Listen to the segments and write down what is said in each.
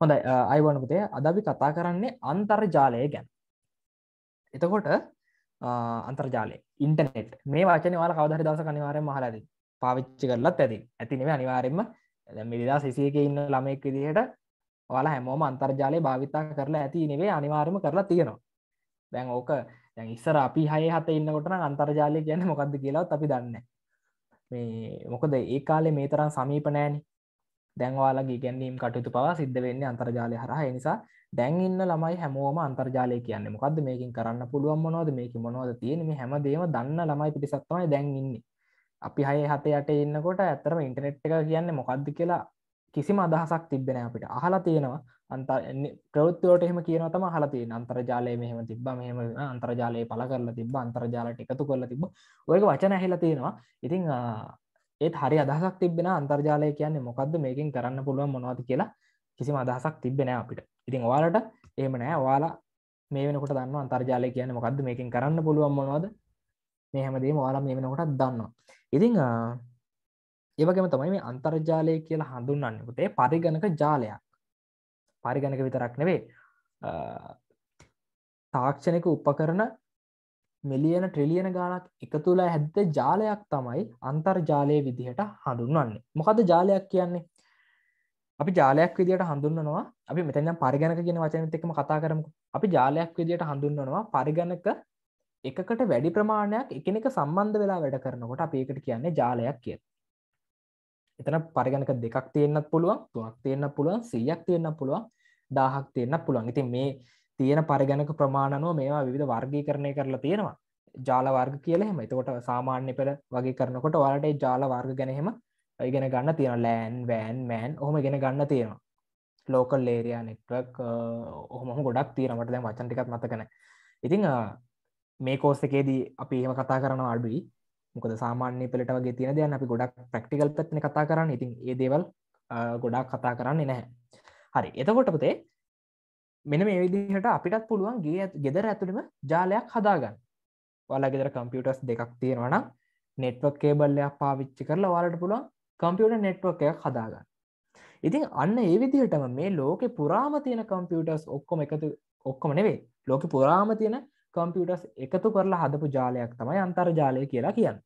හොඳ අයිවනපුතේ අදබි කතා කරන්නේ අන්තර්ජාලය ගැන. එතකොට අන්තර්ජාලය ඉන්ටනෙට් මේ වචන වාල කවදහරි දවස අනිවාරය මහලද පාවිච්චි කරලත් ඇති. ඇතිනේ අනිවාරෙන්ම මිනිදා සිසියක ඉන්න ළමෙක් විදිහට ඔයාලා හැමෝම අන්තර්ජාලය භාවිතා කරලා ඇති නෙවේ අනිවාර්යම කරලා තියෙනවා. දැන් ඕක දැන් ඉස්සර අපි හය හත ඉන්නකොටන අන්තර්ජාලය කියන්න මොකක්ද කියලාත් අපි දන්න මේ මොකද ඒ කාලේ මේ තරම් සමීප නෑනේ දැන්වාලගේ ගැන්නීම් කටයුතු පවා සිද්ධ වෙන්න අන්තර්ජාලය හරහ. නිසා දැන් ඉන්න ළමයි හැමෝම අන්තර්ජාලය කියන්න මොකක්ද මේකින් කරන්න පුළුවන් මොනවද? මේක මොනවද තියෙන මේ හැමදේම දන්න ළමයි පිටිසත්වමයි දැන් ඉන්නේ. අපි හය හත යට ඉන්නකොට ඇතරම ඉන්ටනෙට් එක කියන්න මොකක්ද කියලා කිසිම අදහසක් තිබෙන අපිට. අහලා තියෙනවා. අන්ත ප්‍රවෘත්තිවට එහෙම කියනව තම අහලා තියෙන අන්තර්ජාලය මෙහෙම තිබ්බා මෙහෙම අන්තර්ජාලය පළ කරලා තිබ්බා අන්තර්ජාලයට එකතු කරලා තිබ්බ. ඔයක වචන ඇහිලා තියෙනවා. ඉතින් ඒත් හරි අදහසක් තිබෙන අන්තර්ජාලය කියන්නේ මොකක්ද මේකින් කරන්න පුළුවන් මොනවද කියලා. කිසිම අදහසක් තිබෙන අපිට. ඉතින් ඔයාලට එහෙම නෑ. ඔයාලා මේ වෙනකොට දන්න අන්තර්ජාලය කියන්නේ මොකක්ද මේකින් කරන්න පුළුවන් මොනවද? මේ හැමදේම ඔයාලා මේ වෙනකොටත් දන්නවා. ඉතින් ඒවගේම තමයි මේ අන්තර්ජාලය කියලා හඳුන්වන්නේ. පුතේ පරිගණක ජාලයක්. පරිගණක විතරක් නෙවේ තාක්ෂණික උපකරන මිලියන ට්‍රිලියන ගානක් එක තුළ හැද්ද ජාලයක් තමයි අන්තර්ජාලය විදිහට හඳුන්වන්නේ. මොකද ජාලයක් කියන්නේ? අපි ජාලයක් විදිට හඳුන්වනවා. අපි මෙතැනම් පරිගණක කියෙන වචනත එකම කතා කරමු අපි ජාලයක් විදිට හඳුන්වනවා. පරිගණක එකකට වැඩි ප්‍රමාණයක් එකනෙක සම්බන්ධ වෙලා වැඩ කරනකොට අපඒකට කියන්නේ ජාලයක් කිය එතන පරිගණක දෙකක් තියෙන්න්නත් පුළුවන් තුනක් තියෙන්න්න පුළුවන් සීයක් තියෙන්න්න පුළුවන් දාහක් තියෙන්න්න පුළුවන්. ඉතින් මේ තියෙන පරිගණක ප්‍රමාණනුව මේවා විධ වර්ගී කරණය කරලා තියෙනවා. ජාල වර්ග කියලෙම එතකොට සාමාන්‍ය පෙළ වගේ කරනකොට වලට ජාල වර්ග ගැනහෙම ඉගෙන ගන්න තියෙන ලෑන් වෑන් මෑන් ඔහොම ගෙන ගන්න තියෙනවා. ලෝකල් ලේරයා නෙට්වක් ඔහොම ගොඩක් තියෙනමට දැ වචන්ටිකත් මතකන ඉතිං මේ කෝස්ස එකේදී අපි එහෙම කතා කරන අඩුයි. මොකද සාමාන්‍ය පෙළට වගේ තියෙන දයන් අපි ගොඩක් ප්‍රක්ටිකල් පැත්න කතා කරන්න. ඉතින් ඒ දේවල් ගොඩක් කතා කරන්නේ නැහැ. හරි. එතකොට පුතේ මෙන මේ විදිහට අපිටත් පුළුවන් ගේ ගෙදර ඇතුළම ජාලයක් හදාගන්න. වලා ගෙදර කම්පියටස් දෙකක් තියෙනවන නෙට්වක් කේබල්ලයක් පාවිච්චි කරලා වාලට පුළුවන් කම්පියට නෙට්වක් එකක් හදාගන්න. ඉතින් අන්න ඒ විදිහටම මේ ලෝකෙ පුරාම තියෙන කම්පියටස් ඔක්කොම එකතු ඔක්කොම නෙවේ ලෝක පුරාම තියෙන කම්පියටස් එකතු කරලා හදපු ජාලයක් තමයි අන්තර්ජාලය කියලා කියන්න.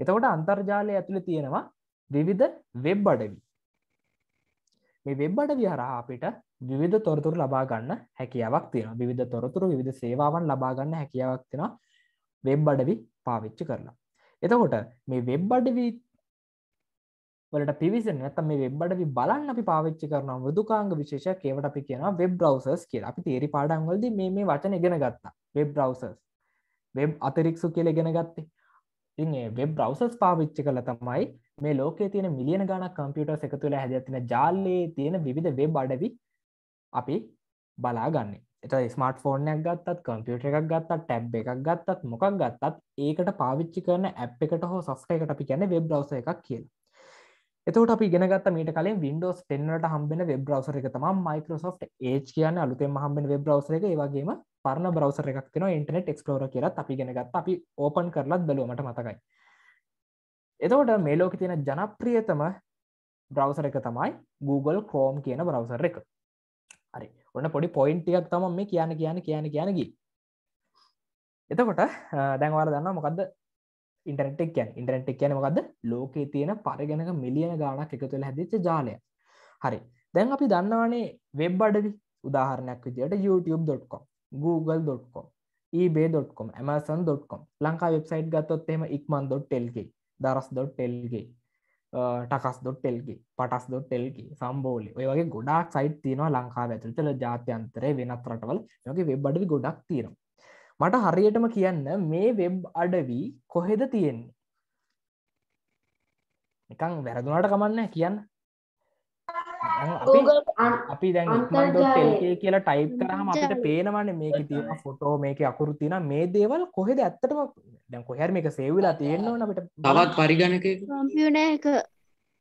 එතකොට අන්තර්ජාලය ඇතුළ තියෙනවා විවිධ වෙබ් අඩවි. මේ වෙබ් අඩවි හරහා අපිට විවිධ තොරතුරු ලබා ගන්න හැකියාවක් තියෙන විවිධ තොරතුරු විවිධ සේවාවන් ලබාගන්න හැකියාවක් තියෙන වෙබ් අඩවි පාවිච්චි කරලා. එතකොට මේ වෙබ් අඩවි වලට පිවිසන නැතම මේ වෙබ් අඩවි බලන්න අපි පාවිච්චි කරන මෘදුකාංග විශේෂ කේවට අපි කියන වෙබ් බ්‍රවසර්ස් කියලා. අපි තේරි පාඩන්වලද මේ මේ වචන ඉගෙන ගත්තා. වෙබ් බ්‍රවසර්ස් වෙබ් අතරික්සු කියල ඉගෙන ගත්තේ. ඉ වෙබ් බ්‍රවසර්ස් පාවිච්චි කළ තමයි මේ ලෝකේ තියෙන මිලියන ගාන කම්පියුටර් එක තුළ හැදතින ජාලයේ තියෙන විධ වෙබ් අඩවි අපි බලාගන්න එත ස්මර්ට ෆෝර්නයක් ගත්තත් කම්පියුට එකක් ගත්තත් ටැබ් එකක් ගත්තත් මොකක් ගත්තත් ඒකට පාවිච්චි කරන ඇ් එකට හෝ සොෆ්ට එකට අපි කියන වෙබ් බ්‍රවස එකක් කියල. එතකට අපි ගෙනගත් මීට කලින් වින්ඩෝස් පෙන්වට හම්බෙන වෙබ් බ්‍රවසර එක තම මයිකෝසොෆ් ඒ කියන අලුතෙන් හම්බෙන වෙබ් බ්‍රවසර එක. වගේම පරණ බ්‍රවසර එකක් තින ඉන්ටනෙට් එක්ස්ලෝර කියලත් අපි ගෙනගත් අපි ඕපන් කරලත් බලුවමට මතකයි. එතකොට මේලෝක තියෙන ජනප්‍රියතම බ්‍රවසර එක තමයි Google Chrome කියන බ්‍රවසර එක. හරි. ඔන්න පොඩි පොයින්ටියක් තම මේ කියන කියන කියන කියනකි එතකොට දැන්වාර දන්න මොකක්ද ඉන්ටනෙටක් කියන් ඉන්ටනෙටක් කියන මොකක්ද ලෝකේ තියෙන පරිගෙනක මිලියන ගානක් එක තුළ හැදිච්ච ජාලය හරි. දැන් අපි දන්නවානේ වෙබ් අඩවි. උදාහරණයක් විදියට youtube.com google.com ebay.com amazon.com Lanka website ගත්තොත් එම ඉක්මන්.ටෙල්ගේ දරස්.ටෙල්ගේ ටකස්.ටෙල්ගේ පටස්.ටෙල්ගේ සම්බෝලි. ඔය වගේ ගොඩක් සයිට් තියෙනවා ලංකා ඇතුළතල ජාත්‍යන්තරය වෙනත් රටවල්. යගේ වෙබ් අඩවි ගොඩක් තියෙනවා. මට හරියටම කියන්න මේ වෙබ් අඩවි කොහෙද තියෙන්නේ? එකං වැරදුනාට කමන්න කියන්න. අපි දැන් ටෙල්කේ කියලා ටයිප් කරහම අපිට පේනවන්න මේක තියෙන ෆොටෝ මේක අකුරු තින මේ දේවල් කොහෙද ඇත්තටම දැන් කොහැර මේක සේවිලා තියෙන්න්නවන අපට තවත් පරිගණක කොම්පියුන එක.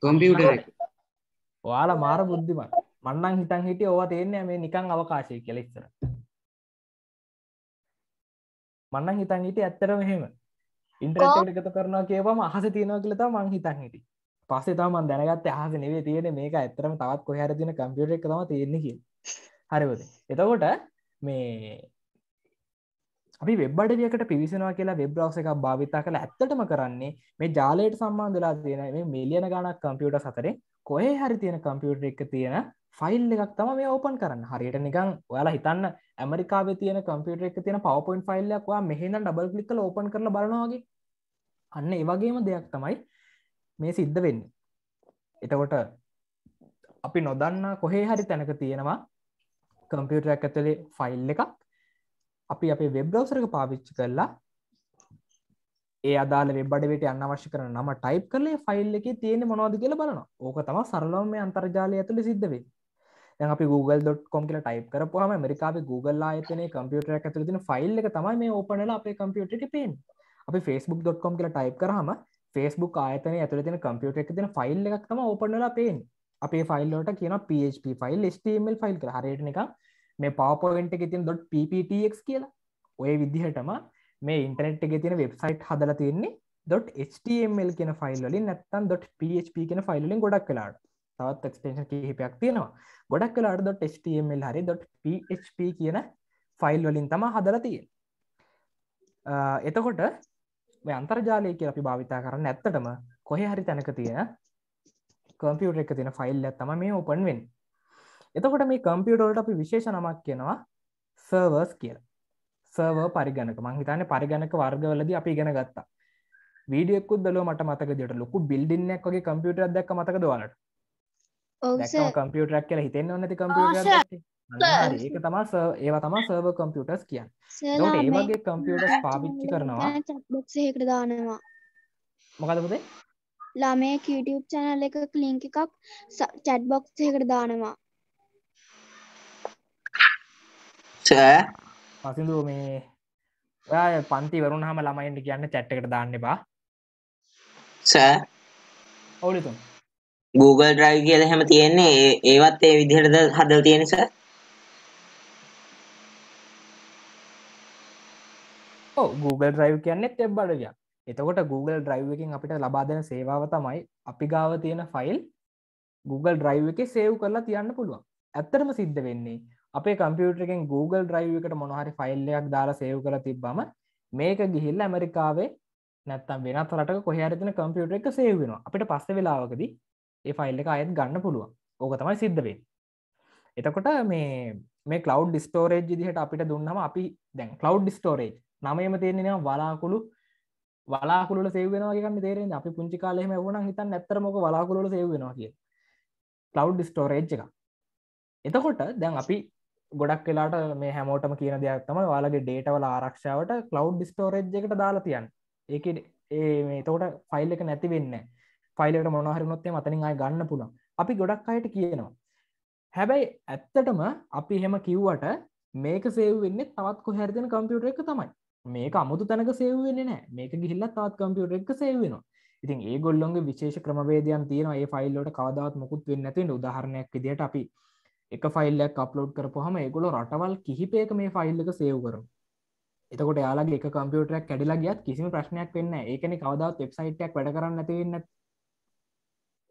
කොම්පියුටර් ඔයාලා මාර බුද්ධිමත්. මන්නන් හිතන් හිටිය ඕවා තියන්නේ මේ නිකං අවකාශය කෙලෙක්තර මන්නන් හිතන් හිට ඇත්තර මෙහෙම ඉන්ට්‍රට එකත කරනවා කියවම අහස තියෙනවා කියලතා මං හිතන් හිටි පස්සේ තම දැනගත් අහස නෙවේ තියෙන මේක ඇත්තරම තවත් කොහර තින කම්පියුට එක තම තියෙන්නේ කිය හරිවද එතකොට මේ අපි වෙබ්බඩියකට පිවිසෙනවා කියලා වෙබ්‍රවස එකක් භාවිතා කළ ඇත්තටම කරන්නේ මේ ජාලයට සම්බන්ධලා තියෙන මේ මිලියන ගණක් කම්පියුට සතරේ කොහේ හරි තියෙන කම්පියුටර් එක තියෙන ෆයිල් එකක් තම මේ ඕපන් කරන්න. හරියට නිකං ඔයාලා හිතන්න ඇමරිකාව තියෙන කම්පියුටර් එක තියෙන පවපොයින් ෆයිල්ලයක් වා මෙහෙන ඩබල් කලික්ල ඕපන් කරල බලනවාගේ අන්න ඒවගේම දෙයක් තමයි මේ සිද්ධ වෙන්නේ. එතකොට අපි නොදන්න කොහේ හරි තැනක තියෙනවා කම්පියුටර් එක ඇතුලේ ෆයිල් එකක්. අපි අපේ වෙබ්‍රවසරක පාවිච්චි කරලා ඒ අදාල වෙබ්බඩවට යන්න අවශ්‍ය කරන නම ටයිප් කරලේ ෆයිල් එක තියෙන මොනවද කියල බලන ඕක තම සරලවම මේ අන්තර්ජාලය ඇතුළ සිද්ධවේ දැන් අපි google.com කියලා ටයිප් කරපුහම ඇමරිකාවේ Google ආයතනයේ කම්පියුටර් එක ඇතුළේ තියෙන ෆයිල් එක තමයි මේ ඕපන් වෙලා අපේ කම්පියුටර් එකේ පේන්නේ. අපි facebook.com කියලා ටයිප් කරාම Facebook ආයතනයේ ඇතුළේ තියෙන කම්පියුටර් එකේ තියෙන ෆයිල් එකක් තමයි ඕපන් වෙලා පේන්නේ. අපේ ෆයිල් වලට කියනවා PHP ෆයිල්, HTML ෆයිල් කියලා. හරියට නිකන් මේ PowerPoint එකේ තියෙන .pptx කියලා. ඔය විදිහටම මේ ඉන්ටර්නෙට් එකේ තියෙන වෙබ්සයිට් හදලා තියෙන්නේ .html කියන ෆයිල් වලින් නැත්නම් .php කියන ෆයිල් වලින් ගොඩක් වෙලාට. තවත් එක්ස්ටේෂන් කිහිපයක් තියෙනවා. ගොඩක් වෙලාට .html හරි .php කියන ෆයිල් වලින් තම හදලා තියෙන්නේ. එතකොට මේ අන්තර්ජාලය කියලා අපි භාවිතා කරන්න ඇත්තටම කොහේ හරි තැනක තියෙන කම්පියුටර් එක තියෙන ෆයිල් එකක් තමයි මේ ඕපන් වෙන්නේ. එතකොට මේ කම්පියුටර් වලට අපි විශේෂ නමක් කියනවා සර්වර්ස් කියලා. සර්වර් පරිගණක මං හිතන්නේ පරිගණක වර්ගවලදී අපි ඉගෙන ගත්තා. වීඩියෝ එකකුත් බලුවා මට මතක විදියට ලොකු බිල්ඩින් එකක් වගේ කම්පියුටරයක් දැක්ක මතකද? ඔව් දැක්කම සර් කම්පියුටරයක් කියලා හිතෙන්න ඕනේ නැති කම්පියුටරයක්. ඒක සර් ඒවා තමයි සර්වර් කම්පියුටර්ස් කියන්නේ. ඒ වගේ කම්පියුටර්ස් පාවිච්චි කරනවා චැට් බොක්ස් එකකට දානවා මොකද පුතේ? ළමයෙක් YouTube channel එකක link එකක් chat box එකකට දානවා සෑ පසිදු මේ ඔයා පන්ති වරුණාම ළමයින්ට කියන්න චැට් එකට දාන්න එපා. සෑ ඔවුලිතුන්. Google Drive කියලා හැම තියෙන්නේ ඒවත් ඒ විදිහටද හදලා තියෙන්නේ සෑ ඔව් Google Drive කියන්නෙත් අඩවියක්. එතකොට Google Drive එකකින් අපිට ලබා දෙන සේවාව තමයි අපි ගාව තියෙන ෆයිල් Google Drive එකේ සේව් කරලා තියන්න පුළුවන්. ඇත්තටම සිද්ධ වෙන්නේ අපේ කම්පියුටර් එකෙන් Google Drive එකට මොන හරි ෆයිල් එකක් දාලා සේව් කරලා තිබ්බම මේක ගිහිල්ලා ඇමරිකාවේ නැත්තම් වෙනත් රටක කොහේ හරි තියෙන කම්පියුටර් එක සේව් වෙනවා. අපිට පස්සේ වෙලාවකදී ඒ ෆයිල් එක ආයෙත් ගන්න පුළුවන්. ඕක තමයි සිද්ධ වෙන්නේ. එතකොට මේ මේ කලව් ස්ටෝරේජ් විදිහට අපිට දුන්නම අපි දැන් කලව් ස්ටෝරේජ් නමයම තියෙන්නේ නිකන් වලාකුළු වලාකුළු සේව් වෙනවා කියන්න තේරෙන්නේ අපි පුංචි කාලේ එහෙම වුණා හිතන්න ඇත්තටම ඔක වලාකුළු වල සේව් වෙනවා කියලා. cloud storage එක. එතකොට දැන් අපි ගොඩක් වෙලාට මේ හැමෝටම කියන දෙයක් තමයි ඔයාලගේ data වල ආරක්ෂාවට cloud storage එකට දාලා තියන්න. ඒකේ ඒ මේ එතකොට ෆයිල් එක නැති වෙන්නේ නැහැ. ෆයිල් එකට මොනවා හරි වුණොත් එහෙම අතනින් ආයෙ ගන්න පුළුවන්. අපි ගොඩක් අයට කියනවා. හැබැයි ඇත්තටම අපි එහෙම කිව්වට මේක සේව් වෙන්නේ තවත් කොහේ හරි දෙන කම්පියුටර් එක තමයි. මේක අමුතු තැනක සේව් වෙන්නේ නැහැ. මේක ගිහිල්ලා තවත් කම්පියුටර් එකක සේව් වෙනවා. ඉතින් ඒගොල්ලොන්ගේ විශේෂ ක්‍රමවේදයන් තියෙනවා. ඒ ෆයිල් වලට කවදාවත් මොකුත් වෙන්නේ නැති වෙන උදාහරණයක් විදිහට අපි එක ෆයිල් එකක් අප්ලෝඩ් කරපුවාම ඒගොල්ලෝ රටවල් කිහිපයක මේ ෆයිල් එක සේව් කරනවා. එතකොට එයාලගේ එක කම්පියුටරයක් කැඩිලා ගියත් කිසිම ප්‍රශ්නයක් වෙන්නේ නැහැ. ඒ කියන්නේ කවදාවත් වෙබ්සයිට් එකක් වැඩ කරන්නේ නැති වෙන්නේ නැත්.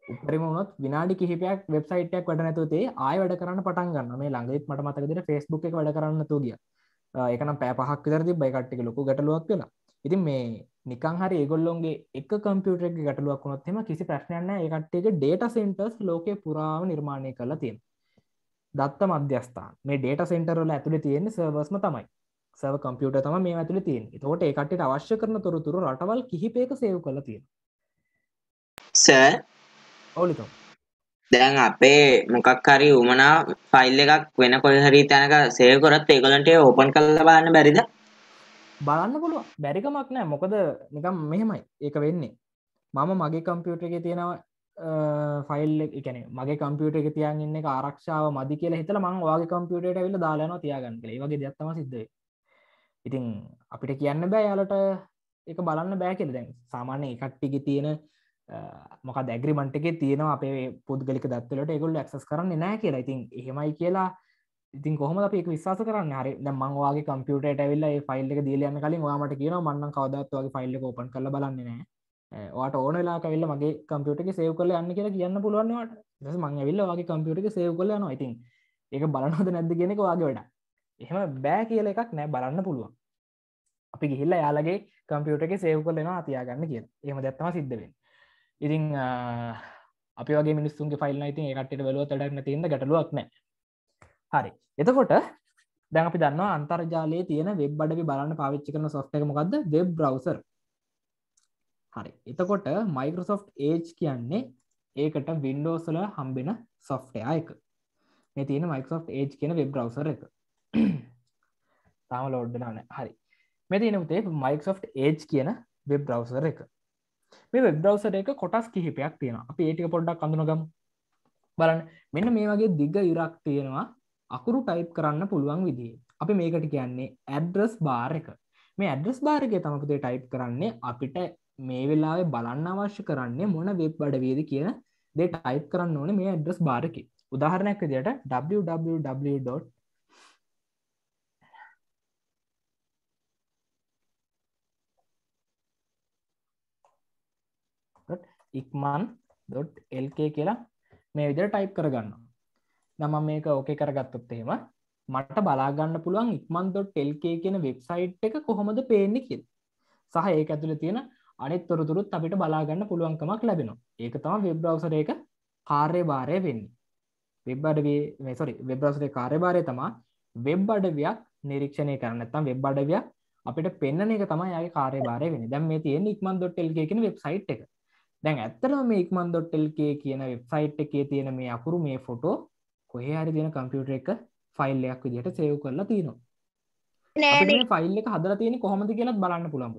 උපරිම වුණොත් විනාඩි කිහිපයක් වෙබ්සයිට් එකක් වැඩ නැතුව තේ ආයෙ වැඩ කරන්න පටන් ගන්නවා. මේ ළඟදිත් මට මතක විදිහට Facebook එක වැඩ කරන්න නැතුව ගියා. ඒක නම් පෑ පහක් විතර තිබ්බයි කට්ටියක ලොකු ගැටලුවක් වෙලා. ඉතින් මේ නිකන් හරි ඒගොල්ලොන්ගේ එක කම්පියුටර් එකක ගැටලුවක් වුණොත් එහෙම කිසි ප්‍රශ්නයක් නැහැ. ඒ කට්ටියගේ data centers ලෝකේ පුරාම නිර්මාණය කරලා තියෙනවා. දත්ත මධ්‍යස්ථාන මේ ඩේට සෙන්ටර් වල ඇතුළේ තියෙන සර්වර්ස්ම තමයි. සර්වර් කම්පියුටර් තමයි මේ ඇතුළේ තියෙන්නේ. එතකොට ඒ කට්ටියට අවශ්‍ය කරන තොරතුරු රටවල් කිහිපයක සේව් කරලා තියෙනවා. සෑ ඔව්ලිතෝ. දැන් අපේ මොකක් හරි උමනා ෆයිල් එකක් වෙන කොයි හරි තැනක සේව් කරත් ඒගොල්ලන්ට ඒක ඕපන් කරලා බලන්න බැරිද? බලන්න පුළුවන්. බැරිකමක් නැහැ. මොකද නිකන් මෙහෙමයි. ඒක වෙන්නේ. මම මගේ කම්පියුටර් එකේ තියෙනවා ෆයිල් එකන මගේ කම්පියුට එක තියන් ඉන්න එක ආරක්ෂාව මදි කියලා හිතල මං වගේ කම්පියුටට ඇවිල දාලානවා තියාගන්න කළේ වගේ දෙයක්ත්තම සිද්ධ ඉතින් අපිට කියන්න බෑ යාලට එක බලන්න බෑ කියල. දැන් සාමාන්‍ය එකට්ටික තියෙන මොක දැග්‍රිමන්ට එක තියෙනවා අපේ පුද්ගලික දත්වලට එකුල් ක්සස් කරන්න නෑ කියලා. ඉතින් එහෙමයි කියලා ඉතින් කොහම අප විශවාස කරන්න? හරි මංවාගේ කම්පියට ඇවිල්ල ෆයිල් එක දීලයන්න කලින් වාමට කියන මන්න කවදත් වගේ ෆයිල් එක ඕපන් කල බලන්න නෑ. වාට ඕන වෙලා කවිල්ල මගේ කම්පියුටක සේව් කල යන්න කියලා කියන්න පුළුවන්වට ස මං ඇවිල්ල වගේ කම්පියුටක සේව් කල නවා ඉතින් ඒක බලනොද නැද්ද කියෙනෙක වගේ වැඩ එහෙම බෑ කියල එකක් නෑ බලන්න පුළුවන්. අපි ගිහිල්ල යාලගේ කම්පියුටක සේව් කලෙනවා තියාගන්න කිය එහම දැත්තම සිද්ධවෙන් ඉතිං අපි වගේ මිනිස්සුන්ගේ ෆයිල් ඉතින් ඒකට බලුව තඩක්න තියද ගැටලුවක් නෑ. හරි. එතකොට දැන් අපි දන්නවා අන්තර්ජාලයේ තියෙන වෙබ් අඩවි බලන්න පාවිච්චි කරන සොෆ්ට් එක මොකක්ද වෙබ් බ්‍රවුසර් හරි. එතකොට මයිකෝසොෆ්ට් ඒජ් කියන්නේ ඒකට වින්ඩෝස් වල හම්බෙන සොෆ්ටයා එක. මේ තියෙන මයිකෝසොෆ්ට් ඒජ් කියන වෙබ් බ්‍රවුසර් එක. තාම ලෝඩ් නන හරි. මේ තියෙන පුතේ මයිකෝසොෆ්ට් ඒජ් කියන වෙබ් බ්‍රවුසර් එක. මේ වෙබ් බ්‍රවුසර් එක කොටස් කිහිපයක් තියෙන අපි ඒටික පොඩ්ඩක් අඳුනගමු. බලන්න. මෙන්න මේ වගේ දිග ඉරක් තියෙනවා. අකුරු ටයිප් කරන්න පුළුවන් විදිහ. අපි මේකට කියන්නේ ඇඩ්‍රස් බාර එක. මේ ඇඩ්‍රස් බාරක තමපතේ ටයිප් කරන්නේ අපිට මේ වෙලාවේ බලන්න අවශ්‍ය කරන්නේ මොන වෙබ් අඩවේද කියන දේ ටයිප් කරන්න ඕන මේ ඇඩ්‍රස් බාරක උදාහරණයක් විදියට www. ඉක්මන්.lk කියලා මේ විදිහට ටයිප් කරගන්න නම මේක ඕකේ කරගත්තොත් එහෙම මට බලාගන්න පුළුවන් ඉක්මන්.lk කියන වෙබ්සයිට් එක කොහොමද පේන්නේ කියලා සහ ඒක ඇතුළේ තියෙන අනිත් තොරතුරුත් අපිට බලාගන්න පුළුවන්කමක් ලැබෙනවා. ඒක තමයි වෙබ් බ්‍රවුසර් එක කාර්යභාරය වෙන්නේ. වෙබ් අඩවිය මේ සොරි වෙබ් බ්‍රවුසරේ කාර්යභාරය තමයි වෙබ් අඩවියක් නිරීක්ෂණය කරන්න. නැත්නම් වෙබ් අඩවියක් අපිට පෙන්වන එක තමයි යාගේ කාර්යභාරය වෙන්නේ. දැන් මේ තියෙන ikman.lk කියන වෙබ්සයිට් එක. දැන් ඇත්තටම මේ ikman.lk කියන වෙබ්සයිට් එකේ තියෙන මේ අකුරු මේ ෆොටෝ කොහේ හරි තියෙන කම්පියුටර් එක ෆයිල් එකක් විදිහට සේව් කරලා තියෙනවා. අපිට මේ ෆයිල් එක හදලා තියෙන්නේ කොහොමද කියලාත් බලන්න පුළුවන්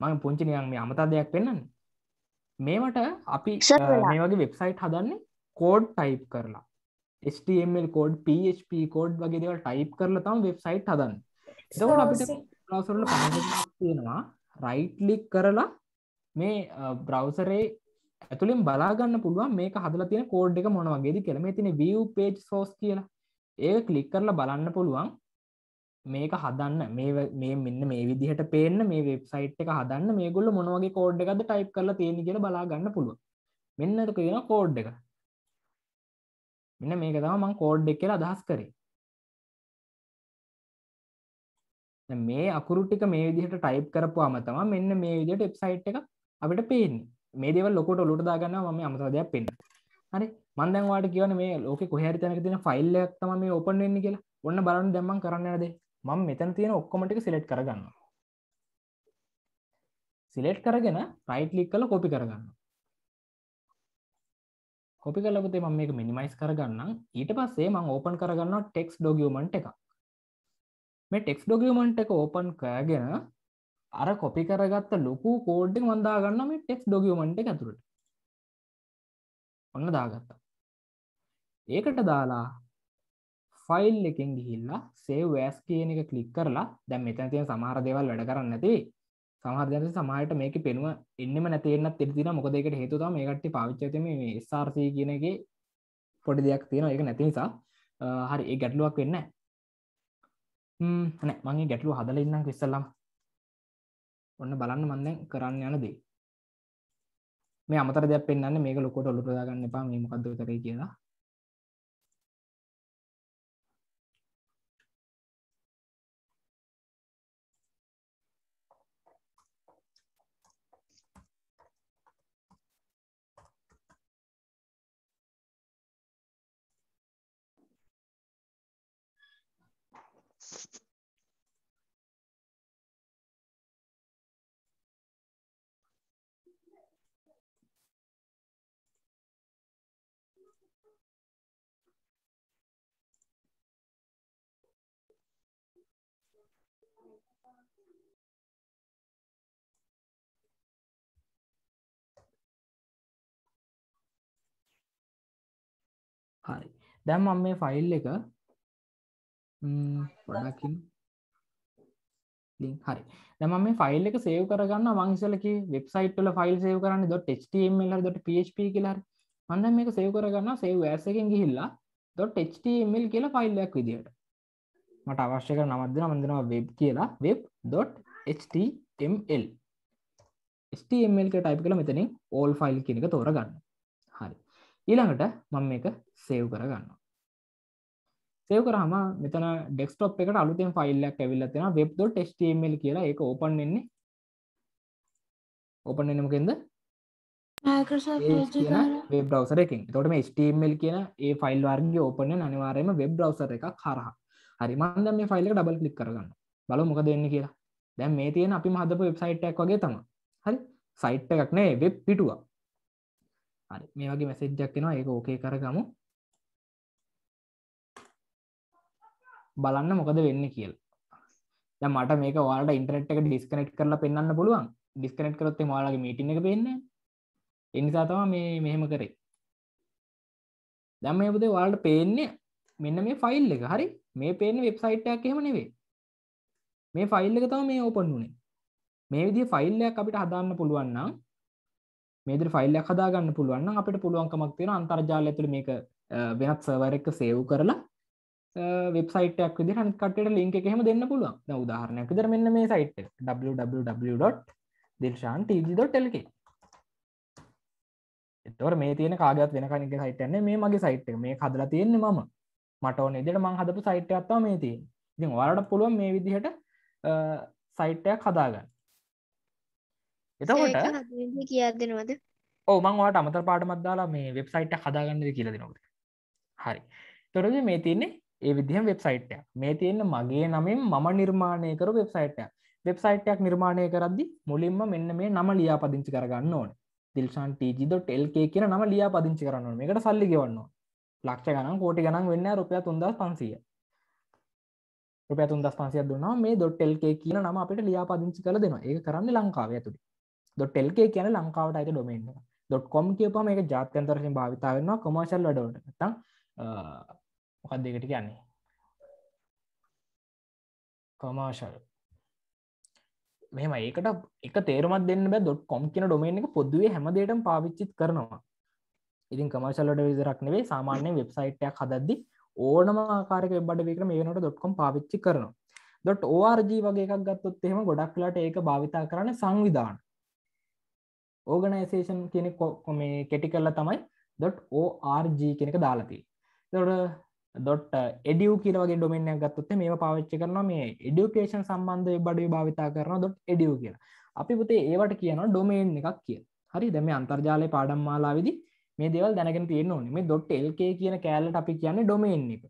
මම පුංචි නිකන් මේ අමතා දෙයක් පෙන්වන්නේ මේවට අපි මේ වගේ වෙබ්සයිට් හදන්නේ කෝඩ් ටයිප් කරලා. HTML කෝඩ් PHP කෝඩ් වගේ දේවල් ටයිප් කරලා තමයි වෙබ්සයිට් හදන්නේ. එතකොට අපිට බ්‍රවුසර් වල පහසුකමක් තියෙනවා. රයිට් ක්ලික් කරලා මේ බ්‍රවසරේ ඇතුළින් බලාගන්න පුළුවන් මේක හදලා තියෙන කෝඩ් එක මොන වගේද කියලා. මේ තියෙන view page source කියලා. ඒක ක්ලික් කරලා බලන්න පුළුවන් මේක හදන්න මේ මෙන්න මේ විදිහට පේන්න මේ වෙබ්සයිට් එක හදන්න මේගොල්ලෝ මොන වගේ කෝඩ් එකක්ද ටයිප් කරලා තියෙන්නේ කියලා බලා ගන්න පුළුවන්. මෙන්න ඒක කියන කෝඩ් එක. මෙන්න මේක තමයි මම කෝඩ් එක කියලා අදහස් කරේ. මේ අකුරු ටික මේ විදිහට ටයිප් කරපුවාම තමයි මෙන්න මේ විදිහට වෙබ්සයිට් එක අපිට පේන්නේ. මේ දේවල් ලොකුට ඔලුවට දාගන්නවා මම අමතක දෙයක් පෙන්නන හරි? මම දැන් ඔයාලට කියවනේ මේ ලෝකේ කොහේ හරි තැනක තියෙන ෆයිල් එකක් තමයි මේ ඕපන් වෙන්නේ කියලා. ඔන්න බලන්න දැන් මම කරන්න යන දේ. මම මෙතන තියෙන ඔක්කොම ටික සිලෙක්ට් කරගන්නවා. සිලෙක්ට් කරගෙන රයිට් ක්ලික් කරලා කොපි කරගන්නවා. කොපි කරලා පුතේ මම මේක මිනිමයිස් කරගන්නම්. ඊට පස්සේ මම ඕපන් කරගන්නවා ටෙක්ස්ට් ඩොකියුමන්ට් එකක්. මේ ටෙක්ස් ඩොකියමන්ට් එක ඕපන් කරගෙන අර කොපි කරගත්ත ලොකු කෝඩ් එක මම දාගන්නවා මේ ටෙක්ස් ඩොකියමන්ට් එක ඇතුළට. ඔන්න දාගත්තා. ඒකට දාලා ෆයිල් එකෙන් ගිහිල්ලා සේව් ඇස් කියන එක ක්ලික් කරලා දැන් මෙතන තියෙන සමහර දේවල් වැඩ කරන්නේ නැති. සමහර දේවල් සමහරට මේකේ පෙනුම එන්නෙම නැති වෙන්නත් ඉඩ තියෙනවා. මොකද ඒකට හේතුව තමයි මේ කට්ටිය පාවිච්චි කරන්නේ මේ SRC කියන එකේ පොඩි දෙයක් තියෙනවා. ඒක නැති නිසා හරි ඒ ගැටලුවක් වෙන්නේ නැහැ. නෑ මගේ ගැටලු හදල ඉන්න ඉස්සල්ලම්. ඔන්න බලන්න මන්දැන් කරන්න යන දේ. මේ අමතර දෙයක් පෙන්න්න මේක ලොකොට ඔලු ප්‍රදාගන්න එපා. මේ මොකක්ද කරේ කියලා. හරි. දැම් මම මේ ෆයිල් එක පොඩකින් හරි. දම මේ ෆයිල් එක සේව් කරගන්න මංසලක වෙබ්සයිට්ල ෆයිල් සේව කරන්න ඩොට html ඩොට php කියලාර අන්න මේක සේව කරගන්න සේව ඇසකින් ගිහිල්ලා ඩොට html කියලා ෆයිල්ලයක් විදියට. මට අවශ්‍යක නමදන මඳනවා වෙබ් කියලා. වෙබ්.html HTML. එක ටයිප් කළ මෙතනින් ඕල් ෆයිල් කියන එක තෝරගන්න. හරි. ඊළඟට මම මේක සේව් කරගන්න සේව් කරහම මෙතන ඩෙක්ස්ටොප් එකට අලුතෙන් ෆයිල්ලක් ඇවිල්ලා තියෙනවා. web.html කියලා ඒක ඕපන් වෙන්නේ. ඕපන් වෙන්නේ මොකෙන්ද? Microsoft ඒ Edge කියන කරලා වෙබ් බ්‍රවසර එකින්. තොට මේ HTML කියන ඒ ෆයිල් වර්ගේ ඕපන අනිවාරයම වෙබ් බ්‍රවසර එකක් හරහා. හරි මන්ද මේ ෆයිල්ල ඩබල් කලික් කරගන්න බල මොක දෙන්න කියලා. දැන් මේ තියෙන අපි හදපු වෙබ්සයිට්ක් වගේ තම හරි? සයිට් එකක් නේ වෙබ් පිටුව හරි මේ වගේ මැසෙජ්ජක් එනවා. ඒක ඕකේ කරගමු බලන්න මොකද වෙන්න කියල්. දැන් මට මේක වාලට ඉන්ටරට් එක ඩිස්කනෙට් කරලා පෙන්න්න පුළුවන්. ඩිස්කනෙට් කරොත්තේ වාලගේ මීටින එක පෙන්නේ එනිසා තම මේ මෙහෙම කරේ. දැම් මේ පුදේ වාලට පේන්නේ? මෙන්න මේ ෆයිල් එක. හරි? මේ පේන වෙබ්සයිට්යක් එහෙම නෙවේ මේ ෆයිල් එක තම මේ ඕපන් වුණේ මේ විදි ෆයිල්ලයක් අපිට හදාන්න පුළුවන්නම් මේදර ෆයිල්ලයක් හදාගන්න පුළුවන් අපිට පුළුවන්කමක් තියෙන අන්තර්ජාල ඇතුළ මේක වෙනත් සවර එක සේව් කරලා වෙබ්සයිටක් විදි කට ලින්ක එකහෙම දෙන්න පුළුවන්. උදාහරණයක් දර මෙන්න මේ සයිට් www.දිල්ශාන්.tg.lk එතවර මේ තියෙන කාගත් වෙන කනික සයිටන්නේ මේ මගේ සයිට් මේ හදලා තියෙන්නේ මම. මට ඕන ඉදිට මං හදපු සයිට් අත්තා මේ තිය ඉතින් ඔයාලට පුළුවන් මේ විදිහට සයිට්ටයක් හදාගන්න. එතකොට කියා දෙනවද ඕ මංවාට අමතර පාටමත් දාලා මේ වෙබ්සයිට් හදාගන්නද කියල දෙනකට හරි. තොරද මේ තියන්නේ ඒ විදිහ වෙබ්සයිට්ය මේ තියෙන්න මගේ නමින් මම නිර්මාණය කර වෙබ්සයිට්ය වෙබ්සයිට්යක් නිර්මාණය කරදදි මුලින්ම මෙන්න මේ නම ලියා පදිංචි කරගන්න ඕන. දිල්ෂාන් ටජ.ල්ක කියන නම ලියා පදිංචි කරන්න මේකට සල්ලි ගවන්න ලක්ෂ ගනම් කෝටි ගනම් වෙන්න රුපිය තුන්දස් පන්සිය රුපය තුන්දස් පන්සිය දුන්නා මේ. දොට්ටල්ක කියන නම අපිට ලියා පදිංචි කළ දෙනවා. ඒ කරන්න ලංකාව ඇතුළි දොට්ටල්ක කියන ලංකාවට අයිත ඩොමෙන්න්න ඩොට් කොම් කියපම එක ජාත්‍යන්තරසින් භාවිතාවන්න කොමර්ශල් වඩවට තම් මොකක් දෙකට කියන්නේ? කමාශල් මෙම ඒකට එක තේරමත් දෙන්න බෑ. ඩොට් කොම් කියන ඩොමේන් එක පොදුවේ හැමදේටම පාවිච්චිත් කරනවා. ඉතින් කමර්ශල්ලට විදරක් නෙවේ සාමාන්‍ය වෙබ්සයිට්යක් හදද්දි ඕනම ආකාරක බඩ වේකර මේනට ඩොට්කොම් පාවිච්චි කරනවා. ඩොට් ඕRG වගේ එකක් ගත්තොත් එහෙම ගොඩක්ලට ඒක භාවිතා කරන සංවිධාන. ඕගනයිසේෂන් කෙනෙ කොමේ කෙටි කරලා තමයි ඩොට් ඕRG කෙනෙක දාලති දොට දොට එඩිය කියලගේ ඩොමෙන්යක් ගත්තොත් මේ පාවිච්චි කරන මේ එඩියුකේෂන් සම්බන්ධය බඩි භාවිතා කරන දොට් එඩියු කියලා. අපි පුතේ ඒවට කියන ඩොමේන් එකක් කිය හරි? දැම අන්තර්ජාලය පාඩම් මාලාවිදි මේ දෙවල් දැනගෙන තියෙන ඕනේ. මේ ඩොට් එල්ක කියන කෑලට අපි කියන්නේ ඩොමේන් එක.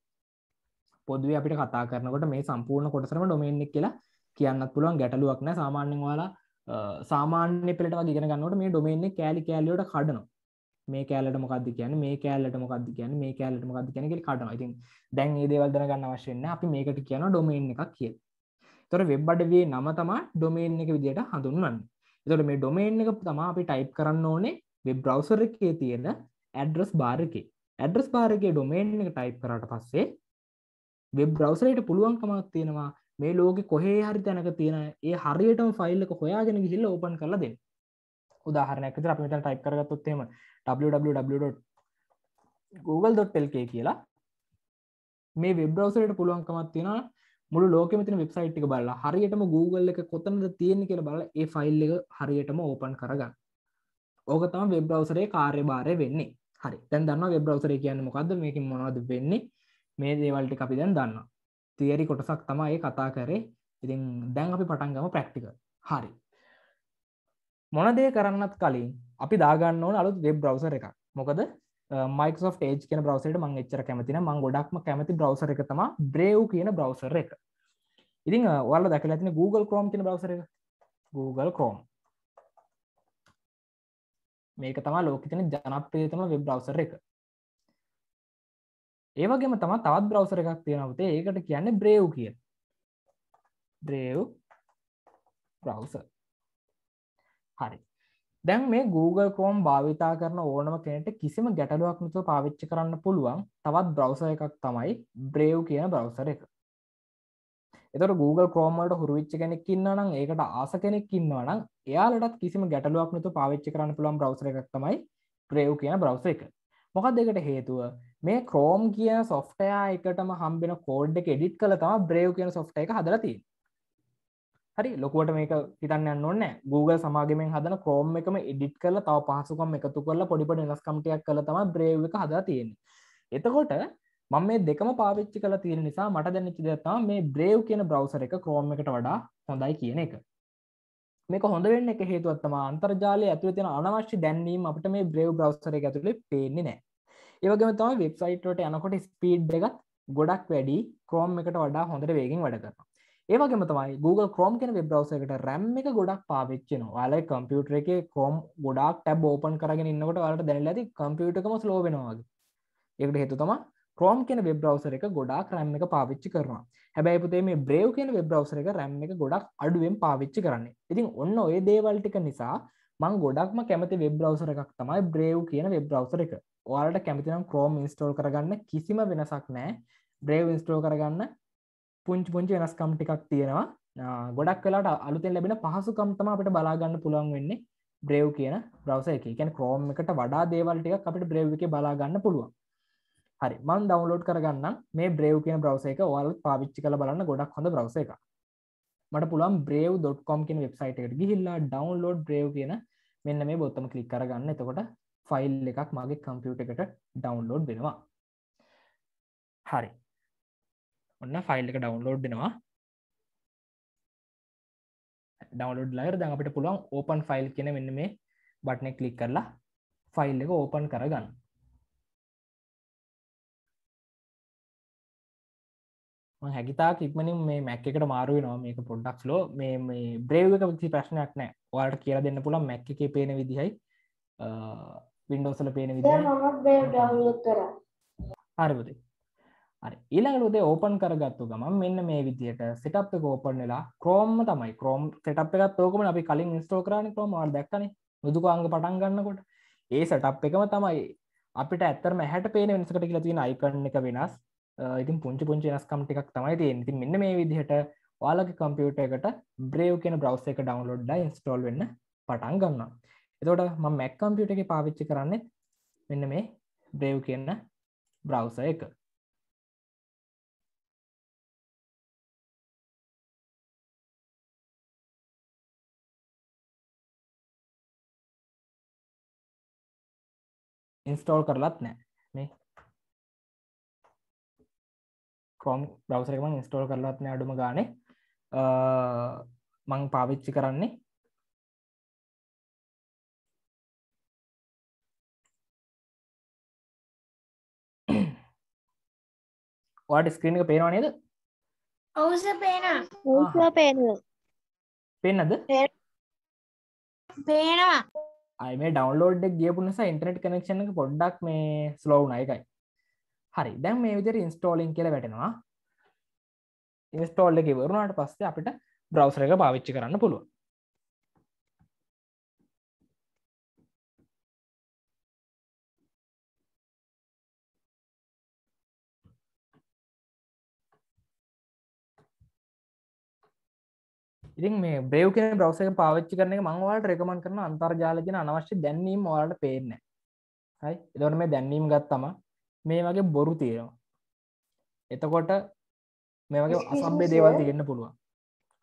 පොදුව අපිට කතා කරනකොට මේ සම්පූර්ණ කොටසරම ඩොමේන් එක කියලා කියන්නත් පුළුවන්. ගැටලුවක් නෑ සාමාන්‍යෙන් වාලා uh, සාමාන්‍ය පෙළට වගේ ගෙන ගන්නට මේ ඩොමේන්නේ කෑලි කෑලියට කඩනවා. මේ කෑලට මොකක්ද කියන්න මේ කෑල්ලට මොකක්ද කියන්න මේ කෑලට මොකක්ද කියනක කටන ඉතින් දැන් ඒ දේවල් දැනගන්න අවශ්‍යන්න අපි මේකට කියන ඩොමේන් එකක් කිය තොර වෙබ්බඩවේ නම තමා ඩොමේන් එක විදියට හඳුන්වන්න. එතොට මේ ඩොමේන් එක තමා අපි ටයිප් කරන්න ඕනේ වෙබ් බ්‍රවසර එකේ තියෙන ඇඩ්‍රස් බාරක ඇඩ්‍රස් බාරගේ ඩොමේන් එක ටයිප් කරට පස්සේ වෙබ් බ්‍රවසරයට පුළුවන්කමක් තියෙනවා මේ ලෝක කොහේ හරි තැනක තියෙන ඒ හරියටම ෆයිල් එක හොයාගෙන ගිහිල්ල ඕපන් කරලා දෙන්න. උදාහරනයක් විතර අපි මෙතන ටයිප් කරගත්තොත් එහෙම www.google.lk කියලා මේ වෙබ් බ්‍රවසරයට පුළුවන්කමක් තියෙනවා මුළු ලෝකෙම තියෙන වෙබ්සයිට් එක බලලා හරියටම Google එක කොතනද තියෙන්නේ කියලා බලලා ඒ ෆයිල් එක හරියටම ඕපන් කරගන්න. ඕක තමයි වෙබ් බ්‍රවසරේ කාර්යභාරය වෙන්නේ. හරි. දැන් දන්නවා වෙබ් බ්‍රවසරේ කියන්නේ මොකද්ද? මේකෙන් මොනවද වෙන්නේ? මේ දේවල් ටික අපි දැන් දන්නවා. තියරි කොටසක් තමයි කතා කරේ. ඉතින් දැන් අපි පටන් ගමු ප්‍රැක්ටිකල්. හරි. මොන දේ කරන්නත් කලින් අපි දාගන්න ඕන අලුත් වෙබ් බ්‍රවසර් එකක්. මොකද Microsoft Edge කියන බ්‍රවසරයට මම එච්චර කැමති නැහැ. මම ගොඩක්ම කැමති බ්‍රවසර් එක තමයි Brave කියන බ්‍රවසර් එක. ඉතින් ඔයාලා දැකලා තියෙන Google Chrome කියන බ්‍රවසර් එක. Google Chrome. මේක තමයි ලෝකෙ තියෙන ජනප්‍රියතම වෙබ් බ්‍රවසර් එක. ඒ වගේම තමයි තවත් බ්‍රවසර් එකක් තියෙනවා පුතේ. ඒකට කියන්නේ Brave කියලා. Brave browser. හරි. දැන් මේ Google Chrome භාවිතා කරන ඕනම කෙනෙට කිසිම ගැටලුවක් නැතුව පාවිච්චි කරන්න පුළුවන් තවත් බ්‍රවසර් එකක් තමයි Brave කියන බ්‍රවසර් එක. එතකොට Google Chrome වලට හුරු වෙච්ච කෙනෙක් ඉන්නවා නම් ඒකට ආස කෙනෙක් ඉන්නවා නම් එයාලටත් කිසිම ගැටලුවක් නැතුව පාවිච්චි කරන්න පුළුවන් බ්‍රවසර් එකක් තමයි Brave කියන බ්‍රවසර් එක. මොකක්ද ඒකට හේතුව? මේ Chrome කියන software එකටම හම්බෙන code එක edit කරලා තමයි Brave කියන software එක හදලා තියෙන්නේ. හරි ලොකුවට මේක හිතන්න යන්න ඕන්න Google සමාගමෙන් හදන ක්‍රෝම් එකම එඩිට් කරලා තව පහසුකම් එකතු කරලා පොඩිපට වෙනස්කම්ටයක් කළ තම බ්‍රේව් එක හදා තියෙන්නේ. එතකොට මම මේ දෙකම පාවිච්චි කළ තියෙන නිසා මට දැනිච්ච දෙතා මේ බ්‍රේව් කියන බ්‍රවසර එක ක්‍රෝම් එකට වඩා හොඳයි කියන එක. මේක හොඳ වෙන්න එක හේතුවත්තම අන්තර්ජාලය ඇතුළ තියෙන අනවශ්‍ය දැන්වීම අපට මේ බ්‍රේව් බ්‍රවසර එක ඇතුළේ පේන්නේ නෑ ඒවගේම තම වෙබ්සයිට්ට යනකොට ස්පීඩ් එකත් ගොඩක් වැඩි ක්‍රෝම් එකට වඩා හොඳට වේගෙන් වැඩ කරනවා. ඒවගේම තමයි Google Chrome කෙන වෙබ්‍රවස එකට රැම් එක ගොඩක් පාවිච්චන වාල කම්පියුටර එක කොම් ගොඩක් ටැබ් ඕපන් කරගෙන ඉන්නකොට වලට දැන ඇති කම්පියුටකම ස්ලෝවෙනවාගේ ඒකට හේතු තම ක්‍රෝම් කෙන වෙබ්‍රවසර එක ගොඩක් රැම් එක පාවිච්චි කරනවා. හැබැයි පුතේ මේ බ්‍රේව් කියන වෙබ්‍රවසර එක රැම් එක ගොඩක් අඩුවෙන් පාවිච්චි කරන්නේ. ඉතින් ඔන්න ඔය දේවල්ටික නිසා මං ගොඩක්ම කැමති වෙබ්‍රවසර එකක් තමයි බ්‍රේව් කියන වෙබ්‍රවසර එක. ඔයාලට කැමතිනම් ක්‍රෝම් ඉන්ස්ටෝල් කරගන්න කිසිම වෙනසක් නෑ බ්‍රේව් ඉන්ස්ටෝ කරගන්න පුංචි පුංචි වෙනස්කම් ටිකක් තියෙනවා. ගොඩක් වෙලාට අලුතෙන් ලැබෙන පහසුකම්තම අපට බලාගන්න පුළුවන් වෙන්නේ බ්‍රේව් කියන බ්‍රවස එක. කියන ක්‍රෝම් එකට වඩා දේවල්ටික අපට බ්‍රේව් එක බලාගන්න පුළුවන්. හරි මන් ඩවන්ලෝඩ් කරගන්න මේ බ්‍රේව් කියන බ්‍රවස එක වල් පාවිච්චි කළ බලන්න ගොඩක් හොඳ බ්‍රවස එක මට පුළුවන් බ්‍රේව්.කොම් කියන වෙබ්සයිට එකට ගිහිල්ලා ඩවන්ලෝඩ් බ්‍රේව් කියන මෙන්න මේ බොත්තම කලික් කරගන්න. එතකොට ෆයිල් එකක් මගේ කම්පියුට එකට ඩවන්ලෝඩ් වෙනවා. හරි. ඔන්න ෆයිල් එක ඩවන්ලෝඩ් දෙනවා ඩවන්ලෝඩ් ලයර් දැන් අපිට පුළුවන් ඕපන් ෆයිල් කියන මෙන්න මේ බට්න කලික් කරලා ෆයිල් එක ඕපන් කරගන්න. හැකිතා ඉක්මනින් මේ මැක් එකට මාරුව නවා මේක පොඩ්ඩක් ලෝ. මේ මේ බ්‍රේව් එක විසි ප්‍රශ්නයක් නෑ ඔයාලට කියලා දෙන්න පුළන් මැක් එක පේන විදිහයි. වින්ඩෝසල පේන විදි හරිබදේ හරි. ඊළඟට ඕපන් කරගත්තු ගම මෙන්න මේ විදියට සිටප් එක ඕපන් වෙලා ක්‍රෝම් තමයි. ක්‍රෝම් සටප් එකත් ඕකම අපි කලින් ස්ටෝ කරන ක්‍රෝම දැක්කන. මුදුකාංග පටන් ගන්නකොට. ඒ සටප් එකම තමයි අපිට ඇත්තරම හැට පේන වෙනසකට කියලා තියෙන අයිකරන එක වෙනස්. ඉතින් පුංචි පුංචි වෙනස්කම් ටිකක් තමයි තියෙන ඉතින් මෙන්න මේ විදිහට ඔයාලගේ කම්පියුට එකට බ්‍රේව් කියන බ්‍රවස් එක ඩවන්ලෝඩ්ලා ඉන්ස්ටෝල් වෙන්න පටන් ගන්නවා. එතකොට මම මැක් කම්පියුට එක පාවිච්චි කරන්නේ මෙන්න මේ බ්‍රේව් කියන්න බ්‍රවස එක. ඉන්ස්ටෝල් කරලත් නෑ. මේ ක්‍රෝම් බ්‍රවසර එකම ඉන්ස්ටෝල් කරලත් නෑ අඩුම ගානේ. මං පාවිච්චි කරන්නේ වාට ස්ක්‍රීන එක පේනවා නේද? ඔවුස පේන. පේනවා. පෙන්නද? පේනවා අයි මේ ඩවන්ලෝඩ් ගියපු නිසා ඉන්ටනෙට් කනෙක්ෂන් එක පොඩ්ඩක් මේ ස්ලෝවුන එකයි හරි. දැන් මේ විදිර ඉන්ස්ටෝලින් කියල වැටෙනවා. ඉන්ස්ටෝල්ල එක වරුණට පස්සේ අපිට බ්‍රවසර එක පාවිච්චි කරන්න පුළුව ඉතින් මේ බ්‍රේව් කියන බ්‍රවස එක පාවිච්චි කරන එක මංවාලට රෙකමන් කරන අන්තර්ජාලජන අනවශ්‍ය දැන්වීම වාලට පේන්න හයි එදොට මේ දැන්වීම ගත්තම මේ වගේ බොරු තියෙනවා. එතකොට මේ වගේ අසම්බේ දේවල් තියෙන්න්න පුළුවන්.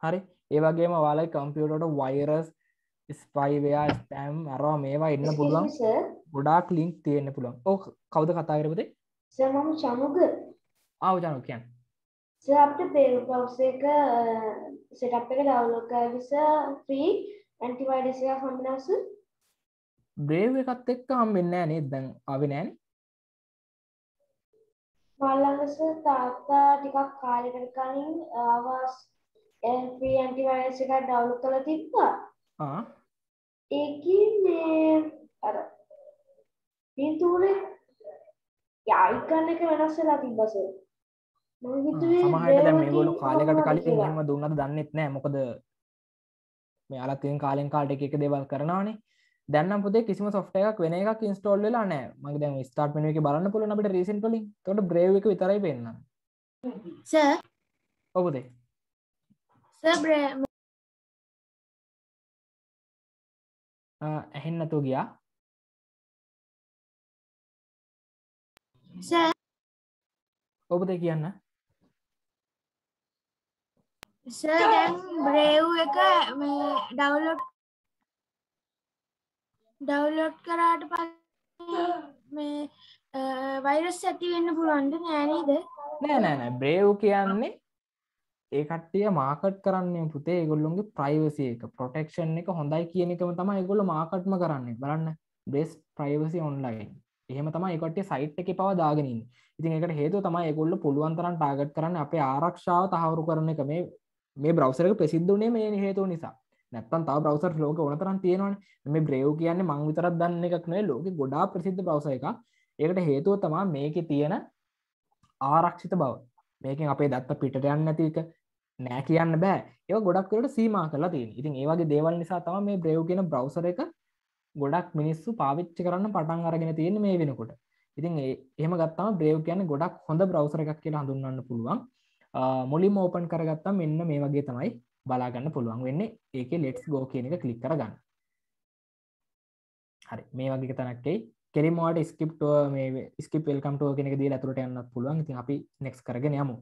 හරි? ඒවගේම වාලයි කම්පියුටට වයිරස් ස්පයිවයා ස්ටෑම් අරවා මේවා එන්න පුළුවන්. ගොඩාක් ලින්ක් තියෙන්න්න පුළුවන්. ඕ කවද කතාකරපතේ සමම චමුග. ආවජනු කියන් අපට පේරු පවස එක සෙටප් එක ඩවලෝක විස ්‍රී ඇන්ටිවයිඩස හම්බනස බ්‍රේව් එකත් එක්ක හම්බෙන්න නේ දැන් අව නෑන. මල්ලඟස තාත්තා ටිකක් කාලෙකට කලින් ආවාස් ්‍රී ඇන්ටිවයිඩස එක ඩවලු කළ තිබ්බා. ඒකින් මේ අර පින්තූරේ යයිකන්න එක වෙනස් වෙලා තිබ්බසේ සමහට දැ මේගොලු කාලෙකට කලින් හම දුන්නද දන්නෙත් නෑ. මොකද මේ අලත්තින් කාලෙන් කාට එක දේවල් කරනවානේ. දැන්න පුදේ කිසිම සොෆ්ට එකක් වෙන එකක් ඉන්ස්ටෝල් වෙලා නෑ. මගේ දැන් ස්ටාර්ට් මෙනුව එක බලන්න පුළුවන් අපිට රීසෙන්ට් වලින්. එතකොට බ්‍රේව් එක විතරයි පෙන්නන්නේ. සර් ඔබදේ ඇහෙන්නතු ගියා. ඔබද කියන්න සර් දැන් බ්‍රේව් එක මේ ඩවුන්ලෝඩ් ඩවුන්ලෝඩ් කරාට පස්සේ මේ වෛරස් ඇති වෙන්න පුළුවන්ද? නෑ නේද? නෑ නෑ නෑ. බ්‍රේව් කියන්නේ ඒ කට්ටිය මාකට් කරන්නේ පුතේ ඒගොල්ලොන්ගේ ප්‍රයිවසි එක. ප්‍රොටෙක්ෂන් එක හොඳයි කියන එකම තමයි ඒගොල්ලෝ මාකට්ම කරන්නේ. බලන්න. බ්‍රෙස් ප්‍රයිවසි ඔන්ලයින් එහෙම තමයි ඒ කට්ටිය සයිට් එකේ පව දාගෙන ඉන්නේ. ඉතින් ඒකට හේතුව තමයි ඒගොල්ලෝ පුළුවන් තරම් ටාගට් කරන්නේ අපේ ආරක්ෂාව තහවුරු කරන එක. මේ මේ බ්‍රවුසර් එක ප්‍රසිද්ධ වුණේ මේ හේතුව නිසා. නැත්තම් තව බ්‍රවුසර් ලෝකෙ ඕන තරම් තියෙනවනේ. මේ බ්‍රේව් කියන්නේ මං විතරක් දන්න එකක් නෙවෙයි ලෝකෙ ගොඩාක් ප්‍රසිද්ධ බ්‍රවුසර් එකක්. ඒකට හේතුව තමයි මේකේ තියෙන ආරක්ෂිත බව. මේකෙන් අපේ දත්ත පිටට යන්න නැති එක. නෑ කියන්න බෑ. ඒ ගොඩක් කරට සීමා කරලා තියෙන ඉතින් ඒවගේ දේවල් නිසා තම මේ බ්‍රව් කියන බ්‍රවසර එක ගොඩක් මිනිස්සු පාවිච්චි කරන්න පටන් අරගෙන තියෙන මේ වෙනකොට. ඉතින් ඒම ගත්තම බ්‍රව් කියන ගොඩක් හොඳ බ්‍රවසර එකක් කියලා හඳුන්වන්න පුළුවන්. මුලින් ඕපන් කරගත්තා මෙන්න මේ වගේ තමයි බලාගන්න පුළුවන් වෙන්නේ. ඒක ලෙට්ස් ගෝ කියන එක කලික් කරගන්න. හරි මේ වගේ තැනක්කයි කෙරිමවාට ස්කිප්ටුව මේ ස්කිප වෙල්කම්ටුව කෙනෙක දී ඇතුරට යන්නත් පුළුවන්. ඉතින් අපි නෙක්ස් කරගෙන යමු.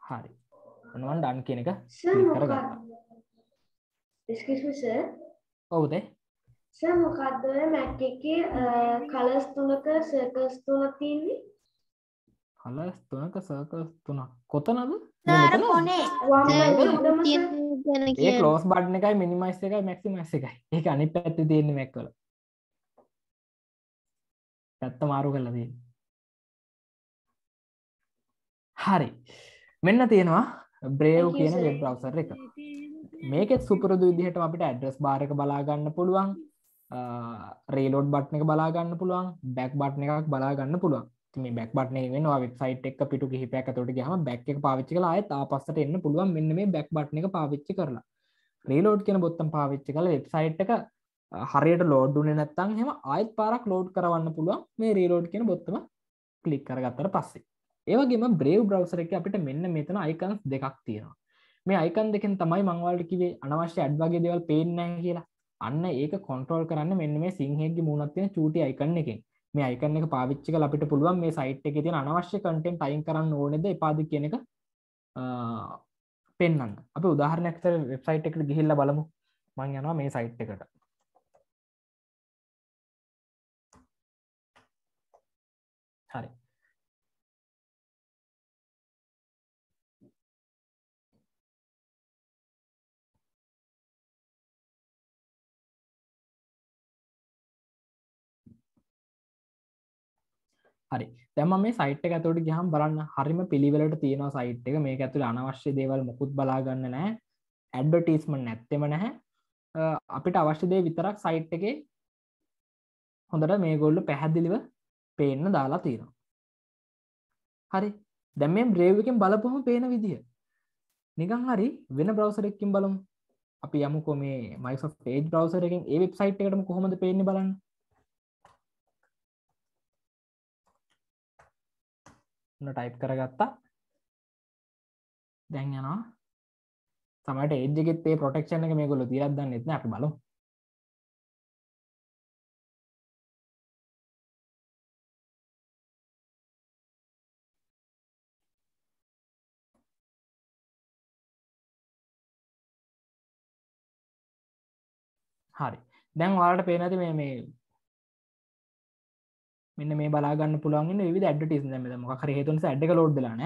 හරි ඔනවන් ඩන් කියන එක sir. ඔවුද සර් මොකක්ද ඔය Mac එකේ. කලර්ස් තුනක සර්කල්ස් තුනක් තියෙන්නේ. කලස් තුනක සර්කස් තුනක්. කොතනද? අර කොනේ වම් තියෙන ඒ. කලෝස් බඩ්න එකයි මිනිමයිස් එකයි මැක්සිමස් එකයි. ඒක අනි පැත්ති තියෙන්නේ මැක්කල පැත්ත මාරු කරලා තියෙන හරි. මෙන්න තියෙනවා බ්‍රේව් කියන. වෙබ් බ්‍රවසර් එක. මේකෙත් සුපුරුදු විදිහට අපිට ඇඩ්‍රස් බාරක බලාගන්න පුළුවන් රේලෝඩ් බට්න එක බලාගන්න පුළුවන් බැක් බට්න එකක් බලාගන්න පුළුවන්. ඉතින් මේ බැක් බට්න වෙනවා වෙබ්සයිට් එක පිටු කිහිපයක් අතට ගහම බැක් එක පාවිච්චි කරලා ආයෙත් ආපස්සට එන්න පුළුවන් මෙන්න මේ බැක් බට්න එක පාවිච්චි කරලා. රේලෝඩ් කියන බොත්තම් පාවිච්චි කළ වෙබ්සයිට් එක අ, හරියට ලෝඩ්ඩුනේ නැත්තම් හෙම ආයෙත් පාරක් ලෝඩ් කරවන්න පුළුවන් මේ රේලෝඩ් කියන බොත්තම කලික් කරගත්තට පස්සේ. ඒවගේම බ්‍රේව් බ්‍රවසර එක අපිට මෙන්න මෙතන අයිකන්ස් දෙකක් තියෙනවා. මේ අයිකන් දෙකෙන් තමයි මංවල්ට කිවේ අනවශ්‍ය ඇඩ් වගේ දෙවල් පේන්නෑ කියලා. අන්න ඒක කොන්ට්‍රෝල් කරන්න මෙන්න මේ සිංහෙක්ගේ මුණත් තියෙන චූටි අයිකන්න එකෙන්. මේ අයිකන්න එක පාවිච්චි කළ අපිට පුළුවන් මේ සයිට් එක තියෙන අනවශ්‍ය කන්ටෙන්ට් අයින් කරන්න ඕනෙද එපාද කියන එක ආ, පෙන්වන්න අපි උදාහරණයක් තර වෙබ්සයිට් එකට ගිහිල්ලා බලමු. මං යනවා මේ සයිට් එකට. හරි. හරි. දැම මේ සයිට් එක ඇතුට ගහම් බලන්න. හරිම පිළිවෙලට තියෙනවා සයිට් එක. මේක ඇතුළ අනවශ්‍ය දේවල් මුකුත් බලාගන්න නෑ ඇඩ්ඩටීස්ම නැත්තෙම නැහැ. අ, අපිට අවශ්‍ය දේ විතරක් සයිට් එක හොඳට මේ ගොල්ල පැහැදිලිව පේන්න දාලා තියෙනවා. හරි. දැම මේ බ්‍රේවකින් බලපුහම පේන විදිහ නිකං හරි වෙන බ්‍රවසරකින් බලමු. අපි යමුකො මේ මයිසෝ පේජ් බ්‍රවසරකින් ඒ වෙබ්සයිට් එකටම කොහොමද පේන්න බලන්න. ටයිප් කරගත්තා. දැන් යනවා. සමට ඒජගෙත් ඒ ප්‍රොටෙක්ෂණ එක මේ ගොලු තිරත් දන්න එත්න අපි බලු හරි. දැන් වාලට පේනති මේ මේ මෙන්න මේ බලාගන්න පුළුවන් වි ඇඩටිස් ම මොක හේතුන් ඇඩ්ක ලෝඩ්ලන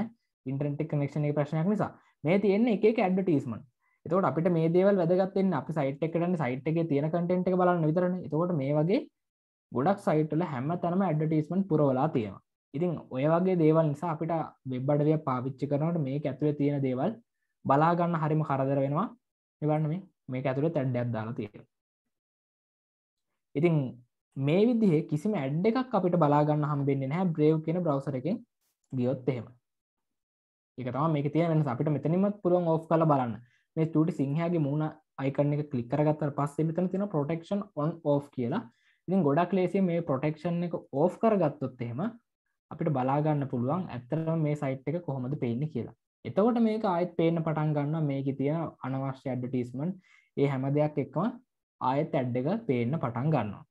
ඉන්ටරෙන්ට් කනෙක්ෂන ප්‍රශ්නයක් නිසා. මේ තියෙන එක ඇඩටිස්මන් එතකොට අපිට මේ දේවල් වැදගත්තෙන් අපි සයිට් එකටන සයිට් එක තියෙන කටෙන්ට් එක බලන්න විතරන. එතකොට මේ වගේ ගොඩක් සයිටල හැම තැනම ඇඩටිස්මන් පුරවලා තියෙනවා. ඉතින් ඔය වගේ දේවල් නිසා අපිට වෙබ්බඩවය පාවිච්චි කරනට මේ ඇතුවේ තියෙන දේවල් බලාගන්න හරිම කරදර වෙනවා. එවන්න මේ. මේ ඇතුළේ තැඩ්ඩක් දාලා තියෙන ඉතින් මේ විදිහ කිසිම ඇඩ් එකක් අපිට බලාගන්න හම්බෙන්නේ නැහැ බ්‍රේව් කියන බ්‍රවසර එකෙන් ගියොත් එහෙම. එක තම මේක තියෙන වෙනස. අපිට මෙතනින්මත් පුළුවන් ඕෆ් කරලා බලන්න. මේ චූටි සිංහයාගේ මූණ අයිකන් එක ක්ලික් කරගත්තට පස්සේ මෙතන තියෙන ප්‍රොටෙක්ෂන් ඔන් ඕෆ් කියලා. ඉතින් ගොඩක් ලේසියෙන් මේ ප්‍රොටෙක්ෂන් එක ඕෆ් කරගත්තොත් එහෙම අපිට බලාගන්න පුළුවන් ඇත්තරම මේ සයිට් එක කොහොමද පේන්නේ කියලා. එතකොට මේක ආයත් පේන්න පටන් ගන්න මේක තියෙන අනවශ්‍ය ඇඩ්ඩටිස්මන්ට් ඒ හැම දෙයක් එක්කම ආයත් ඇඩ් එක පේන්න පටන් ගන්නවා.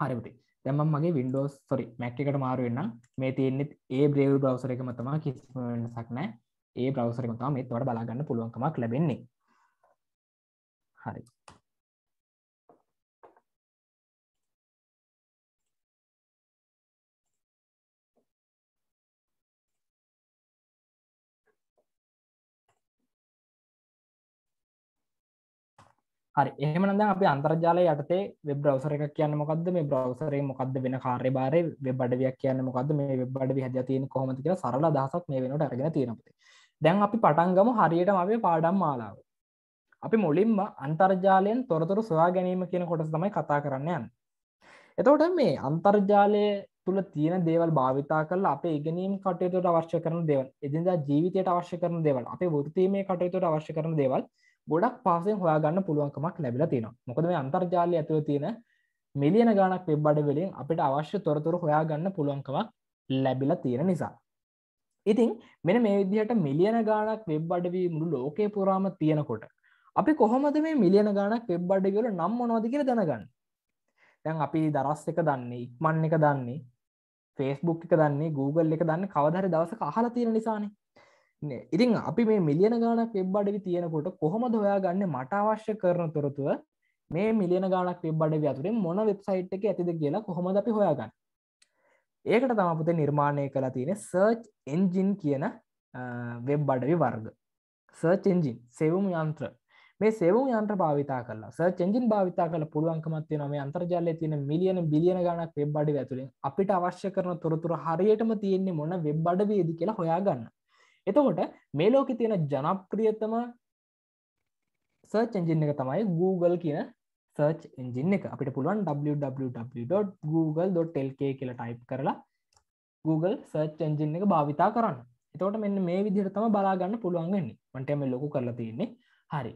හරිපති දැම මගේ වින්ඩෝස් සොරි මැක් එකට මාරුවෙන්නම් මේ තියෙන්නෙත් ඒ බ්‍රේව් බ්‍රවසර එකම තමා කිසිම වෙනසක් නෑ ඒ බ්‍රවසරම තම මෙත් වට බලාගන්න පුළුවන්කමක් ලැබෙන්නේ. හරි. හරි. එහෙමනද අපි අන්තර්ජාලය යටතේ වෙබ් බ්‍රවසර එකක් කියන්න මොකක්ද මේ බ්‍රවසරේ මොකක්ද වෙන කාර්ය බාරය වෙබ් අඩවියක් කියන්න මොකක්ද මේ වෙබ් අඩවි හද තියෙන කොහොමද කියලා සරල දහසක් මේ වෙනට අරගෙන තියෙනපති දැන් අපි පටන්ගම හරියට අපේ පාඩම් මාලාව. අපි මුලින්ම අන්තර්ජාලයෙන් තොරතුරු සොයා ගැනීම කියන කොටස තමයි කතා කරන්න යන්න. එතකොට මේ අන්තර්ජාලය තුළ තියෙන දේවල් භාවිතා කල අපේ ඉගෙනීම් කටයුතුට අවශ්‍ය කරන දේවල් එදින්දා ජීවිතයට අවශ්‍ය කරන දේවල් අපේ වෘතීමේ කටයුතුට අවශ්‍ය කරන දේවල් ගොඩක් පාසෙන් හොයාගන්න පුළුවන්කමක් ලැබිලා තියෙනවා. මොකද මේ අන්තර්ජාලය ඇතුළ තියෙන මිලියන ගානක් වෙබ් අඩ වලින් අපිට අවශ්‍ය තොරතුරු හොයාගන්න පුළුවන්කමක් ලැබිලා තියෙන නිසා. ඉතින් මෙන මේ විදිහට මිලියන ගානක් වෙබ් අඩවී මුළු ලෝකය පුරාම තියෙනකොට අපි කොහොමද මේ මිලියන ගානක් වෙබ් අඩගල නම් මොනවද කියල දැනගන්න? දැන් අපි දරස් එක දන්නේ ඉක්මන් එක දන්නේ ෆේස්බුක් එක දන්නේ Google එක දන්න කවදහරි දවස අහලා තියෙන නිසානේ. ඉතින් අපි මේ මිලියන ගානක් වෙබ් අඩවි තියෙනකොට කොහොමද හොයා ගන්න මට අවශ්‍ය කරන තොරතුව මේ මිලියන ගානක් වෙබ් අඩවි අතුරින් මොන වෙබ්සයිට් එක ඇතිද කියලා කොහොමද අපි හොයාගන්න? ඒකට තමපුතේ නිර්මාණය කලා තියෙන සර්ච් එන්ජින් කියන වෙබ් අඩවි වර්ග. සර්ච් එන්ජින් සෙවුම් යන්ත්‍ර. මේ සෙවුම් යන්ත්‍ර භාවිතා කලා සර්ච් එන්ජින් භාවිතා කල පුළුවන්කමත් වෙන මේ අන්තර්ජාලය තියෙන මිලියන බිලියන ගණක් වෙබ් අඩවි ඇතුළින් අපිට අවශ්‍ය කරන තොරතුර හරියටම තියෙන්නේ මොන වෙබ් අඩවේදි කියලා හොයාගන්න. එතකොට මේ ලෝකෙ තියෙන ජනප්‍රියතම සර්ච් එන්ජින් එක තමයි Google කියන සර්ච් එන්ජින් එක. අපිට පුළුවන් www.google.lk කියලා ටයිප් කරලා Google සර්ච් එන්ජින් එක භාවිතා කරන්න. එතකොට මෙන්න මේ විදිහට තම බලාගන්න පුළුවන්ගන්නේ මටම ලොකු කරලා තියෙන්නේ. හරි.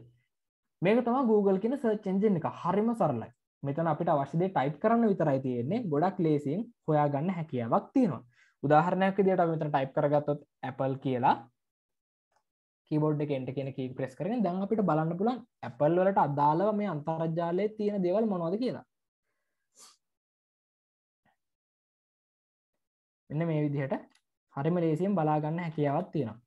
මේක තම Google කියන සර්ච් එන්ජින් එක. හරිම සරලයි. මෙතන අපිට අවශ්‍යදේ ටයිප් කරන්න විතරයි තියෙන්නේ. ගොඩක් ලේසින් හොයාගන්න හැකියාවක් තියෙනවා. උදාහරණයක් විදියට මෙතන ටයිප් කරගත්තොත් Apple කියලා. කීබෝඩ් එක එන්ට කියන කී ප්‍රෙස් කරගෙන දැන් අපිට බලන්න පුළුවන් Apple වලට අදාළව මේ අන්තර්ජාලයේ තියෙන දේවල් මොනවද කියලා. මෙන්න මේ විදිහට හරිම ලේසියෙන් බලාගන්න හැකියාවක් තියෙනවා.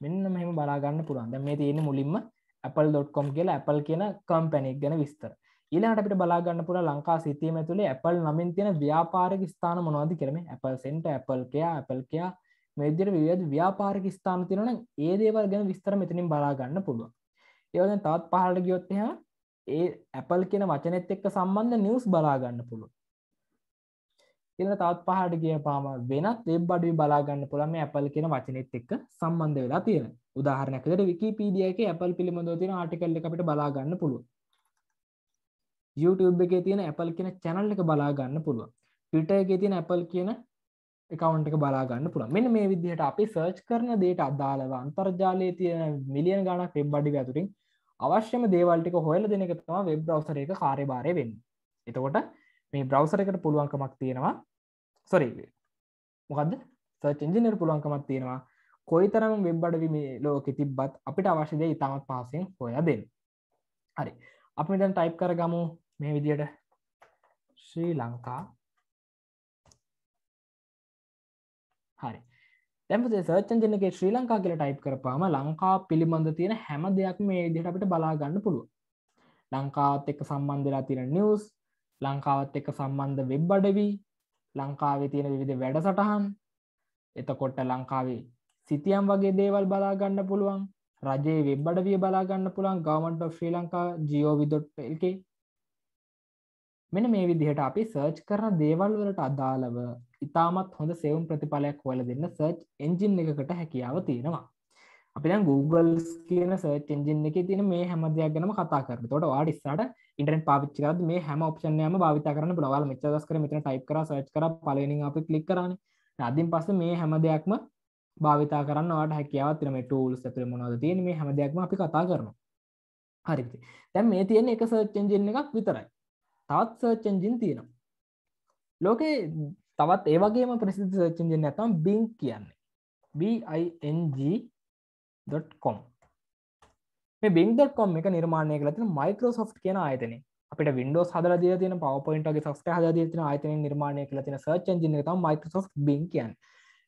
මෙන්න මෙහෙම බලාගන්න පුළුවන්. දැන් මේ තියෙන්නේ මුලින්ම apple.com කියලා Apple කියන කම්පැනි එක ගැන විස්තර. ඊළඟට අපිට බලාගන්න පුළුවන් ලංකා සිතීම ඇතුලේ Apple නමින් තියෙන ව්‍යාපාරික ස්ථාන මොනවද කියලා මේ Apple Center Apple Care Apple Care මේ විදිහට විවිධ ව්‍යාපාරික ස්ථාන තියෙනවා නම් ඒ දේවල් ගැන විස්තර මෙතනින් බලා ගන්න පුළුවන්. ඒ වගේම තවත් පහළට ගියොත් එහෙම ඒ Apple කියන වචනේත් එක්ක සම්බන්ධ නිවුස් බලා ගන්න පුළුවන්. ඊළඟ තවත් පහළට ගියපාම වෙනත් වෙබ් අඩවි බලා ගන්න පුළුවන් මේ Apple කියන වචනේත් එක්ක සම්බන්ධ වෙලා තියෙන. උදාහරණයක් විදිහට Wikipedia එකේ Apple පිළිබඳව තියෙන ආටිකල් එක අපිට බලා ගන්න පුළුවන්. YouTube එකේ තියෙන Apple කියන channel එක බලා ගන්න පුළුවන්. Twitter එකේ තියෙන Apple කියන එකකවන්් එක බලාගන්න පුළ මෙන්න මේ විදිහට අපි සර්ච් කරන දේට අදාළව අන්තර්ජාලය තියෙන මිලියන ගණක් වෙබ් අඩි ඇතුරින් අවශ්‍යම දේවල්ටික හොයල දෙන එක තම වෙබ් බ්‍රවසර එක කාර්යභාරය වෙන්න. එතකොට මේ බ්‍රවසර එකට පුළුවන්කමක් තියෙනවා. සොරි මොකක්ද සර්ච් එන්ජිනර් පුළුවන්කමක් තියෙනවා. කොයි තරම වෙබ් අඩවි මේ ලෝක තිබ්බත් අපිට අවශ්‍යද ඉතාමත් පහසෙන් හොය දෙන්න. හරි. අපි දැන් ටයිප් කර ගමු මේ විදියට ශ්‍රී ලංකා. හරි. දැමත සර්චන්ජනක ශ්‍රී ලංකා කියල ටයිප් කරපාම ලංකා පිළිබඳ තියෙන හැම දෙයක් මේ දිට අපිට බලාගන්න පුළුව ලංකාවත් එක්ක සම්බන්ධලා තියෙන නිවස් ලංකාවත් එක්ක සම්බන්ධ වෙබ් අඩවී ලංකාවේ තියෙන විවිධ වැඩ සටහන් එතකොට්ට ලංකාවේ සිතියම් වගේ දේවල් බලාගන්න පුළුවන්. රජයේ වෙබ් අඩවිය බලාගන්න පුළන් ගවමන්ට ශ්‍රී ලංකා ජියෝවිදොට්ක මෙන මේ විදිහට අපි සර්ච් කරන දේවල් වලට අදාළව ඉතාමත් හොඳ සෙවුම් ප්‍රතිඵලයක් හොල දෙන්න සර්ච් එන්ජින් එකකට හැකියාව තියෙනවා. අපි Google කියන සර්ච් එන්ජින් එක තින මේ හැම දෙයක් ගැනම කතා කර තොට වාඩ ස්ට ඉන්ටරෙන් පාවිච්චි කරද මේ හැම ඔප්ෂන්යම භාවිත කරන බලවල් මෙචදස් කර මෙතන ටයිප් කර සර්ච් කර පලනි අපි කලික් කරන්න අදින් පස්ස මේ හැම දෙයක්ම භාවිතා කරන්න වාට හැකියාවත් තින ටූල් ඇතුර මොනවද තියෙන මේ හැම දෙයක්ම අපි කතා කරනවා. හරිති තැන් මේ තියෙන එක සර්ච් එන්ජින් එකක් විතරයි. තවත් සර්ච් එන්ජින් තියෙනවා ලෝකේ තවත් ඒවගේම ප්‍රසිද්ධ සර්ච් එන්ජින් ඇතම් බිං කියන්නේ bing.com මේ බිං.කොම් එක නිර්මාණය කළ තින මයිකරෝසොෆ් කියන ආයතන අපිට වින්ඩෝස් හදලා දීලා තියෙන PowerPoint වගේ software හදලා දීලා තියෙන ආයතනයෙන් නිර්මාණය කරලා තියෙන search engine එක තමයි Microsoft Bing කියන්නේ.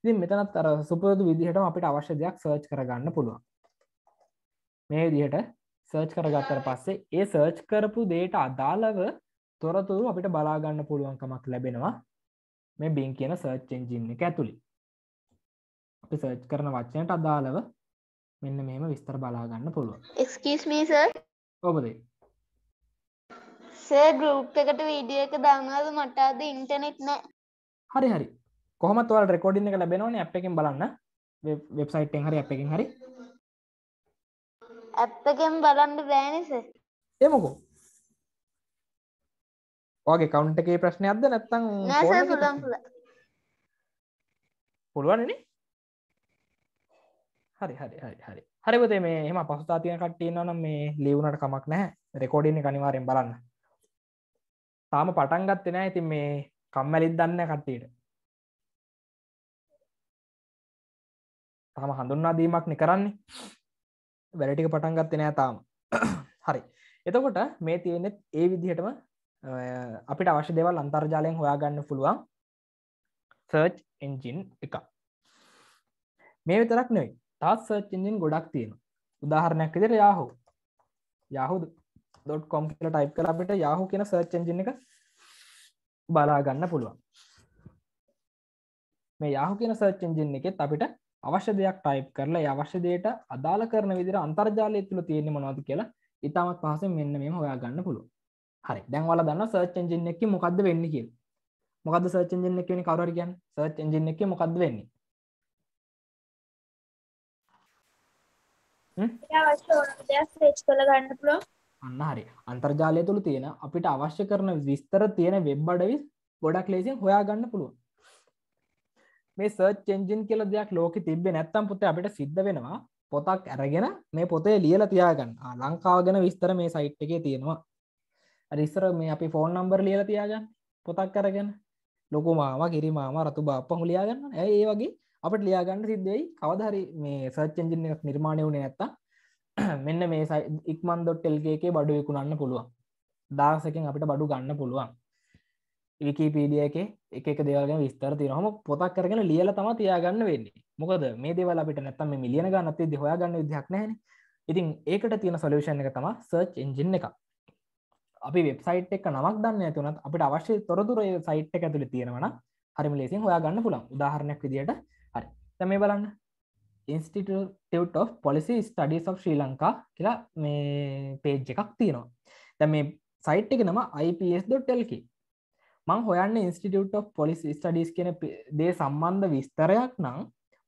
ඉතින් මෙතනත් අර සුපුරුදු විදිහටම අපිට අවශ්‍ය දෙයක් search කරගන්න පුළුවන්. මේ විදිහට search කරගත්තට පස්සේ ඒ search කරපු දේට අදාළව තොරතුරු අපිට බලා ගන්න පුළුවන්කමක් ලැබෙනවා. මේ Bing කියන search engine එක ඇතුළේ. අපි search කරන වචනයට අදාළව මෙන්න මෙහෙම විස්තර බලා ගන්න පුළුවන්. ඔබද. සර් ගෲප් එකට වීඩියෝ එක දානවාද මට අද ඉන්ටර්නෙට් නෑ. හරි හරි. කොහොමත් ඔයාලට රෙකෝඩින් එක ලැබෙනවනේ ඇප් එකෙන් බලන්න. වෙබ්සයිට් එකෙන් හරි ඇප් එකෙන් හරි. ඇප් එකෙන් බලන්න බෑනේ සර් ඔයාගේ කවුන්ට් එකේ ප්‍රශ්නයක්ද නෑ? පුළුවන් පුළුවන්නේ හරි හරි හරි හරි. හරි පුතේ මේ එහෙම අපහසුතාව තියෙන කට්ටිය ඉන්නවා නම් මේ ලියුණාට කමක් නැහැ. රෙකෝඩින් එක අනිවාර්යෙන් බලන්න. තාම පටන් ගත්තේ නැහැ. ඉතින් මේ කම්මැලිත් දන්නේ කට්ටියට. තාම හඳුන්වා දීමක් නේ කරන්නේ. වැඩ ටික පටන් ගත්තේ නෑ තාම. හරි. එතකොට මේ තියෙනෙත් ඒ විදිහටම අපිට අවශ්‍ය දේවල් අන්තර්ජාලයෙන් හොයාගන්න පුළුවන්. සර්ච් එන්ජින් එක මේ විතරක් නෙවෙයි. තාත් සර්ච් එන්ජින් ගොඩක් තියෙනවා. උදාහරණයක් විදිහට Yahoo. Yahoo.com කියලා ටයිප් කරලා අපිට Yahoo කියන සර්ච් එන්ජින් එක බලා ගන්න පුළුවන්. මේ Yahoo කියන සර්ච් එන්ජින් එකෙත් අපිට අවශ්‍ය දෙයක් ටයිප් කරලා ඒ අවශ්‍ය දෙයට අදාළ කරන විදිහට අන්තර්ජාලය තුළ තියෙන්නේ මොනවද කියලා ඉතාමත් පහසෙන් මෙන්න මෙහෙම හොයාගන්න පුළුවන්. හරි. දැන් ඔයාලා දන්නවා සර්ච් එන්ජින් එකකින් මොකද්ද වෙන්නේ කියලා. මොකද්ද සර්ච් එන්ජින් එක වෙන්නේ කවුරු හරි කියන්නේ? සර්ච් එන්ජින් එකේ මොකද්ද වෙන්නේ? අවශ්‍ය ඕන දෙයක් සර්ච් කරලා ගන්න පුළුවන්. අන්න හරි. අන්තර්ජාලය තුළ තියෙන අපිට අවශ්‍ය කරන විස්තර තියෙන වෙබ් අඩවි ගොඩක් ලේසියෙන් හොයාගන්න පුළුවන්. මේ සර්ච් එන්ජින් කියලා දෙයක් ලෝකෙ තිබ්බේ නැත්තම් පුතේ අපිට සිද්ධ වෙනවා පොතක් අරගෙන මේ පොතේ ලියලා තියාගන්න. ආ ලංකාව ගැන විස්තර මේ සයිට් එකේ තියෙනවා. අර ඉස්සර මේ අපි ෆෝන් නම්බර් ලියලා තියාගන්න පොතක් අරගෙන ලොකු මාමා කිරි මාමා රතු බාප්පා ලියා ගන්න. ඇයි ඒ වගේ අපිට ලියා ගන්න සිද්ධ වෙයි. කවදා හරි මේ සර්ච් එන්ජින් එකක් නිර්මාණය වුණේ නැත්තම් මෙන්න මේ ඉක්මන්.lk එකේ බඩු විකුණන්න පුළුවන්. දවසකින් අපිට බඩු ගන්න පුළුවන්. විකීපීඩිය එක එක එක දේවල්ගෙන විස්තර තියෙනවම පොතක් කරගෙන ලියලා තමයි තියාගන්න වෙන්නේ. මොකද මේ දේවල් අපිට නැත්තම් මේ මිලියන ගණනක් තියදී හොයාගන්න විදිහක් නැහැනේ. ඉතින් ඒකට තියෙන සොලියුෂන් එක තමයි සර්ච් එන්ජින් එක. අපි වෙබ්සයිට් එක නමක් දන්නේ නැති වුණත් අපිට අවශ්‍ය තොරතුරු ඒ සයිට් එක ඇතුලේ තියෙනවා නම් හරිම ලේසියෙන් හොයාගන්න පුළුවන්. උදාහරණයක් විදිහට හරි. දැන් මේ බලන්න. Institute of Policy Studies of Sri Lanka කියලා මේ පේජ් එකක් තියෙනවා. දැන් මේ සයිට් එක නම ips.lk. මං හොයන්න Institute of Policy Studies කියන පේ- දේ සම්බන්ධ විස්තරයක් නම්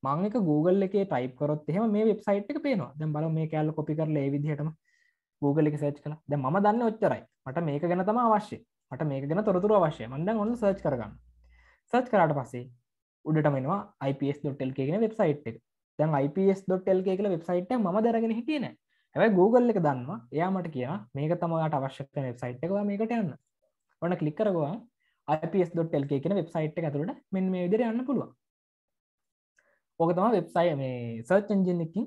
මං එක Google එකේ ටයිප් කරොත් එහෙම මේ වෙබ්සයිට් එක පේනවා. දැන් බලමු මේ කැලේ කොපි කරලා ඒ විදිහටම Google එක සර්ච් කළා. දැන් මම දන්නේ ඔච්චරයි. මට මේක ගැන තමයි අවශ්‍ය. මට මේක ගැන තොරතුරු අවශ්‍යයි. මම දැන් ඔන්න සර්ච් කරගන්න. සර්ච් කරාට පස්සේ උඩටම එනවා ips.lk කියන වෙබ්සයිට් එක. දැන් ips.lk කියලා වෙබ්සයිට් එක මම දැනගෙන හිටියේ නෑ. හැබැයි Google එක දන්නවා. එයා මට කියනවා මේක තමයි ඔයාලට අවශ්‍ය කරන වෙබ්සයිට් එක. ඔයා මේකට යන්න. ඔන්න ක්ලික් කරගුවම ips.lk කියන වෙබ්සයිට් එක ඇතුළට මෙන්න මේ විදිහට යන්න පුළුවන්. ඕක තමයි වෙබ්සයිට් මේ සර්ච් එන්ජින් එකකින්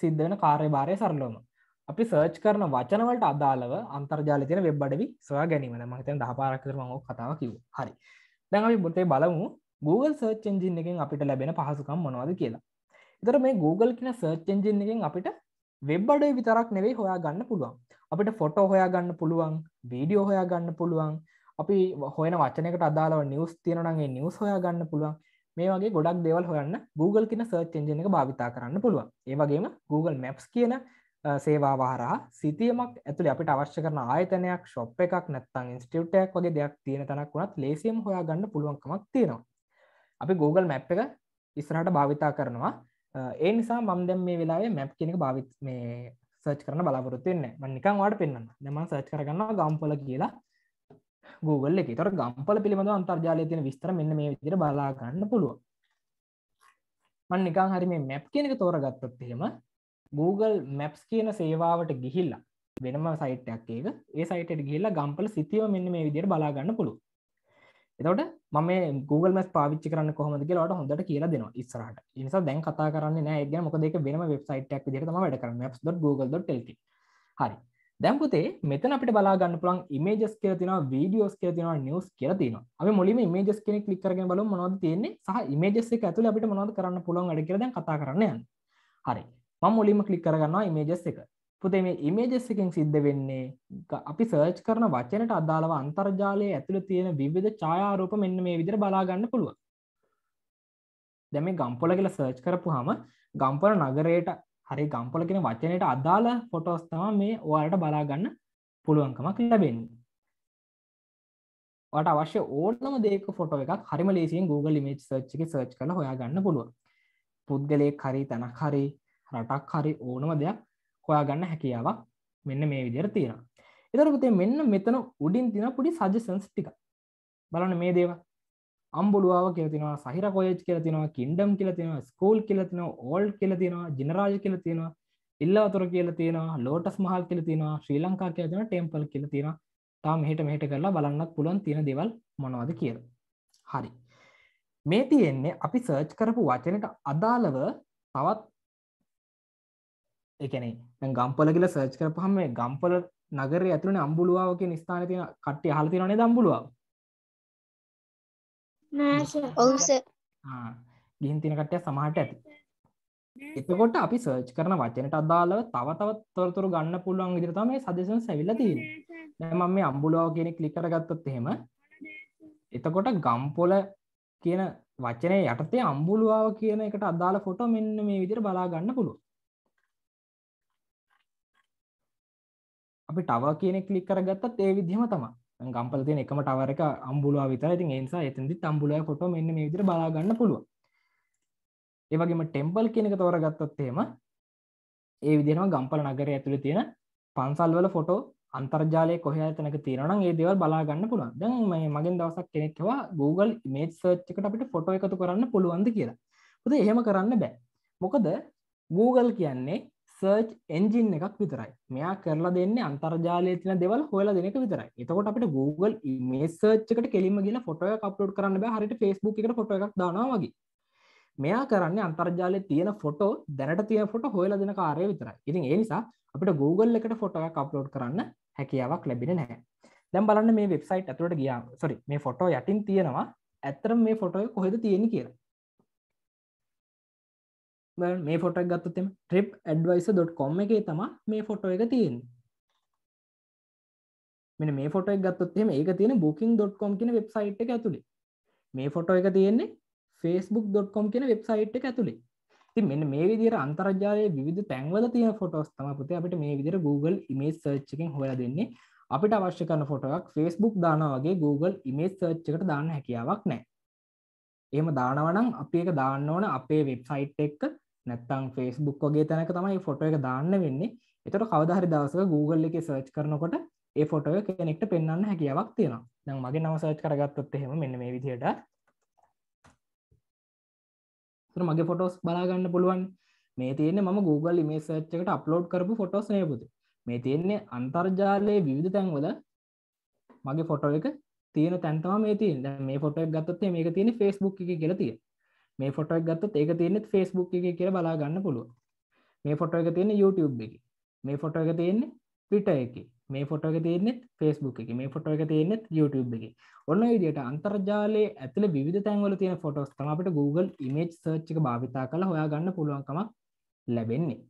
සිද්ධ වෙන කාර්යභාරය සරලවම. අපි සර්ච් කරන වචන වලට අදාළව අන්තර්ජාලයේ තියෙන වෙබ් අඩවි සොයා ගැනීම. දැන් මම හිතන්නේ 10 පාරක් විතර මම ඕක කතාව කිව්වා. හරි. දැන් අපි පොතේ බලමු Google search engine එකෙන් අපිට ලැබෙන පහසුකම් මොනවද කියලා. එතකොට මේ Google කියන search engine එකෙන් අපිට වෙබ් අඩවි විතරක් නෙවෙයි හොයාගන්න පුළුවන්. අපිට ෆොටෝ හොයාගන්න පුළුවන්, වීඩියෝ හොයාගන්න පුළුවන්. අපි හොයන වචනයකට අදාළව නිවුස් තියෙනවා නම් ඒ නිවුස් හොයාගන්න පුළුවන්. මේ වගේ ගොඩක් දේවල් හොයන්න Google කියන search engine එක භාවිතා කරන්න පුළුවන්. ඒ වගේම Google Maps කියන අ, සේවාව හරහා සිතියමක් ඇතුළේ අපිට අවශ්‍ය කරන ආයතනයක්, shop එකක් නැත්නම් institute එකක් වගේ දෙයක් තියෙන තැනක් වුණත් ලේසියෙන් හොයාගන්න පුළුවන්කමක් තියෙනවා. අපි Google Map එක ඉස්සරහට භාවිතා කරනවා. අ, ඒ නිසා මම දැන් මේ වෙලාවේ map කියන එක භාවිත මේ සර්ච් කරන්න බලාපොරොත්තු වෙන්නේ නැහැ. මම නිකන් ඔයාලට පෙන්නන්න. දැන් මම සර්ච් කරගන්නවා ගම්පොල කියලා Google එකේ. ඒතර ගම්පොල පිළිබඳව අන්තර්ජාලයේ තියෙන විස්තර මෙන්න මේ විදිහට බලා ගන්න පුළුවන්. මම නිකන් හරි මේ map කියන එක තෝරගත්තොත් එහෙම Google Maps කියන සේවාවට ගිහිල්ලා වෙනම සයිට් එකක් ඒක. ඒ සයිට් එකට ගිහිල්ලා ගම්පල සිතියම මෙන්න මේ විදිහට බලා ගන්න පුළුවන්. එතකොට මම මේ Google Maps පාවිච්චි කරන්න කොහොමද කියලා ඔයාලට හොඳට කියලා දෙනවා ඉස්සරහට. ඒ නිසා දැන් කතා කරන්නේ නැහැ ඒක ගැන මොකද ඒක වෙනම වෙබ්සයිට් එකක් විදිහට තමයි වැඩ කරන්නේ maps.google.lk. හරි. දැම්පුතේ මෙතන අපිට බලාගන්න පුළන් ඉමේජස් කියල තින වීඩියෝස් කියල තින නිවස් කියල තින අප මුලින් මේජස් කෙනෙ කලික් කරගෙන බල මොනවද තියන්නේ සහ ඉමේජස් එක ඇතුළ අපිට මොනවද කරන්න පුළුවන් අඩ කියද කතා කරන්න යන්න හරි මම මුලින්ම කලික් කරගන්නවා ඉමේජස් එක. පුතේ මේ ඉමේජස් එකෙන් සිද්ධ වෙන්නේ අපි සර්ච් කරන වචනට අදාළව අන්තර්ජාලය ඇතුළ තියෙන විවිධ ඡායාරූප මෙන්න මේ විදිහට බලාගන්න පුළුවන්. දැන් මේ ගම්පොල කියලා සර්ච් කරපු හම ගම්පොල නගරයට හරි ගම්පොල කියෙන වචනයට අදාළ ෆොටෝස් තම මේ ඔයාලට බලාගන්න පුළුවන්කමක් ලැබෙන්නේ. වට අවශ්‍ය ඕනම දේක ෆොටෝ එකක් හරිම ලේසියෙන් Google ඉමේජ් සර්ච් එක සර්ච් කරලා හොයාගන්න පුළුවන්. පුද්ගලයෙක් හරි තැනක් හරි රටක් හරි ඕනම දෙයක් හොයාගන්න හැකියාවක් මෙන්න මේ විදිහට තියෙනවා. එතකොට පුතේ මෙන්න මෙතන උඩින් තියෙන පොඩි සජෙෂන්ස් ටික. බලන්න මේ දේවල්. අම්බුලුවාව කියලා තියෙනවා, සහිර කොලෙජ් කියලා තියෙනවා, කින්ඩම් කියලා තියෙනවා, ස්කූල් කියලා තියෙනවා, ඕල්ඩ් කියලා තියෙනවා, ජිනරාජ් කියලා තියෙනවා, ඉල්ලවතුර කියලා තියෙනවා, ලෝටස් මහල් කියලා තියෙනවා, ශ්‍රී ලංකා කියලා තියෙනවා, ටෙම්පල් කියලා තියෙනවා. තාම මෙහෙට මෙහෙට කරලා බලන්නත් පුළුවන් තියෙන දේවල් මොනවද කියලා. හරි. මේ තියෙන්නේ අපි සර්ච් කරපු වචනට අදාළව තවත් එකනේ ගම්පල කියල සර්ච් කරපහම මේ ගම්පල නගර ඇතුළන අම්බුලුවාව කිය ස්ථාන තින කට්ටිය හල තිරනේ දම්බුලුව ඔවුස ගිහින් තින කට්ටය සමහට ඇති. එතකොට අපි සර්ච් කරන වචනට අදාළව තව තවත් තොරතුරු ගන්න පුළුවන් විදිරත මේ සදසන් සැවිල්ල තිීම මම මේ අම්බුලුවාව කියෙනෙ කලිකර ගත්තොත් එහෙම එතකොට ගම්පොල කියන වචනය යටතේ අම්බුලුවාව කියන එකට අදාළ ෆොටෝ මෙන්න මේ විදිර බලා ගන්න පුළුව අපි ටව කියන කලික් කරගත්තත් ඒ විදිහම තමයි ගම්පල තියෙන එකම ටවර එක අම්බුලුව විතර ඉතින් ඒ නිසා එතනදි අම්බුලුව ෆොටෝ මෙන්න මේ විදිහට බලා ගන්න පුළුවන් ඒ වගේම ටෙම්පල් කියන එක තෝරගත්තොත් එහෙම ඒ විදිහම ගම්පල නගරය ඇතුළේ තියෙන පන්සල් වල ෆොටෝ අන්තර්ජාලය කොහේ තැනක තියෙනවා නම් ඒ දේවල් බලා ගන්න පුළුවන් දැන් මේ මගෙන් දවසක් කෙනෙක් කිව්වා Google image search එකට අපිට ෆොටෝ එකතු කරන්න පුළුවන්ද කියලා. පුතේ එහෙම කරන්න බෑ. මොකද Google කියන්නේ සර්ච් එන්ජින් එකක් විතරයි. මෙයා කරලා දෙන්නේ අන්තර්ජාලය තින දෙවල් හොල දෙනක විතරයි. එතකොට අපට Google මේ සර්ච්කට කෙලිම ගල ෆොටෝ අප්ලෝඩ් කරන්න බෑ. හරිට ෆස්බුක් එකට ෆොට එකක් දානවා වගේ. මෙයා කරන්න අන්තර්ජාලය තියෙන ෆොටෝ දැනට තිය ෆොට හොල දෙන කාරය විතරයි. ඉතින් ඒ නිසා අපිට Google එකට ෆොටෝ අප්ලෝඩ් කරන්න හැකියාවක් ලැබෙන නැහැ. දැම් බලන්න මේ වෙබ්සයිට් ඇතුළට ගියා සොරි මේ ෆොටෝ යටින් තියෙනවා. ඇත්තරම් මේ ෆොටෝ කොහෙද තියෙන කියලා. මේ ෆොට ගත්තතම ට්‍රිප් ඇඩ්වයිස.කොම් එක තම මේ ෆොටෝ එක තියෙන් මෙ මේ ෆොට ගත්තොත්ම ඒක තියෙන බෝකින්.කොම් කියන වෙබ්සයිට් එක ඇතුළේ මේ ෆොටෝ එක තියෙන්නේ ෆස්බුක්.කොම් කියන වෙබ්සයිට් එක ඇතුළේ ති මෙන්න මේ විදිර අන්තර්ජාලය විධ තැන්වල තිය ෆොටෝස් තම පුත අපට මේ විදිර Google ඉමේ සර්ච්චකින් හොල දෙන්නේ. අපිට අවශ්‍ය කරන ෆොටක් ෆස්බුක් දානවගේ Google ඉමේ සර්ච්චකට දාන්න හැකියාවක් නෑ එම දානවනම් අපි එක දාන්න ඕන අපේ වෙබ්සයිට් එක්ක නැත්තං ෆෙස්බුක් වගේ තැනක තමයි ෆොට එක දාන්න වෙන්නේ. එතට කවදහරි දවසක Google එක සර්ච් කරනකොට ඒ ෆොටෝ කෙනෙක්ට පෙන්න්න හැකියාවක් තියෙනවා. දැන් මගේ නම සර්ච් කරගත්තොත් එහෙම මෙන්න මේ විදිහට. මගේ ෆොටෝස් බලාගන්න පුළුවන්. මේ තියන්නේ ම Google මේ සර්ච්චකට අප්ලෝඩ් කරපු ෆොටෝස් නයපුද මේ තියෙන්නේ අන්තර්ජාලයේ විවිධ තැන්වල මගේ ෆොටෝ එක තියෙන තැන්තම මේ තිය මේ ෆොට ගත්තත් මේක තියෙන ෆස්බුක් එක කියලතිය මේ ෆොට ගත්ත ඒක තියෙනෙත් ෆස්බුක් එක කියල බලා ගන්න පුළුව මේ ෆොට එක තියෙන YouTube එක. මේ ෆොට එක තියෙන්නේ පිට එක. මේ ෆොට එක තියෙනෙත් ෆස්බුක් එක. මේ ෆොට එක තියෙනෙත් YouTube එක. ඔන්න විදිට අන්තර්ජාලය ඇතුල විධ තැන්වල තියෙන ෆොටෝස් තම අපට Google ඉමේජ් සර්ච් එක භාවිතා කළ හොයා ගන්න පුළුවන්කමක් ලැබෙන්නේ.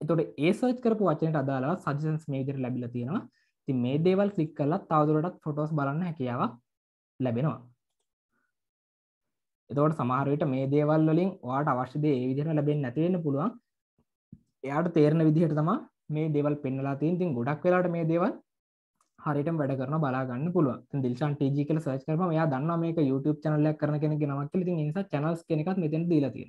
එතොට ඒ සර්ච් කරපු වචනට අදාලා සජසන්ස් මේජර ලැබිල තියෙනවා. ති මේ දේවල් ක්ලික් කරලා තවදුරටත් ෆොටෝස් බලන්න හැකියාවක් ලැබෙනවා. එතවට සමහරයට මේ දේවල් වලින් වාට අවශ්‍යද ඒ විදිහට ලැබෙන් නැතිවෙන්න පුළුවන්. එයාට තේරණ විදිහට තම මේ දෙවල් පෙන්ලා තින් තින් ගොඩක් වෙලාට මේ දේවල් හරිට වැඩ කරන බලාගන්න පුළුව දිල්ෂන් ටජ කල සර්ච් කරම යා දන්න මේක YouTube චනල්ලයක් කරන කෙනෙ නමක් ති නිසා චනස් කෙනෙකත් මෙතැට දීලතිය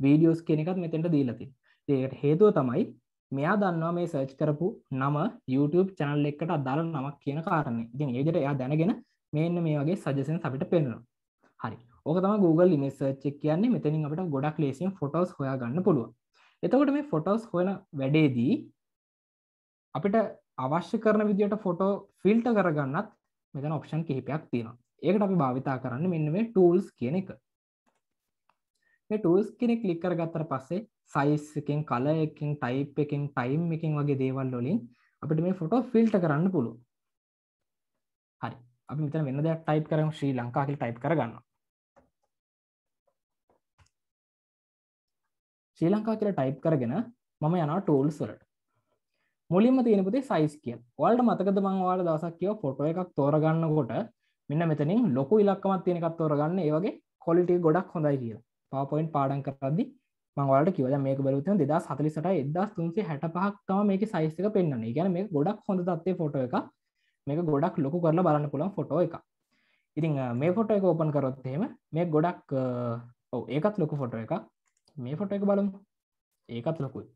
වීඩියෝස් කෙනෙකත් මෙතැට දීලති ඒට හේතුව තමයි මෙයා දන්නවා මේ සර්ච් කරපු නම YouTube චනල් එකට අදාල නමක් කියන කාරන්නේ ඉතින් ඒජට එයා දැනගෙන මෙන්න මේ වගේ සජසන් අපිට පෙන්නවා හරි. ඕක තම Google ඉමේජ් සර්ච් එක කියන්නේ මෙතනින් අපිට ගොඩක් ලේසියෙන් ෆොටෝස් හොයා ගන්න පුළුවන්. එතකොට මේ ෆොටෝස් හොයන වැඩේදී අපිට අවශ්‍ය කරන විදිහට ෆොටෝ ෆිල්ටර් කරගන්නත් මෙතන ඔප්ෂන් කිහිපයක් තියෙනවා. ඒකට අපි භාවිතා කරන්න මෙන්න මේ ටූල්ස් කියන එක. මේ ටූල්ස් කෙනෙක් ක්ලික් කරගත්තට පස්සේ සයිස් එකෙන් කලර් එකෙන් ටයිප් එකෙන් ටයිම් එකෙන් වගේ දේවල් වලින් අපිට මේ ෆොටෝ ෆිල්ට කරන්න පුළුව හරි අපි මෙතන වෙන දෙයක් ටයිප් කරම ශ්‍රී ලංකා කියල ටයිප් කරගන්න ශ්‍රී ලංකා කියල ටයිප් කරගෙන මම යනවා ටෝල්ස් වලට. මුලින්ම තියෙනපුතේ සයිස් කිය වල්ට මතකද මංවාට දවසක් කියව ෆොටෝ එකක් තෝරගන්න කොට මෙන්න මෙතනින් ලොකු ඉලක්කමත් තියෙන එකත් තෝරගන්න ඒවගේ කොලිටි ගොඩක් හොඳයි කිය පාපොයින් පාඩන් කරදදි මංවාලට කිවල මේක බලුතන දෙදා සතලිසට එදස් තුන්සේ හැට පහක් තම මේක සයිස්ක පෙන්න්න ගැන මේ ගොඩක් හොඳ තත්ේ ෆොට එක මේක ගොඩක් ලොකු කරලා බලන්න පුළන් ෆොටෝ එක ඉතිං මේ ෆොට එක ඕපන් කරොත්තේම මේ ගොඩක් ඔව ඒකත් ලොකු ෆොටෝ එක මේ ෆොට එක බලමු. ඒකත් ලොකුයි.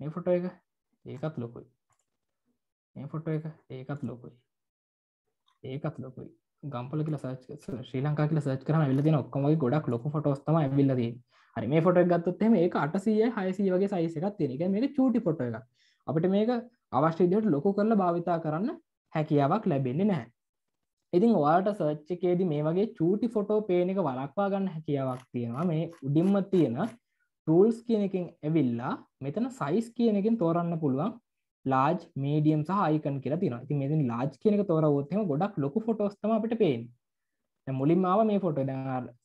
මේ ෆොටෝ එක ඒකත් ලොකුයි. මේ ෆොටෝ එක ඒකත් ලොකුයි. ඒකත් ලොකුයි. ගම්පල කියල සච් ශ්‍රී ලංකා කියල සච් කරම විල්ල තින ඔක්කොමගේ ගොඩක් ලොක ෆොටෝස්තම ඇවිල්ලදී හරි මේ ෆොට ගත්තොත්තම ඒ අටසය හයසී වගේ සයිස එකක් තියෙන. එක මේක චූටි ෆොට එක අපිට මේක අවශ්‍යදියට ලොකු කරලා භාවිතා කරන්න හැකියාවක් ලැබෙන්නේ නැහැ. ඉතින් වාට සර්ච්චකේද මේ වගේ චූටි ෆොටෝ පේන එක වලක්වා ගන්න හැකියාවක් තියෙනවා. මේ උඩින්ම තියෙන ටූල්ස් කියනකින් ඇවිල්ලා මෙතන සයිස් කියනකින් තෝරන්න පුළුවන් ලාජ් මේඩියම් සහ අයිකන් කියලා තින ති මෙතින් ලාජ් කියනක තෝරවොත්ම ගොඩක් ලොකු ෆොටෝස්තම අපට පේෙන් මුලින්මාව මේ ෆොටෝ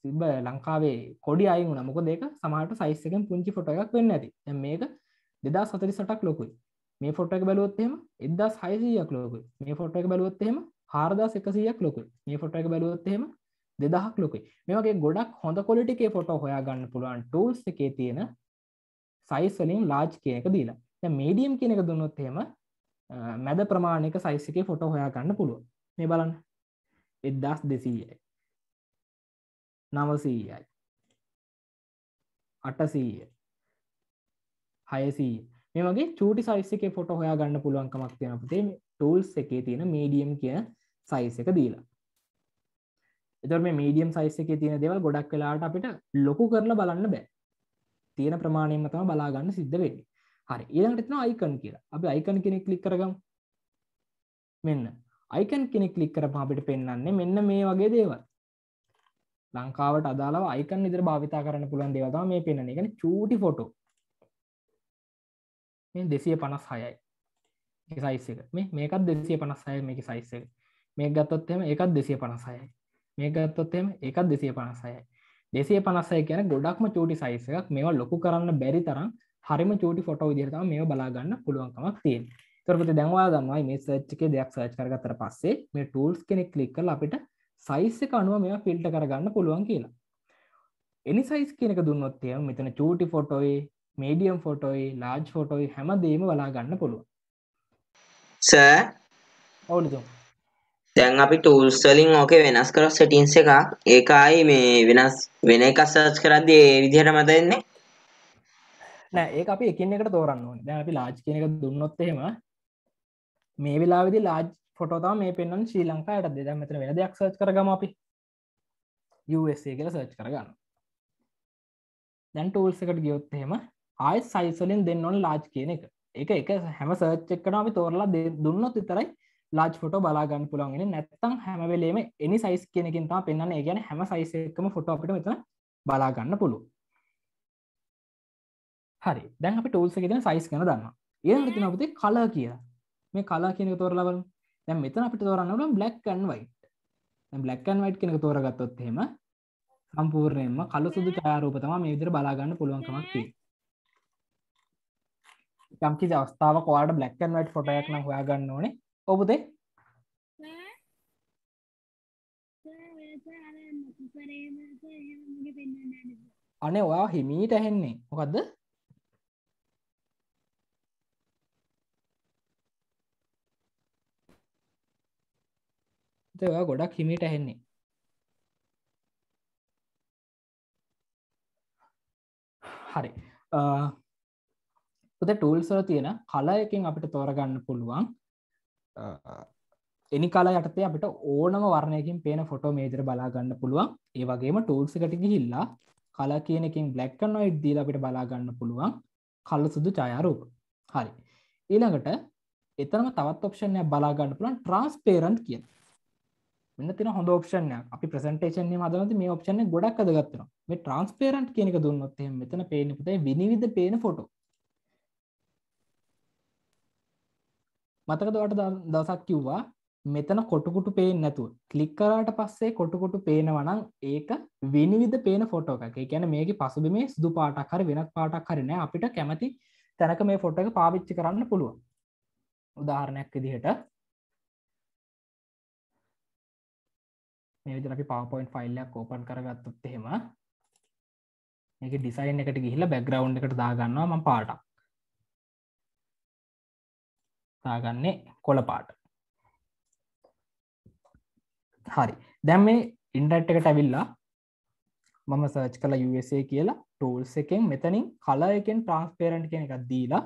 සිබ ලංකාවේ කොඩි අයිු නමුක දෙක සමට සයිස්සකෙන් පුංචි ෆොට එකක් වෙන්න ඇති. මේක දෙදා සතරි සටක් ලොකුයි. මේ ෆොට එක බැලුවොත්තෙම එදදා සයිසියක් ලෝකුයි. මේ ෆොට එක බැලුවොත්තෙම හාරදා එකසියක් ලොකුයි. මේ ෆොට එක බැලුවොත්තෙම දෙදහක් ලොකුයි. මේගේ ගොඩක් හොඳ කොලිටිකේ ෆොටෝ හොයා ගන්න පුළුවන් ටූල්ස් එකේ තියෙන සයිස්වලින් ලාජ් කියනක දීලා. මේඩියම් කියනක දුන්නොත්හෙම මැද ප්‍රමාණයක සයිසිකේ ෆොටෝ හොයා ගන්න පුළුව මේ බලන්න. එදදාස් දෙසීයයි. නවසීයයි. අටසීය හයසී මේ වගේ චූටි සයිස්සක ෆොට හොයා ගන්න පුළුවන්කමක් තියෙන අපතේ ටූල්ස් එකේ තියෙන මීඩියම් කියන සයිස් එක දීලා එතර මේ මීඩියම් සයිස් එක තියෙන දෙවල් ගොඩක් වෙලාට අපිට ලොකු කරලා බලන්න බෑ තියෙන ප්‍රමාණයම තම බලාගන්න සිද්ධ වෙන්නේ හරි ඊළඟට තියෙන අයිකන් කියලා අපි අයිකන් කෙනෙක් ක්ලික් කරගමු මෙන්න අයිකන් කෙනෙක් ක්ලික් කරපුවම අපිට පෙන්වන්නේ මෙන්න මේ වගේ දේවල් ලංකාවට අදාළව අයිකන් විදිහට භාවිතා කරන්න පුළුවන් දේවල් තමයි මේ පෙන්වන්නේ. ඒ කියන්නේ චූටි ෆොටෝ. මේ 256යි. මේක සයිස් එක. මේ මේකත් 256යි මේකේ සයිස් එක. මේක ගත්තොත් එහෙම ඒකත් 256යි. මේක ගත්තොත් එහෙම ඒකත් 256යි. 256 කියන්නේ ගොඩක්ම චූටි සයිස් එකක්. මේවා ලොකු කරන්න බැරි තරම් හරිම චූටි ෆොටෝ විදිහට තමයි මේවා බලා ගන්න පුළුවන්කමක් තියෙන්නේ. ඒතරපොතේ දැන් ඔයාලා දන්නවා මේ සර්ච් එකේ දෙයක් සර්ච් කරගත්තට පස්සේ මේ ටූල්ස් කෙනෙක් ක්ලික් කරලා අපිට සයිස් එක අනුව මෙයා ෆිල්ට කරගන්න පුළුවන් කියලා එනි සයිස් කියනක දුන්නොත්තය මෙතන චූටි ෆොටෝයි මේඩියම් ෆොටෝයි ලාජ් ෆොටෝයි හැම දේම බලා ගන්න පුළුව ස ඔවුලතු දැන් අපි ටූල්ස් වලින් ඕකේ වෙනස් කර සෙටින්ස් එකක් ඒකයි මේ වෙනස් වෙන එක සර්ච් කරද්දී ඒ විදිහට මත එන්නේ නෑ ඒ අපි එකින් එකට තෝරන්න ඕනේ. දැන් අපි ලාජ් කියන එක දුන්නොත් එහෙම මේ වෙලාවේදී ලාජ් ෆොටෝතා මේ පෙන්න්න ශ්‍රී ලංකායට දෙද මෙතන වෙන දෙයක් සර්ච් කරගම අපි. USA කියල සර්ච් කරගන්න. දැන් ටූල්ස් එකට ගියොත් එහෙම ආය සයිසලින් දෙන්න ඕන ලාජ් කියන එක. එක එක හැම සර්ච් එක්කන අපි තෝරලා දුන්නොත් විතරයි ලාජ් ෆොට බලාගන්න පුළන්ගෙන නැත්තම් හැමවෙලේම එනි සයිස් කියනකින් තා පෙන්න්න ඒ ගැන හැම සයිසකම ෆොට අපිට මෙතන බලාගන්න පුළු හරි. දැන් අපි ටූල්ස ගෙන සයිස් කන දන්න ඒ තින අපතේ කල කිය මේ කලා කියනක තෝරලවල දැන් මෙතන අපිට තෝරන්න black and white black and white කෙනක තෝරගත්තොත් හෙම සම්පූර්ණයෙන්ම කලු සුදු ඡායාරූප තමයි මේ විදිහට බලා ගන්න පුළුවන්කමක් තියෙන්නේ. යම් කිසි අවස්ථාවක් ඔයාලට බ්ලැක් ඇන්ඩ් වයිට් ෆොටෝ එකක් නම් හොයාගන්න ඕනේ. ඔබතේ අනේ ඔයා හිමීට ඇහෙන්නේ. මොකද්ද? ඔයා ගොඩක් හිමීට ඇහෙන්නේ. හරි. පුත ටූල්සල තියෙන කලයකින් අපිට තෝරගන්න පුළුවන්. එනි කල යටතේ අපිට ඕනම වර්ණයකින් පේන ෆොටෝ මේජර බලාගන්න පුළුවන්. ඒ වගේම ටූල්සිකට ගිහිල්ලා කල කියනකින් බ්ලක්කන් නොයිඩ් දීල අපිට බලාගන්න පුළුවන්. කල්ල සුදු ඡායාරූප හරි. ඊළඟට එතරම තවත් ඔප්ෂන්ය බලාගන්න පුළන් ට්‍රන්ස්පේරන්් කියන මෙන්න තින හොඳ ඔප්ෂන්යක් අපි ප්‍රසන්ටේෂන් මදනති මේ ඔප්ෂන ගොඩක් අදගත්වන මේ ට්‍රන්ස්පේරන්ට් කියනක දුන්නොත් මෙතන පේන පුතේ විනිවිධ පේන ෆොටෝ මතක දවට දවසක් කිව්වා? මෙතන කොටුකුටු පේෙන් නැතුව. කලික් කරාට පස්සේ කොටුකොටු පේනවනම් ඒක විනිවිධ පේන ෆොටෝ එක කියන මේක පසුබ මේ සුදු පාටක් හරි වෙනත් පාටක් හරිනෑ අපිට කැමති තැනක මේ ෆොට එක පාවිච්චි කරන්න පුළුවන්. උදාහරණයක් විදිහට. මේ විදිහට අපි PowerPoint ෆයිල් එකක් ඕපන් කරගත්තොත් එහෙම. මේක ඩිසයින් එකට ගිහිල්ලා බෑග්ග්‍රවුන්ඩ් එකට දාගන්නවා මම පාටක්. දාගන්නේ කොළ පාට හරි. දැම් මේ ඉන්ඩට් එකට ඇවිල්ලා මම සර්ච් කළ USA කියලා. ටූල්ස් එකෙන් මෙතනින් කල එකෙන් ට්‍රන්ස්පේරන්ට් කියෙන එකක් දීලා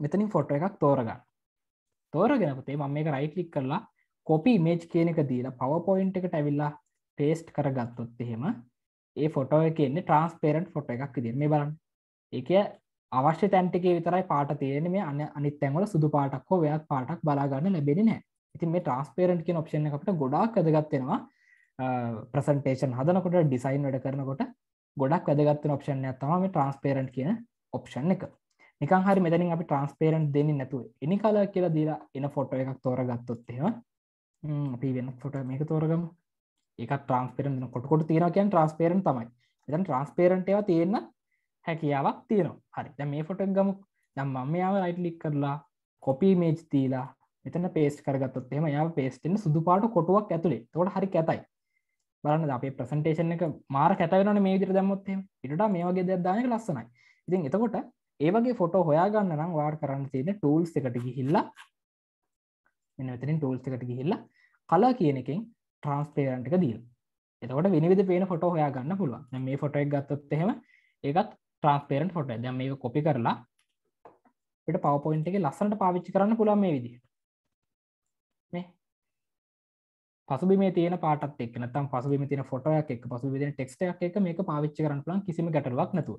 මෙතනින් ෆොටෝ එකක් තෝරගන්න. තෝරගෙනපතේ මම මේක රයිට්ලික් කරලා කොපි මේජ් කියන එක දීලා පවපොයින්් එකට ඇවිල්ලා පේස්ට් කරගත්තොත් එහෙම ඒ ෆොටෝ එකන්නේ ට්‍රන්ස්පේරන්ට් ෆොට එකක් දිර මේ බලන්න. එක අවශ්‍ය තැන්ටිකේ විතරයි පාට තියෙන මේ අන්න අනිත් තැන්වල සුදු පාටක් හෝ වයක් පාටක් බලාගන්න ලැබෙන නෑ ඉතින් මේ ට්‍රන්ස්පේරන්ට් කියන ඔප්ෂන් එකට ගොඩාක් වැදගත්වෙනවා ප්‍රසන්ටේෂන් හදනකොට ඩිසයින් වැඩ කරනකොට ගොඩක් වැදගත්වන ඔප්ෂන් තම මේ ට්‍රන්ස්පේරන්ට් කියන ඔප්ෂන් එක. නිකන් හරි මෙතනින් අපි ට්‍රන්ස්පේරන්ට් දෙන්න නැතුව. එනි කාල කියලා දීලා එන ෆොටෝ එකක් තෝර ගත්තොත්තේවා අපි වෙන ෆොට මේක තෝරගම. එක ට්‍රන්ස්පේරන් කොටකොට තියෙන කියන් ට්‍රන්ස්පේරන් තමයි. එතන් ට්‍රන්ස්පේරන්ට් ඒවා තියෙන්න හැකියාවක් තියෙනවා. හරි. දැන් මේ ෆොටෝ ගමු. දැන් මම මෙයාව රයිට් ක්ලික් කරලා කොපි මේජ් දීලා මෙතන පේස්ට් කරගත්තොත් එහෙම යාව පේස්ටෙන් සුදු පාට කොටුවක් ඇතුලේ. තකොට හරි කැතයි. බලන්න අපේ ප්‍රසන්ටේෂන් එක මාර කැතවෙන මේ විදිහට දැම්මොත් එහෙම. ඊට මේ වගේ දෙයක් දාන එක ලස්සනයි. ඉතින් එතකොට ඒ වගේ ෆොටෝ හොයාගන්න නම් වාට කරන්න තියෙන ටූල්ස් එකට ගිහිල්ලා. මෙන්න මෙතනින් ටූල්ස් එකට ගිහිල්ලා කලර් කියන එකෙන් ට්‍රාන්ස්පේරන්ට් එක දීලා. එතකොට විනිවිධ පේන ෆොටෝ හොයාගන්න පුළුවන්. දැන් මේ ෆොටෝ එක ගත්තොත් එහෙම ඒකත් ට්‍රාන්ස්පේරන්ට් ෆොටෝ දැන් මේක කොපි කරලා අපිට PowerPoint එකේ ලස්සනට පාවිච්චි කරන්න පුළුවන් මේ විදිහට මේ පසුබිමේ තියෙන පාටත් එක්ක නැත්නම් පසුබිමේ තියෙන ෆොටෝ එකක් එක්ක පසුබිමේ තියෙන ටෙක්ස්ට් එකක් එක්ක මේක පාවිච්චි කරන්න පුළුවන් කිසිම ගැටලුවක් නැතුව.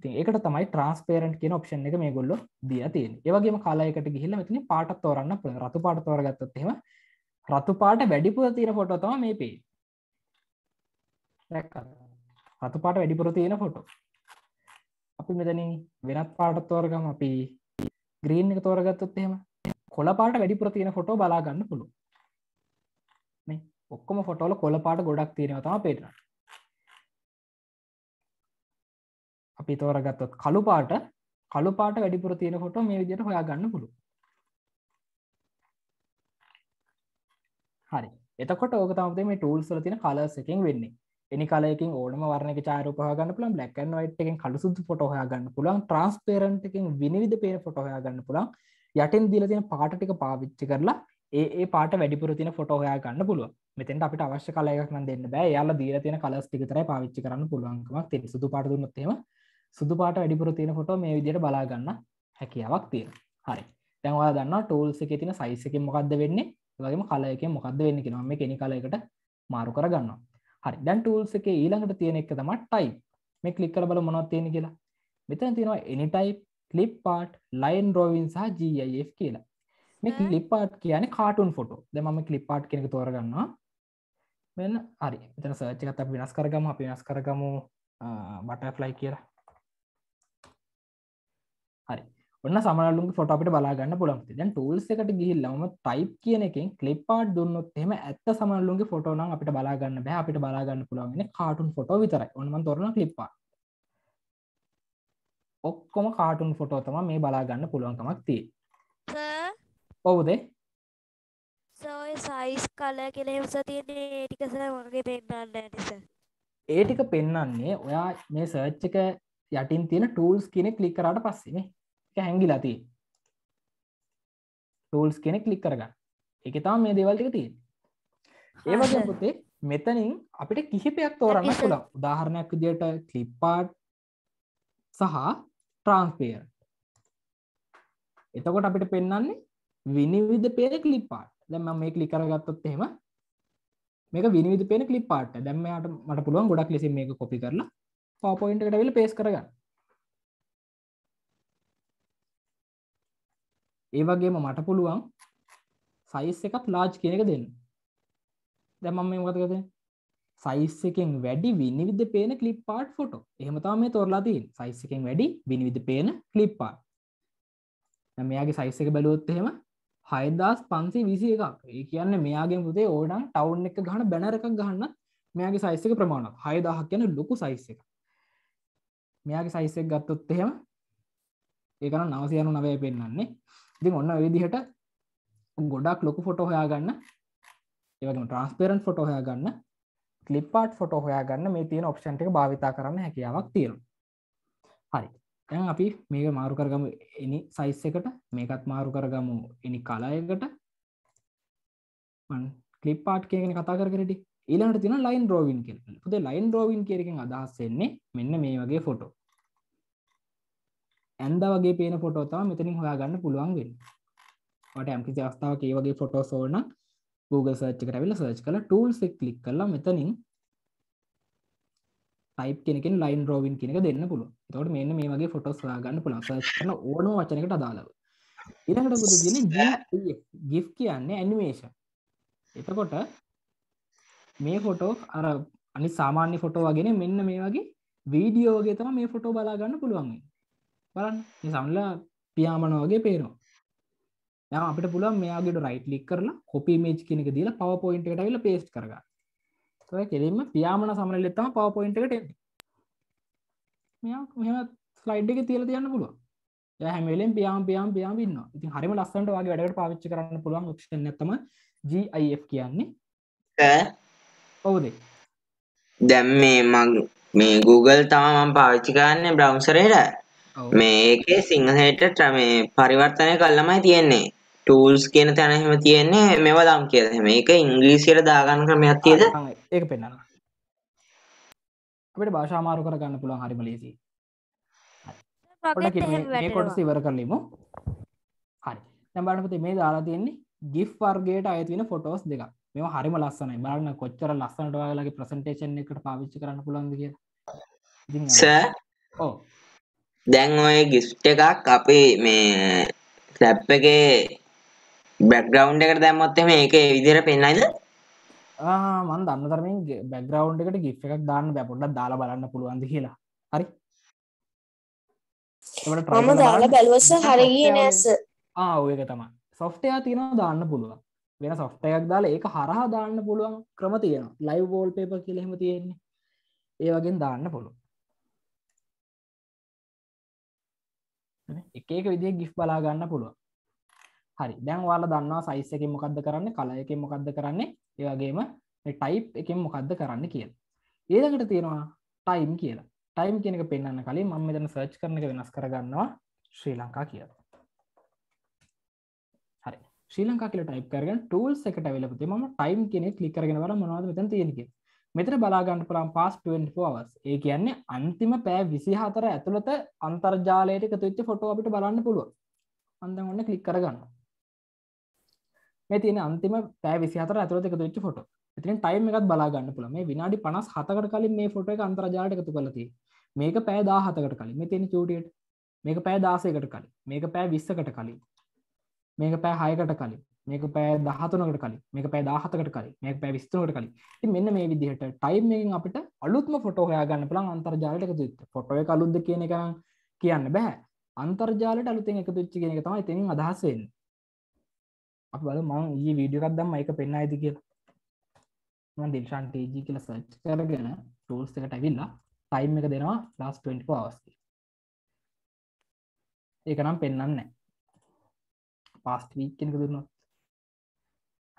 ඉතින් ඒකට තමයි ට්‍රාන්ස්පේරන්ට් කියන ඔප්ෂන් එක මේගොල්ලෝ දීලා තියෙන්නේ. ඒ වගේම කලයකට ගිහිල්ලා මෙතන පාටක් තෝරන්න පුළුවන්. රතු පාට තෝරගත්තොත් එහෙම රතු පාට වැඩිපුර තියෙන ෆොටෝ තමයි මේ පේන්නේ. දැක්කද? රතු පාට වැඩිපුර තියෙන ෆොටෝ. අපි මෙතනින් වෙනත් පාටක් තෝරගමු. අපි ග්‍රීන් එක තෝරගත්තොත් එහෙම කොළ පාට වැඩිපුර තියෙන ෆොටෝ බලා ගන්න පුළුවන්. මේ ඔක්කොම ෆොටෝල කොළ පාට ගොඩක් තියෙනවා තමයි පේනවා. අපි තෝරගත්තොත් කළු පාට කළු පාට වැඩිපුර තියෙන ෆොටෝ මේ විදිහට හොයාගන්න පුළුවන්. හරි. එතකොට ඕක තමයි මේ ටූල්ස් වල තියෙන කලර්ස් එකෙන් වෙන්නේ. එනි කලයකින් ඕනම වර්ණයක ඡායාරූප හොයාගන්න පුළුවන් බ්ලැක් ඇන්ඩ් වයිට් එකෙන් කළු සුදු ෆොටෝ හොයාගන්න පුළුවන් ට්‍රාන්ස්පේරන්ට් එකෙන් විනිවිද පේන ෆොටෝ හොයාගන්න පුළුවන් යටින් දීලා තියෙන පාට ටික පාවිච්චි කරලා ඒ ඒ පාට වැඩිපුර තියෙන ෆොටෝ හොයාගන්න පුළුවන්. මෙතෙන්ට අපිට අවශ්‍ය කලර් එකක් නම් දෙන්න බෑ. එයාලා දීලා තියෙන කලර්ස් ටික විතරයි පාවිච්චි කරන්න පුළුවන්කමක් තියෙන සුදු පාට දුන්නොත් එහෙම සුදු පාට වැඩිපුර තියෙන ෆොටෝ මේ විදිහට බලා ගන්න හැකියාවක් තියෙනවා. හරි. දැන් ඔයාලා දන්නවා ටූල්ස් එකේ තියෙන සයිස් එකෙන් මොකද්ද වෙන්නේ? ඒ වගේම කලර් එකෙන් මොකද්ද වෙන්නේ කියනවා මම මේක එනි කලර් එකට මාරු කරගන්නවා. හරි. දැන් ටූල්ස් එකේ ඊළඟට තියෙන එක තමයි type. මේ ක්ලික් කරලා බලමු මොනවද තියෙන්නේ කියලා. මෙතන තියෙනවා any type clip art line drawing සහ gif කියලා. මේ clip art කියන්නේ කාටුන් ෆොටෝ දැන් මම clip art කියන එක තෝරගන්නවා. මෙන්න හරි. මෙතන සර්ච් එකත් අපි වෙනස් කරගමු. අපි වෙනස් කරගමු බටර්ෆ්ලයි කියලා. හරි ඔන්න සමනලුන්ගේ ෆොට අපිට බලාගන්න පුළන් දැන් ටූල්ස් එකට ගිහිල්ලම ටයිප් කියන එකෙන් කලිප්පාට දුන්නොත් එම ඇත්ත සමල්ලුන්ගේ ෆොටෝන අපිට බලාගන්න බෑ. අපිට බලාගන්න පුළුවන්ගෙන කාටුන් ෆොටෝ විතරයි. ඔන්නම තොරන කලිප්පා ඔක්කොම කාටුන් ෆොටෝ තම මේ බලාගන්න පුළුවන්කමක් තිය ඔවුදේ? සෝය සයිස් කල කෙලෙවස තියන්නේ ඒටිකස මගේ පෙන්න්න නිස ඒ ටික පෙන්නන්නේ ඔයා මේ සර්ච් එක යටින් තියෙන ටූල්ස් කියන කලික් කරට පස්සේනේ හැංගිලා තිය ටූල්ස් කෙනෙක් කලික් කරගන්න. එක තාම මේ දේවල්ටික තිය ඒවගේ පුතේ මෙතනින් අපිට කිහිපයක් තෝරන්න පුළ උදාහරණයක් විදියට කලිප්පාට් සහ ට්‍රන්ස්පේර් එතකොට අපිට පෙන්න්නන්නේ විනිවිධ පේන කලිප්පාට් දැම මේ කලි කරගත්තොත් එහෙම මේක විනිවිධ පේන කලිප්පාට දැම්මට මට පුළුවන් ගොඩක් ලෙසි මේක කොපි කරලා පවපොයින්ට එකට වෙල පේස් කරගන්න ඒ වගේම මට පුළුවන් සයිස් එකත් ලාජ් කියන එක දෙන්න. දැමම් මේ මොකතකද සයිස් එකෙන් වැඩි විනිවිධ පේන කලිප් පාට් ෆොටෝ එහෙම තම මේ තොරලා තින් සයිස් එකෙන් වැඩි විනිවිධ පේන කලිප් පාට් දැන් මෙයාගේ සයිස් එක බැලුවොත් එහෙම හයදස් පන්සි විසි එකක්. ඒ කියන්න මෙයාගේ පුතේ ඕඩන් ටවුන් එක ගහන බැනර එකක් ගහන්න මෙයාගේ සයිස්සක ප්‍රමාණක් හයදහක් කියන ලොකු සයිස් එක මෙයාගේ සයිස්සක් ගත්තොත් එහෙම ඒකන නවසයනු නවය පෙන්න්නන්නේ ඉතින් ඔන්න විදිහට ගොඩක් ලොකු ෆොටෝ හොයා ගන්න ඒවගේම ට්‍රන්ස්පේරන්් ෆොටෝ හොයා ගන්න කලිප්පාට් ෆොටෝ හොයා ගන්න මේ තියෙන ඔප්ෂන්ට එක භාවිතා කරන්න හැකියාවක් තියෙන හරි. දැන් අපි මේක මාරු කරගමු එනි සයිස් එකට. මේකත් මාරු කරගමු එනි කලායකට කලිප් පාට් කියන කතා කරට ඊලාට තින ලයින් රෝවින් කෙ පුද ලයින් රෝවින් කියරකින් අදහස්සෙන්නේ මෙන්න මේ වගේ ෆොටෝ ඇන්ද වගේ පේන ෆොටෝතාව මෙතනින් හොයාගන්න පුළුවන් වෙන්න. ට ඇම්කිසි අවස්ථාව ඒ වගේ ෆොටෝ සෝන Google සර්ච් කරවිල සර්ච් කල ටූල් එක් කලික් කරලා මෙතනින් ටයිප් කෙනෙකින් ලයින් රෝවින් කෙනෙක දෙන්න පුළුව තොට මෙන්න මේ වගේ ෆොටෝස් ගන්න පුළන් සර්ච් කරන ඕන වචනකට අදාළව. ඉරකට පුදු ගෙන ගිෆ් කියන්නේ ඇනිමේෂන් එතකොට මේ ෆොටෝ අර අනි සාමාන්‍ය ෆොටෝ වගෙන මෙන්න මේ වගේ වීඩියෝගේ තම මේ ෆොටෝ බලාගන්න පුළුවන් බලන්න. සම්ල පියාමන වගේ පේනවා. අපට පුළුවන් මෙයාගේට රයිට් ලික් කරලා කොපි මේච් කෙනෙක දීලා පව පොයින්ට එකට වෙල පේස්් කරගන්න. ඔය කෙලින්ම පියාමන සමරලෙත්තම පව පොයින්ට එකට එන්නේ. මෙයා මෙ ස්ලයිඩ් එක තියල තියන්න පුළුව හැමලෙන් පියාම් පියාම් පියාම් ඉන්න ඉතින් හරිම ලස්සන්ට වගේ වැඩට පාවිච්චි කරන්න පුළුවන් ක්ෂ නැතම GIF කියන්නේ. ඔවුද දැම් මේ මං මේ Google තම මම පාවිච්චි කරන්නේ බ්‍රවන්සරයට මේකේ සිංහලට මේ පරිවර්තනය කල්ලමයි තියෙන්නේ. ටූල්ස් කියන තැන එහෙම තියෙන්නේ මෙවලම් කියලා. එහෙම ඒක ඉංග්‍රීසියට දාගන්න ක්‍රමයක් තියෙද? ඒක පෙන්වන්න අපිට භාෂා මාරු කරගන්න පුළුවන් හරිම ලේසි මේ කොටස ඉවර කරලිමු හරි. දැන් බලන්න පුතේ මේ දාලා තියෙන්නේ GIF වර්ගයට අයත් වෙන ෆොටෝස් දෙකක්. මේවා හරිම ලස්සනයි. බලන්න කොච්චර ලස්සනට ඔයාලගේ ප්‍රසන්ටේෂන් එකකට පාවිච්චි කරන්න පුළුවන්ද කියලා. ඉතින් සර් ඔව් දැන් ඔය ගිෆ්ට් එකක් අපි මේ ස්ලැප් එකේ බැක්ග්‍රවුන්් එකට දැම්මොත් එම ඒක ඒ විදිහට පෙන්නයිද මන් දන්න තරමින් බැක්ග්‍රවන්් එකට ගිෆ් එකක් දාන්න බැපොඩ්ඩක් දාලා බලන්න පුළුවන්ද කියලා. හරි? මම දාලා බැලුවස හරිගිය නෑස ආඒක තම සොෆ්ටයා තියෙනවා දාන්න පුළුවන්. වෙන සොෆ්ටයක් දාලා ඒක හරහා දාන්න පුළුවන් ක්‍රම තියෙනවා. ලයිව් වෝල් පේප කියලෙම තියෙන්නේ. ඒ වගේ දාන්න පුළුව එක එක විදිහ ගිෆ් බලා ගන්න පුළුවන්. හරි. දැන් වාලා දන්නවා සයිස් එකෙන් මොකද්ද කරන්නේ කලර් එකෙන් මොකද්ද කරන්නේ ඒ වගේම මේ ටයිප් එකෙන් මොකද්ද කරන්න කියලා. ඊළඟට තියෙනවා ටයිම් කියලා. ටයිම් කියන එක පෙන්වන්න කලින් මම මෙතන සර්ච් කරන එක වෙනස් කරගන්නවා ශ්‍රී ලංකා කියලා. හරි. ශ්‍රී ලංකා කියලා ටයිප් කරගෙන ටූල්ස් එකට ඇවිල්ලා පුතේ මම ටයිම් කියන එක ක්ලික් කරගෙන බලන්න මොනවද මෙතන තියෙන්නේ කියලා මෙතන බලා ගන්න පුළුවන් past 24 hours. ඒ කියන්නේ අන්තිම පැය 24 ඇතුළත අන්තර්ජාලයට එකතු වෙච්ච ෆොටෝ අපිට බලන්න පුළුවන්. අන්දන් ඔන්න ක්ලික් කරගන්න මේ තියෙන අන්තිම පැය 24 ඇතුළත එකතු වෙච්ච ෆොටෝ ඉතින් ටයිම් එකත් බලා ගන්න පුළුවන්. මේ විනාඩි 57කට කලින් මේ ෆොටෝ එක අන්තර්ජාලයට එකතු කරලා තියෙන්නේ. මේක පැය 17කට කලින්. මේ තියෙන චූටියට. මේක පැය 16කට කලින්. මේක පැය 20කට කලින්. මේක පැය 6කට කලින්. මේක පැය 13කට කලින් මේක පැය 17කට කලින් මේක පැය 23කට කලින්. ඉතින් මෙන්න මේ විදිහට ටයිම් එකෙන් අපිට අලුත්ම ෆොටෝ හොයාගන්න පුළුවන් අන්තර්ජාලයට එකතු වෙච්ච. ෆොටෝ එක අලුත්ද කියන එක නම් කියන්න බෑ. අන්තර්ජාලයට අලුතෙන් එකතු වෙච්ච කියන එක තමයි එතනින් අදහස් වෙන්නේ. අපි බලමු මම ඊයේ වීඩියෝ එකක් දැම්මා ඒක පෙන්නයිද කියලා. මම දිල්ෂාන් ටීජී කියලා සර්ච් කරගෙන ටූල්ස් එකට ඇවිල්ලා ටයිම් එක දෙනවා last 24 hours ඒක නම් පෙන්වන්නේ නැහැ. Past week කෙනෙක් දුන්නොත්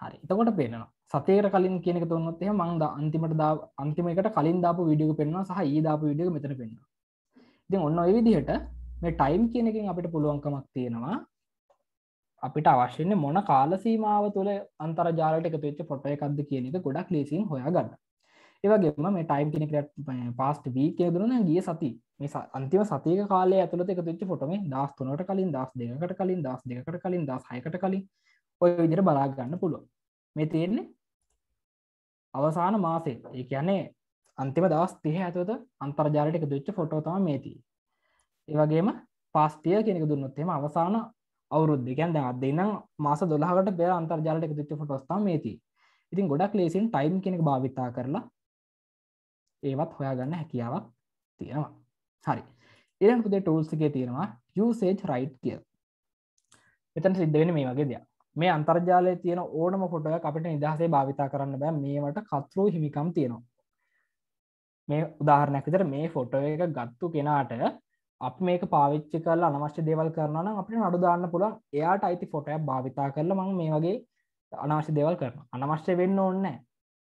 හරි. එතකොට පේනවා. සතේකට කලින් කියනක දුන්නොත් එහෙනම් මම අන්තිමට දා අන්තිම එකට කලින් දාපු වීඩියෝ එක පෙන්වනවා සහ ඊ දාපු වීඩියෝ එක මෙතන පෙන්වනවා. ඉතින් ඔන්න ඔය විදිහට මේ ටයිම් කියන එකෙන් අපිට පුළුවන්කමක් තියෙනවා. අපිට අවශ්‍යන්නේ මොන කාල සීමාව තුළ අන්තර්ජාලයට එකතු වෙච්ච ෆොටෝ එකක්ද කියන එක ගොඩක් ලේසියෙන් හොයාගන්න. ඒ වගේම මේ ටයිම් කියන එකට පාස්ට් වීක් එක දුන්නා ගිය සති මේ අන්තිම සතියක කාලය ඇතුළත එකතු වෙච්ච ෆොටෝ මේ 13ට කලින් 12කට කලින් 12කට කලින් 16කට කලින්. ඔය විදිහට බලා ගන්න පුළුවන්. මේ තියෙන්නේ අවසාන මාසේ. ඒ කියන්නේ අන්තිම දවස් 30 ඇතුළත අන්තර්ජාලයට එකතු වෙච්ච ෆොටෝ තමයි මේ තියෙන්නේ. ඒ වගේම පාස්ට් ඉයර් කියන එක දුන්නොත් එහෙම අවසාන අවුරුද්ද කියන්නේ දැන් අද ඉඳන් මාස 12කට පෙර අන්තර්ජාලයට එකතු වෙච්ච ෆොටෝස් තමයි මේ තියෙන්නේ. ඉතින් ගොඩක් ලේසියෙන් ටයිම් කියන එක භාවිතා කරලා ඒවත් හොයාගන්න හැකියාවක් තියෙනවා. හරි. ඊළඟ පුතේ ටූල්ස් එකේ තියෙනවා usage right කියලා. එතන සිද්ධ වෙන මේ වගේ දෙයක් මේ අන්තර්ජාලය තියෙන ඕනම ෆොටයක් අපිට නිදහසේ භාවිතා කරන්න බෑ. මේවට කතරු හිමිකම් තියෙනවා. මේ උදාහරණයක් විතර මේ ෆොටෝ එක ගත්තු කෙනාට අප මේක පාවිච්චි කරලා අනවශ්‍ය දේවල් කරන අපිට නඩු දාන්න පුළුවන්. එයාට අයිති ෆොටයක් භාවිතා කරලා මං මේ වගේ අනවශ්‍ය දේවල් කරන අනවශ්‍ය වෙන්න ඕන්න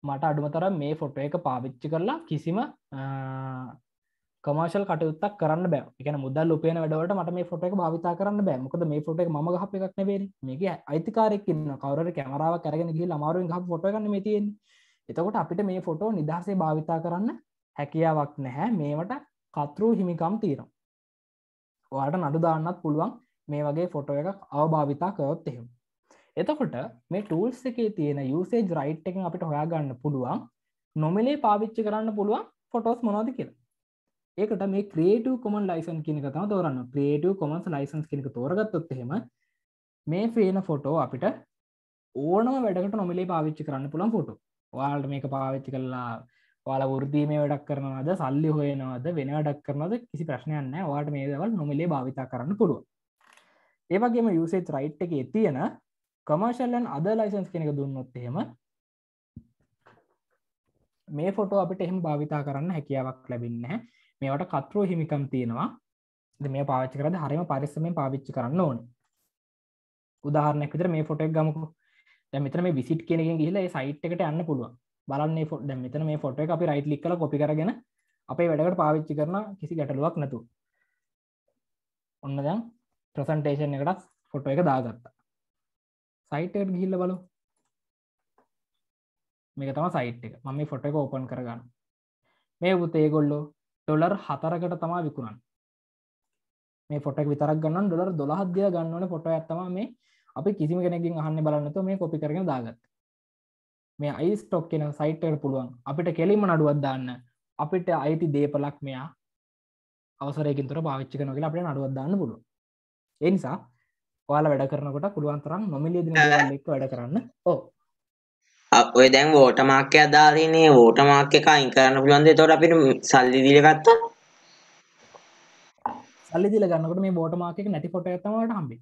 මට අඩුමතර මේ ෆොටෝ එක පාවිච්චි කරලා කිසිම කමර්ශල් කටයුත්තක් කරන්න බෑ. එක මුදල් උපයන වැඩවට මට මේ ෆොට එක භාවිතා කරන්න බෑ. මොකද මේ ෆොට එක ම ගහ එකක් නෙවේ මේක අයිතිකාරෙක්න්න කවර කැමරාව කරගෙන ගිහි අමාරුවෙන් ගහ ෆොට ගන්න මෙතියෙන් එතකොට අපිට මේ ෆොටෝ නිදහසේ භාවිතා කරන්න හැකියාවක් නැහැ. මේවට කතරු හිමිකම් තීරම් වාට නඩු දාන්නත් පුළුවන් මේ වගේ ෆොටෝ එකක් අවභාවිතා කරොත් එහෙම. එතකොට මේ ටූල්ස් එකේ තියෙන යුසේජ් රයිට් එක අපිට හොයාගන්න පුළුවන්. නොමිලේ පාවිච්චි කරන්න පුළුවන් ෆොටෝස් මොනවද කියලා. ඒකට මේ ක්‍රේටව කොමන් ලයිසන් කෙනෙක තම තෝරන්න. ක්‍රේටව කොමන්ස් ලයිසන්ස් කෙනෙක තෝරගත්තොත් එහෙම මේ ෆේන ෆොටෝ අපිට ඕනම වැඩකට නොමිලේ පාවිච්චි කරන්න පුළන් ෆොටෝ වාල්ට මේක පාවිච්චි කරලා වාල වෘදීම වැඩක් කරනවාද සල්ලි හොයනවාද වෙන වැඩක් කරනද කිසි ප්‍රශ්නයන්න වාට මේ දවල් නොමිලේ භාවිතා කරන්න පුළුව ඒවගේම යුසේත් රයිට් එක තියෙන කමර්ශල්ලන් අද ලයිසන්ස් කෙනෙක දුන්නොත් එහෙම මේ ෆොටෝ අපිට එහෙම භාවිතා කරන්න හැකියාවක් ලැබින්න මේවට කත්රුව හිමිකම් තියෙනවා. මේ පාච්චි කරද හරිම පරිස්සමෙන් පාවිච්චි කරන්න ඕන. උදාහරණයක් විතර මේ ෆොටක් ගමකු. දැ මෙතර මේ විසිට් කෙනකින් ගහිලා සයිට් එකට යන්න පුළුවන්. බලන්නේ ෆොට් දැ මෙතන මේ ෆොට එක අපි රයිට් ලික් කල කොපි කරගෙන අපේ වැඩකට පාවිච්චි කරන කිසි ගැටලුවක් නැතු ඔන්න දැන් ප්‍රසන්ටේෂන් එකට ෆොටෝ එක දාගත්තා. සයිටට ගිහිල්ල බලු මේක තම සයිට් එක. මම ෆොට එක ඕපන් කරගන්න මේ පුතේ ගොල්ලෝ ඩොලර් හතරකට තමා විකුණන් මේ ෆොටක් විතරක් ගන්න ඩොලර් දොළහදදිය ගන්නවන ෆොට ඇත්තම මේ අපි කිසිම කෙනකින් අහන්න බලන්නතු මේ කොපි කරගෙන දාගත් මේ අයිස් ටොක් කියෙන සයිට්ට පුළුවන්. අපිට කෙලිම නඩුවත් දාන්න අපිට අයිති දේපලක් මෙයා අවසරයකින් තුර පාවිච්චි කන කියලා අපිට නඩුවත් දාන්න පුළුව එනිසා ඔයාල වැඩ කරනකොට පුළුවන්තරම් නොමිලිය දින එක් වැඩ කරන්න. ඕ ඔය දැන් වෝට මාක්‍ය අදාරනේ වෝට මාක්‍ය එක අයින් කරන්න පුළුවන්ද? තොට අපිට සල්ලි දිල ගත්තා? සල්ලි දිල ගන්නකට මේ බෝට මාකක නැති කොට ඇතමට හම්බි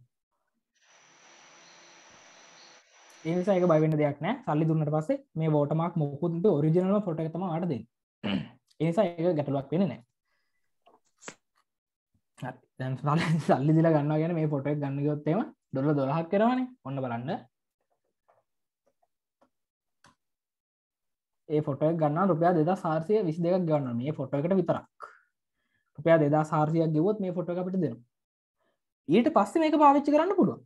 ඒනිසාක බයිවෙන්න දෙයක් නෑ. සල්ලි දුන්නට පස්සේ මේ බෝටමක් මොකුන්ට ඔරිජිනල ෆොට තම අටද ඒනිසා ඒක ගැටලුවක් වෙන නෑ. දැන් සල්ලි දිල ගන්න ගැන මේ පොටක් ගන්න ගොත්තේම දොල දොලහක් කරවානේ ඔන්න බලන්න. ඒ ෆොට ගන්න රුපයා දෙදා සාර්සය විසි දෙයක් ගන්න මේ ෆොට එකට විතරක්. රුපයා දෙදා සාර්සියක් ගෙවොත් මේ ෆොට අපිට දෙන ඊට පස්සේ මේක පාවිච්චි කරන්න පුළුව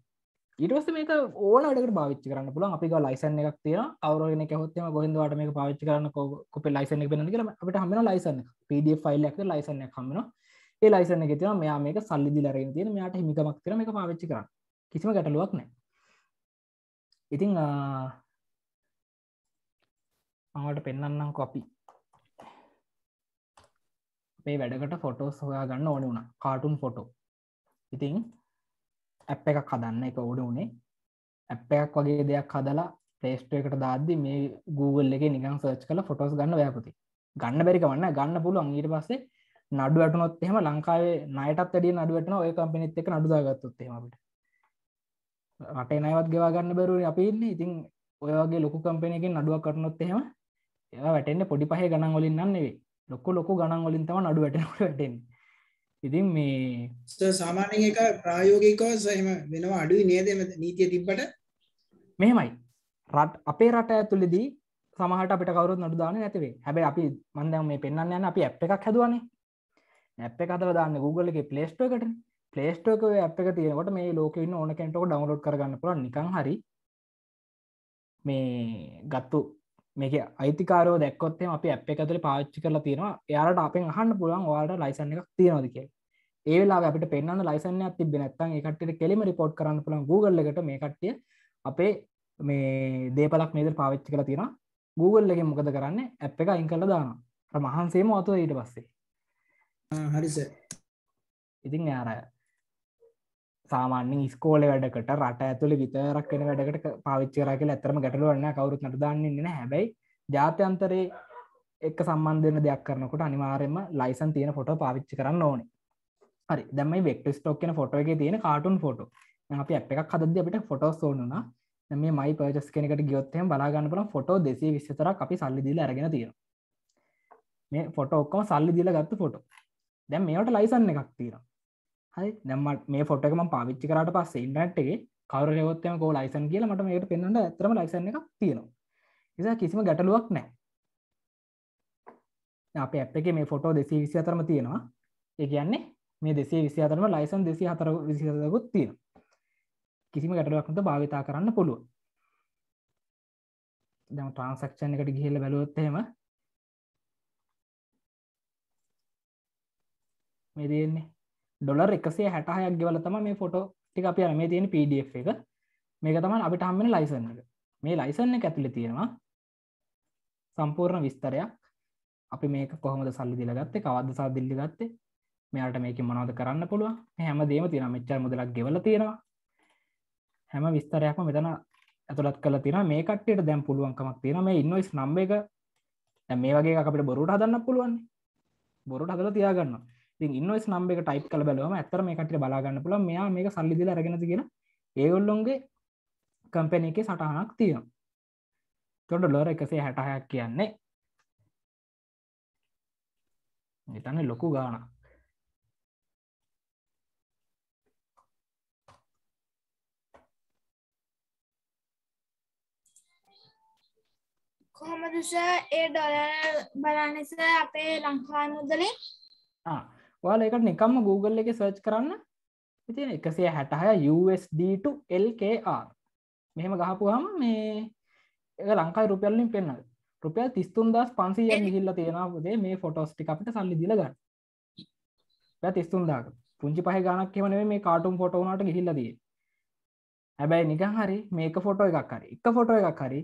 ඊටවස්ස මේක ඕනට පාවිච්චි කරන්න පුළන් අපි ලයිසන් එකක් තියෙන අවරගෙන හොත්තම ගොහිදවාට මේ පාවිච්චි කරන්න කොප ලයිසන එක බෙන අපට හම ලයිසන පඩ ෆයිල් එක ලයිසන හමන ඒ ලයිසන එක තින මෙයා මේක සල්ලි ලරගෙන තියෙන මෙයාට හිමිකමක් තිර මේ පාවිච්චි කරන්න. කිසිම ගැටලුවක් නෑ ඉතිං මට පෙන්න්නම් කොපි අපේ වැඩකට ෆොටෝස් හොයා ගන්න ඕන වුණ. කාටුන් ෆොටෝ ඉතිං ඇප් එකක් හදන්න එක ඕඩ වනේ ඇප් එකක් වගේ දෙයක් හදලා පේස්ට එකට දාද්දි මේ Google එක නිකන් සර්ච් කල ෆොටෝස් ගන්න වෑපති ගන්න බැරික වන්න ගන්න පුළුවන්. ඊට පස්සේ නඩු වැටනොත් එහම ලංකාවේ නයටත් වැඩිය නඩුවටන ඔය කම්පිනිත් එක නඩුදාගත්තොත් එමට රටේ නයවත් ගෙවාගන්න බැරුව අපි ඉන්න. ඉතින් ඔයගේ ලොකු කම්පනයකින් නඩුවක් කරනොත් එහෙම ඒ වැටෙන්න්න පොඩි පහ ගණන් වලින් නන්නෙවේ ලොක්ක ලොකු ගණන් වලින් තම නඩු වැටනට වැටෙන් ඉතින් මේ සාමානය එක ප්‍රායෝගිකව සහම වෙනවා අඩුයි නේද? නීතිය තිබ්බට? මෙහෙමයි. රට අපේ රට ඇතුලෙදී සමහට අපිට කවරුත් නඩු දාන ඇතිවේ හැබැ අපි මන්දම මේ පෙන්න්න යන අපි ඇ් එකක් හැදවනේ. ඇප් එක අතර දාන්න Google එක පලේස්ටෝ එකට. පලේස්ටෝක ඇ් එක තියෙනකොට මේ ලෝකන්න ඕන කෙන්ටෝ ඩවන්ලෝඩ් කරගන්න පුළ නිකං හරි මේ ගත්තු මේක අයිතිකාරෝ දැක්කොත්තේ අපි අප එකතුල පාච්චි කරලා තියෙනවා. යාට අපෙන් අහන්න පුළුවන් වාට ලයිසන් එකක් තියෙනවදක ඒලා අපට පෙන්න්න ලයිසන්න තිබ නැත්තන් එකට කෙලිම රිපෝට් කරන්න පුළන් Google එකට මේ කට්ටිය අපේ මේ දේපලක් මේද පාවිච්චි කළ තියෙන Google එක මොකද කරන්න? ඇප් එක අයින් කළ දාන මහන්සේම අතුව ඊට පස්සේ. හරිස ඉතින් යාරය සාමාන්‍යෙන් ස්කෝල වැඩකට රට ඇතුළ විතරක් වෙන වැඩකට පාවිච්චර කියල ඇතරම ගැටලුවන්න කවරුත් නටදාන්නන්න හැබැයි ජාත්‍යන්තරේ එක් සම්බන්ධන දෙයක් කරනකොට අනිවාරෙන්ම ලයිසන් තියෙන ෆොට පාවිච්චි කරන්න ඕනේ. හරි. දැමයි වෙක්ට ස්ටෝක් කියෙන ෆොට එක තියෙන කාටුන් ෆොට දැන් අපි ඇප් එකක් හදද්දී අපිට ෆොටෝස් ඕන වුණා. දැන් මේ මයි පර්චස් කෙනෙකුට ගියොත් එහෙම බලා ගන්න පුළුවන් ෆොටෝ 224ක් අපි සල්ලි දීලා අරගෙන තියෙනවා. මේ ෆොටෝ ඔක්කොම සල්ලි දීලා ගත්ත ෆොටෝ දැන් මේවට ලයිසන් එකක් තියෙනවා. හරි දැන් මට මේ ෆොටෝ එක මම පාවිච්චි කරාට පස්සේ ඉන්ටර්නෙට් එකේ කවුරු හෙවොත් එහෙම කෝ ලයිසන් කියලා මට මේකට පෙන්වන්න ඇත්තටම ලයිසන් එකක් තියෙනවා. නිසා කිසිම ගැටලුවක් නැහැ. දැන් අපේ ඇප් එකේ මේ ෆොටෝ 224ම තියෙනවා. ඒ කියන්නේ මේ 224ම ලයිසන් 224කුත් තියෙනවා. කිසිම ගැටලුවක් නැතුව භාවිතා කරන්න පුළුවන්. දැන් ට්‍රාන්සැක්ෂන් එකට ගිහිල්ලා බැලුවොත් එහෙම මේ තියෙන්නේ ඩොලර් එකසේ හැටහයක් ගෙවල තම මේ ෆොටෝ ටික අපි අර මේ තියෙන පඩF එක. මේක තමයි අපිට හම්බෙන ලයිසන් එක. මේ ලයිසන් එක ඇතුලේ තියෙනවා සම්පූර්ණ විස්තරයක්. අපි මේක කොහොමද සල්ලි දීලා ගත්තේ? කවද්ද සල්ලි දීලා ගත්තේ? මෙයාට මේකෙන් මොනවද කරන්න පුළුවන්? මේ හැමදේම තියෙනවා. මෙච්චර මුදලක් ගෙවලා තියෙනවා. හැම විස්තරයක්ම මෙතන ඇතුළත් කරලා තියෙනවා. මේ කට්ටියට දැන් පුළුවන්කමක් තියෙනවා. මේ ඉන්වොයිස් නම්බර් එක. දැන් මේ වගේ එකක් අපිට බොරුවට හදන්න පුළුවන් බොරුවට හදලා තියාගන්නවා. නම්බර් එක ටයිප් කරලා බලුවම ඇත්තට මේ කට්ටියට බලා ගන්න පුළුවන්. මෙයා මේක සල්ලි දීලා අරගෙනද කියලා ඒගොල්ලොන්ගේ කම්පැනි එකේ සටහනක් තියෙනවා. එතකොට ඩොලර් 166ක් කියන්නේ හිතන්නේ ලොකු ගාණක්. කොහොමද සර් ඒ ඩොලර් බලන්නේ සර් අපේ ලංකා මුදලින් ඔයාලා ඒකට නිකම්ම Google එකේ සර්ච් කරන්න ඉතින් 166 USD to LKR මෙහෙම ගහපුවාම මේ ඒක ලංකාවේ රුපියල් වලින් පෙන්නනවා රුපියල් 33500ක් ගිහිල්ලා තියෙනවා පුතේ මේ ෆොටෝස් ටික අපිට සල්ලි දීලා ගන්න. 33000ක. පුංචි පහේ ගාණක් එහෙම නෙමෙයි මේ කාටුන් ෆොටෝ උනාට ගිහිල්ලා තියෙන්නේ. හැබැයි නිකන් හරි මේක ෆොටෝ එකක් හරි එක ෆොටෝ එකක් හරි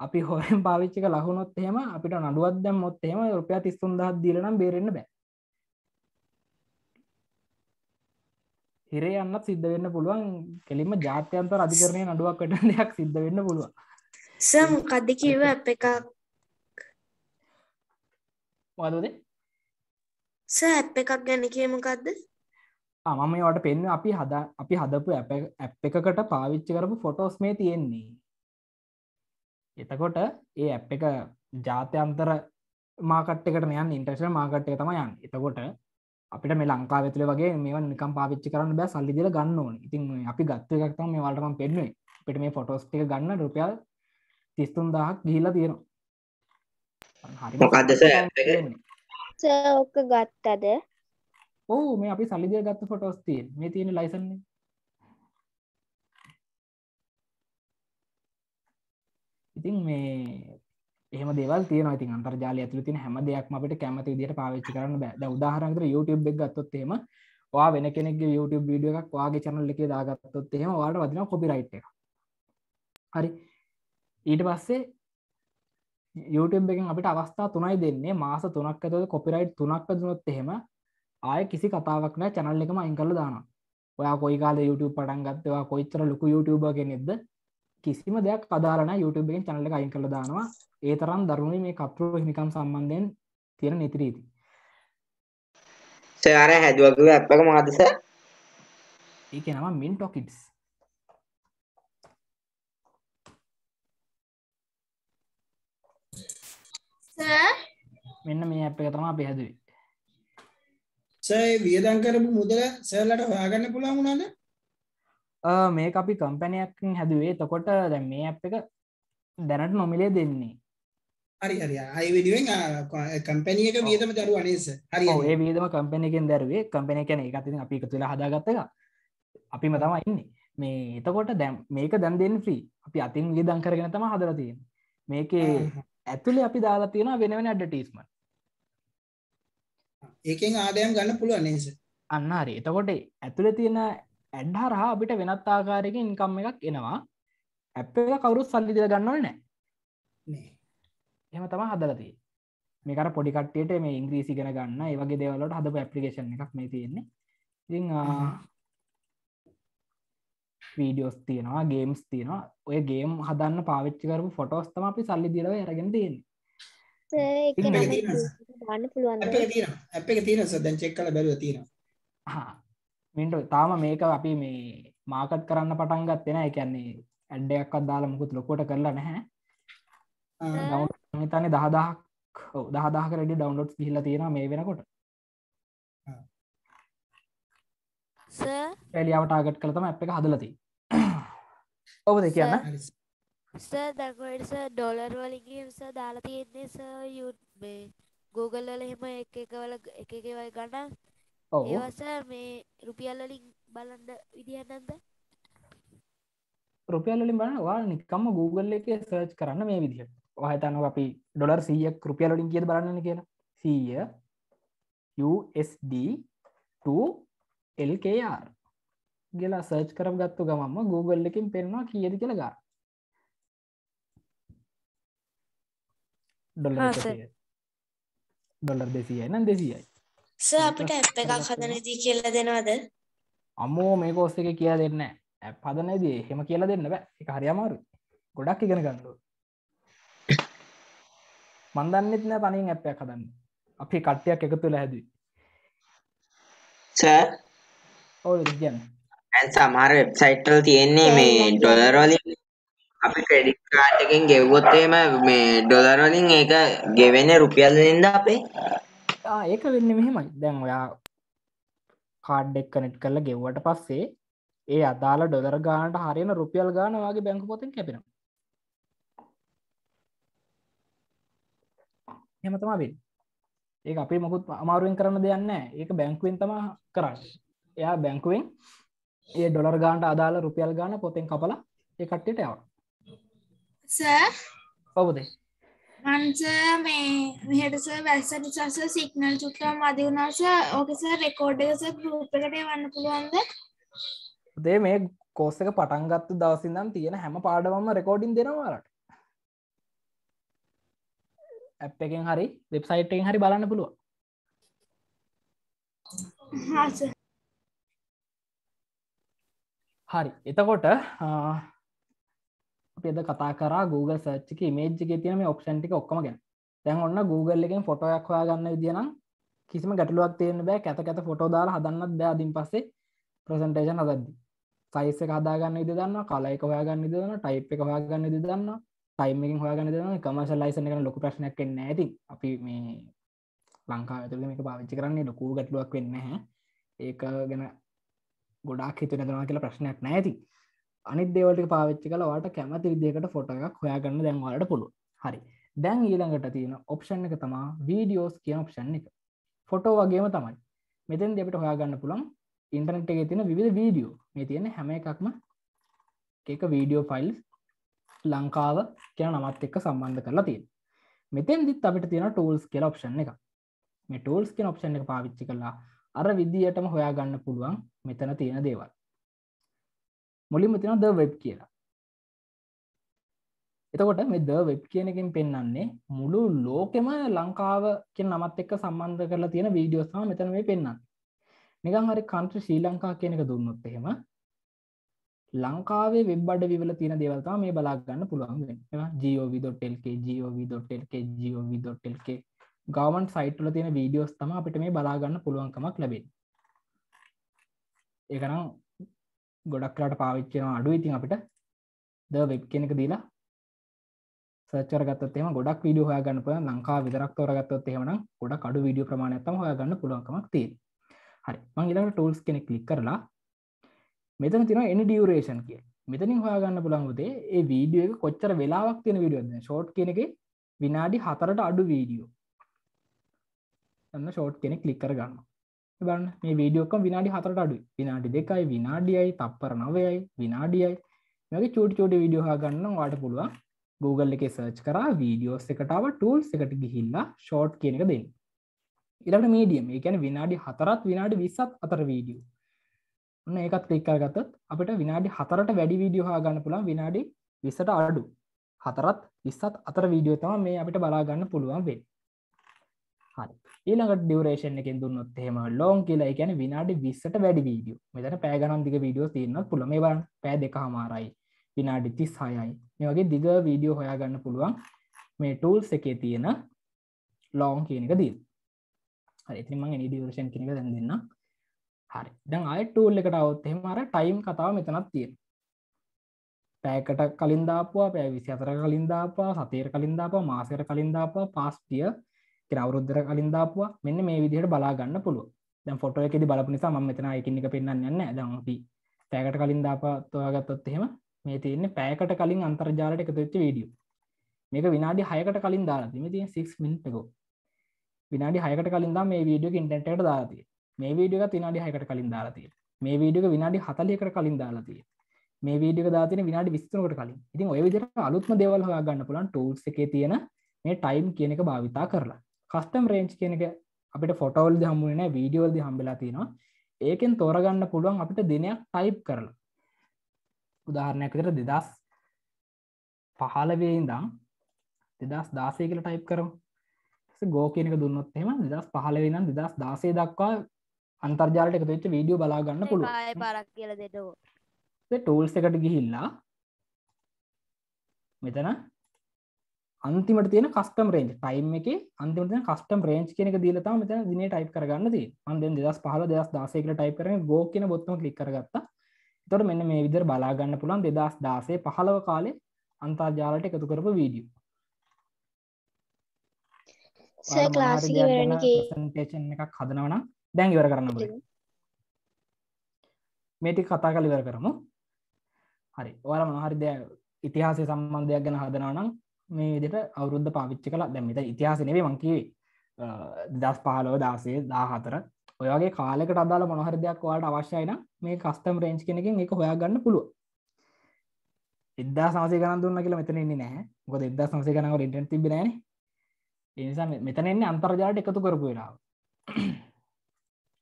අපි හොරෙන් පාවිච්චි කරලා ලහුනොත් එහෙම අපිට නඩුවක් දැම්මොත් එහෙම රුපියල් 33000ක් දීලා නම් බේරෙන්න බෑ. හිරේ යන්නත් සිද්ධ වෙන්න පුළුවන් කෙලින්ම ජාත්‍යන්තර අධිකරණයේ නඩුවක් වැටෙන දෙයක් සිද්ධ වෙන්න පුළුවන්. සර් මොකද්ද කිව්ව ඇප් එකක් මොකදද? සර් ඇප් එකක් ගැන ආ මම මේවට පෙන්න අපි හදා අපි හදපු ඇප් එකකට පාවිච්චි කරපු ෆොටෝස් මේ තියෙන්නේ. එතකොට ඒ ඇප් එක ජාත්‍යන්තර මාකට් එකට යන්නේ ඉන්ටර්නැෂනල් මාකට් එක තමයි යන්නේ. එතකොට අපිට මේ ලංකාව ඇතුලේ වගේ මේවා නිකන් පාවිච්චි කරන්න බෑ සල්ලි දීලා ගන්න ඕනේ. ඉතින් අපි ගත්ත එකක් තමයි මේ වලට මම පෙන්නුවේ. අපිට මේ ෆොටෝස් ටික ගන්න රුපියල් 33000ක් ගිහිල්ලා තියෙනවා. හරිම මොකද්ද සර් ඇප් එක? සර් ඔක්ක ගත්තද ඔව් මේ අපි සල්ලි දීලා ගත්ත ෆොටෝස් තියෙන. මේ තියෙන ලයිසන් එක. ඉතින් මේ එහෙම දේවල් තියෙනවා ඉතින් අන්තර්ජාලය ඇතුළේ තියෙන හැම දෙයක්ම අපිට කැමති විදිහට පාවිච්චි කරන්න බෑ. දැන් උදාහරණයක් විදිහට YouTube එක ගත්තොත් එහෙම ඔයා වෙන කෙනෙක්ගේ YouTube වීඩියෝ එකක් ඔයාගේ channel එකේ දාගත්තොත් එහෙම ඔයාලට වදිනවා copyright එක. හරි. ඊට පස්සේ YouTube එකෙන් අපිට අවස්ථා තුනයි දෙන්නේ මාස 3ක් ඇතුළත copyright 3ක් දුනොත් එහෙම ආයෙ කිසි කතාවක් නැහැ channel එකම අයින් කරලා දානවා. ඔයා කොයි කාලේ YouTube පටන් ගත්තේ ඔයා කොයිතරම් ලොකු YouTuber කෙනෙක්ද කිසිම දෙයක් අදාළ නැහැ YouTube එකෙන් channel එක අයින් කරලා දානවා. ඒ තරම් දරුණුයි මේ කප්‍රෝ හිමිකම් සම්බන්ධයෙන් තියෙන නීති රීති. සර් අර හැදුවා කිව්ව ඇප් එක මොකද්ද සර්? ඒකේ නම Minto Kids. සර් මෙන්න මේ ඇප් එක තමයි අපි හැදුවේ. සර් වියදම් කරපු මුදල සර්ලට හොයාගන්න පුළුවන් වුණාද? මේක අපි කම්පැනියක්කින් හැදුවේ එතකොට දැන් මේ ඇප් එක දැනට නොමිලේ දෙන්නේ. හරි හරි අය වෙනුවෙන් කම්පැනි එක වියදම දරුවා නේද සර්? හරි. ඒ වියදම කම්පැනි එකෙන් දැරුවේ කම්පැනි අපි එකතු වෙලා හදාගත්ත එක. අපිම තමයි ඉන්නේ. මේ එතකොට දැන් මේක දැන් දෙන්නේ ෆ්‍රී. අපි අතින් වියදම් කරගෙන තමයි හදලා තියෙන්නේ. මේකේ ඇතුලේ අපි දාලා තියෙනවා වෙන වෙන ඇඩ්වර්ටයිස්මන්ට්. ඒකෙන් ආදායම් ගන්න පුළුවන් නේද සර්? අන්න හරි. එතකොට ඇතුලේ තියෙන ඇඩ් හරහා අපිට වෙනත් ආකාරයකින් ඉන්කම් එකක් එනවා. ඇප් එක කවුරුත් සල්ලි දීලා ගන්න ඕනේ නැහැ. නේ. එහෙම තමයි හදලා තියෙන්නේ. මේක අර පොඩි කට්ටියට මේ ඉංග්‍රීසි ඉගෙන ගන්න ඒ වගේ දේවල් වලට හදපු ඇප්ලිකේෂන් එකක් මේ තියෙන්නේ. ඉතින් වීඩියෝස් තියෙනවා ගේම්ස් තියෙනවා ඔය ගේම් හදන්න පාවිච්චි කරපු ෆොටෝස් තමයි අපි සල්ලි දීලා අරගෙන තියෙන්නේ. ගන්න පුළුවන්ද ඇප් එක තියෙනවා. ඇප් එක තියෙනවා සර් දැන් චෙක් කරලා බැලුවා තියෙනවා. මින්ට තාම මේක අපි මේ මාකට් කරන්න පටන් ගත්තෙන එකන්නේ ඇඩ්ඩයක්ත් දාලා මුකුත් ලොකොට කරලා නැහැ. තන දහදාක් දහදාක රඩි ඩවන්ලෝඩ් හිල්ල තියෙන මේ වෙනකොට. පැලියාව ටාගට් කළතම අප එක හදලති ඔබද කියන්න? දැකටස ඩොලර් වලින්ගේ ස දාලා තියෙන්නේ ස මේ Google වල එහෙම එක එකවල එක එකවයි ගන්න ඒවස මේ රුපියල් වලින් බලන්ඩ විදිහන්නන්ද රුපියල්ලින් බලවා නිකම්ම Google එක සර්ච් කරන්න මේ විදිහ හතන අපි ඩොලර් සීය රුපියලොලින් කියද බලන්න කියලා. සීය USD LKR ගලා සර්ච් කරම් ගත්තු ගමම Google එකින් පෙන්වා කියද කියලා ගා ඩොලර් ඩොලර් දෙසියයි නම් දෙසියයි ස අපිට ඇප් එකක් හදනදී කියලා දෙනවද? අම්මෝ මේ කෝස්ස එක කියා දෙන්න ඇ පදනදී හෙම කියලා දෙන්න බෑ. එක හරියමාරු ගොඩක් ඉගෙන ගන්නඩු මන්දන්නෙත් නෑ තනින් ඇප්පයක් හදන්න. අපි කට්ටයක් එක තුළ හැදී ඕ කියන්න. සමහර වෙබ්සයිට්ටල් තියෙන්නේ මේ ඩොලරෝලින් අපි ක්‍රෙඩික් කාඩ් එකෙන් ගෙව්වොත් එහෙම මේ ඩොලර් වලින් ඒක ගෙවෙන්නේ රුපියල් වලින්ද අපේ ඒක වෙන්නේ මෙහෙමයි. දැන් ඔයා කාඩ් එක් කනෙක්ට් කරලා ගෙව්වට පස්සේ ඒ අදාළ ඩොලර් ගානට හරියන රුපියල් ගාන වගේ බැංකු පොතෙන් කැපෙනවා. එහෙම තමයි වෙන්නේ. ඒක අපි මොකුත් අමාරුවෙන් කරන්න දෙයක් නැහැ. ඒක බැංකුවෙන් තමයි කරන්නේ. එයා බැංකුවෙන් ඒ ඩොලර් ගානට අදාළ රුපියල් ගාන පොතෙන් කපලා ඒ කට්ටියට යවනවා. සර් ඔව්ද මංස මේ මෙහටස වැස්ස නිසාස සිගනල් චුට්ටම් මදි වුණාස ඕකෙස රෙකෝඩ් එකස ගරුප් එකට වන්න පුළුවන්ද? දේ මේ කෝස්ස එක පටන්ගත්තු දවසිදම් තියෙන හැම පාඩවම රෙකෝඩින් දෙනවාලට ඇප් එකෙන් හරි වෙබ්සයිට්ෙන් හරි බලන්න පුළුව හරි. එතකොට අපද කතා කර Google සර්ච්ක මේජ්ක තියන මේ ඔප්ෂන්ටික ඔක්කම ගැන. දැන් ඔන්න Google එකෙන් ෆොටෝයක් හොයා ගන්න විදිනම් කිසිම ගැටලුවක් තියෙන බෑ. කැත කැත ෆොටෝ දාලා හදන්නත් බෑ අදින් පස්සේ ප්‍රසන්ටේෂන් හදද්දි. සයිස් එක හදාගන්න ඉද දන්න කල එක හොයාගන්න ඉදන්න ටයිප් එක හොයාගන්න ඉද දන්න ටයිමකින් හොයාගන්න දන්න කමර්ශල් ලයිසන එක ලොකු ප්‍රශ්නයක් එන්න ඇති අපි මේ ලංකා ඇතුළ මේක පාවිච්චි කරන්නේ ලොකු ගැටලුවක් වෙන්න හැ ඒක ගැන ගොඩක් හිතුන දනවා කියලා ප්‍රශ්නයක් නෑති අනිත් දේවලට පාවිච්චි කල වාට කැමති විදිකට ෆොට එකක් හොයාගන්න දැන්වාලට පුළුව හරි. දැන් ඊළඟට තියෙන ඔප්ෂන් එක තමා වීඩියෝස් කියන ඔප්ෂන් එක. ෆොටෝ වගේම තමයි. මෙතෙන් දෙපට හොයාගන්න පුළන් ඉන්ටර්නෙට් එක තියෙන විවිධ වීඩියෝ මේ තියෙන හැම එකක්ම එක වීඩියෝ ෆයිල් ලංකාව කියන නමත් එක්ක සම්බන්ධ කරලා තියෙන මෙතෙන් දිත් අපිට තියෙන ටූල්ස් කියල ඔප්ෂන් එක මේ ටූල්ස් කියන ඔප්ෂන් එක පාවිච්චි කලා අර විදිහටම හොයාගන්න පුළුවන් මෙතන තියෙන දේවල්. මුලින්ම තියෙන ද වෙබ් කියලා. එතකොට මේ ද වෙබ් කියන එකෙන් පෙන්වන්නේ මුළු ලෝකෙම ලංකාව කියන නමත් එක්ක සම්බන්ධ කරලා තියෙන වීඩියෝස් තමයි මෙතන මේ පෙන්වන්නේ. නිකන් හරි country ශ්‍රී ලංකා කියන එක දුන්නොත් එහෙම ලංකාවේ වෙබ් අඩවි වල තියෙන දේවල් තමයි මේ බලා ගන්න පුළුවන් වෙන්නේ. gov.lk gov.lk gov.lk government site වල තියෙන වීඩියෝස් තමයි අපිට මේ බලා ගන්න පුළුවන්කමක් ලැබෙන්නේ. ඒකනම් ගොඩක් කරට පාවිච්චන අඩු ඉතින් අපිට ද වෙබ් කෙනෙක දීලා සචර ගත්තේම ගොඩක් වීඩියෝ හොයාගන්න පුළුවන්. ලංකා විතරක් තෝරගත්තොත් එහෙමනම් ගොඩක් අඩු වීඩියෝ ප්‍රමාණයක් තමයි හොයාගන්න පුළුවන්කමක් තියෙන්නේ. හරි. මං ඊළඟට ටූල්ස් කෙනෙක් ක්ලික් කරලා මෙතන තියෙනවා any duration කියලා. මෙතනින් හොයාගන්න පුළුවන් උදේ ඒ වීඩියෝ එක කොච්චර වෙලාවක් තියෙන වීඩියෝද ෂෝට් කියන එකේ විනාඩි 4ට අඩු වීඩියෝ අන්න ෂෝට් කෙනෙක් ක්ලික් කරගන්න බලන්න. මේ වීඩියෝකම් විනාඩි 4ට අඩුයි. විනාඩි 2යි විනාඩියයි තප්පර 9යි විනාඩියයි මේක චූටි චූටි වීඩියෝ හොයාගන්න ඔයාලට පුළුවන් Google එකේ සර්ච් කරා වීඩියෝස් එකට ආව ටූල්ස් එකට ගිහිල්ලා ෂෝට් කියන එක දෙන්න. ඊළඟට මීඩියම් ඒ කියන්නේ විනාඩි 4ත් විනාඩි 20ත් අතර වීඩියෝ ඔන්න ඒකත් ක්ලික් කරගත්තොත් අපිට විනාඩි 4ට වැඩි වීඩියෝ හොයාගන්න පුළුවන් විනාඩි 20ට අඩු. හතරත් 20ත් අතර වීඩියෝ තමයි මේ අපිට බලා ගන්න පුළුවන් වෙන්නේ. හරි. ඊළඟට ඩියුරේෂන් එකෙන් දුන්නොත් එහෙම ලොං කියලා ඒ කියන්නේ විනාඩි 20ට වැඩි වීඩියෝ මෙතන පැය ගණන් දිග වීඩියෝ තියෙනත් පුළුවන්. මේ බලන්න. පැය දෙකමාරයි විනාඩි 36යි මේ වගේ දිග වීඩියෝ හොයාගන්න පුළුවන්. මේ ටූල්ස් එකේ තියෙන ලොං කියන එක දීලා හරි. ඉතින් මම එනි ඩියුරේෂන් කියන එක දැන් දෙන්නම්. හරි. දැන් අය ටූල් එකට අවුත් එහෙම අර ටයිම් කතාව මෙතනත් තියෙන පෑකට කලින් දාපුවා පෑ විසි අතර කලින් දාපා සතේර කලින් දාපා මාසයට කලින් දාපා පාස්ටිය අවරුද්ධර කලින් දාපුවා. මෙන්න මේ විදිහට බලා ගන්න පුළුව දැන් ෆොටෝ එකෙදි බලපු නිසා මම මෙතන එකින් එක පෙන්වන්න යන්නේ දැන් අපි පෑකට කලින් දාපා තෝරාගත්තොත් එහෙම මේ තියෙන්නේ පෑකට කලින් අන්තර්ජාලයට එකතු වෙච්ච වීඩියෝ මේක විනාඩි 6කට කලින් දාලා තියෙන්නේ. මේ තියෙන 6 මිනිත් එක. විනාඩි 6කට කලින් දා මේ වීඩියෝ එක ඉන්ටර්නෙට් එකට දාලා තියෙන්නේ. මේ වීඩියෝ එකත් විනාඩි 6කට කලින් දාලා තියෙන්නේ. මේ වීඩියෝ එක විනාඩි 40කට කලින් දාලා තියෙන්නේ. මේ වීඩියෝ එක දාලා තියෙන්නේ විනාඩි 23කට කලින්. ඉතින් ඔය විදිහට අලුත්ම දේවල් හොයා ගන්න පුළුවන්. ටූල්ස් එකේ තියෙන මේ ටයිම් කියන එක භාවිතා කරලා. කස්ටම් රේන්ජ් කියන එක අපිට ෆොටෝල්ද හම්බුනේ නැහැ වීඩියෝල්ද හම්බෙලා තියෙනවා. ඒකෙන් තෝරගන්න පුළුවන් අපිට දිනයක් ටයිප් කරලා. උදාහරණයක් විදිහට දෙදස් පහලවේ ඉඳම් දෙදස් දාසය කියල ටයිප් කරම. ගෝ කියනක දුන්නොත් එම දෙදස් පහලවේ නම් දෙදස් දාසේ දක්වා අන්තර්ජාලට එක වෙච්ච වීඩියෝ බලාගන්න පුළුව ටූල්ස් එකට ගිහිල්ලා මෙතන අන්තිමට තියෙන කස්ටම් රේන්ජ් ටයිම් එක අන්තිමට කස්ටම් රේන්ජ් කෙනෙක දීලතා මෙතන දිනේ ටයිප් කරගන්න දී අන්දෙන් දෙදස් පහල දෙදස් දාසයකට ටයිප් කරන ගෝ කියන බොත්තම කලික් කරගත්තා. තොට මෙන්න මේ විදර බලාගන්න පුළන් දෙදස් දාසේ පහලව කාලේ අන්තර්ජාලට එකතු කරපු වීඩියෝ ටේෂන් එකක් හදනවන දැන් ඉවර කරන්න බල මේටි කතා කල ඉවර කරමු. හරි. ඔයාල මහරි දෙය ඉතිහාසය සම්බන්ධයක් ගැන හදනවනම් මේ විදිට අවුරුද්ධ පාවිච්චි කලා දැමත ඉතිහාස නෙවේ මංකිවේ දස් පහලෝ දාසේ දා හතර ඔයගේ කාලෙකට අදාල මොනහර දෙයක් වාට අවශ්‍යයන මේ කස්ටම් රේන්ච් කෙනකින් එක හොයාගන්න පුළුව එදා සමසය ගන දුන්න කියලා මෙතන එන්නේ නෑ ගොද එදා සමසය ගනව ඉටන් තිබෙන එනිසා මෙතන එන්නේ අන්තර්ජාලට එකතු කරපු වෙලාව.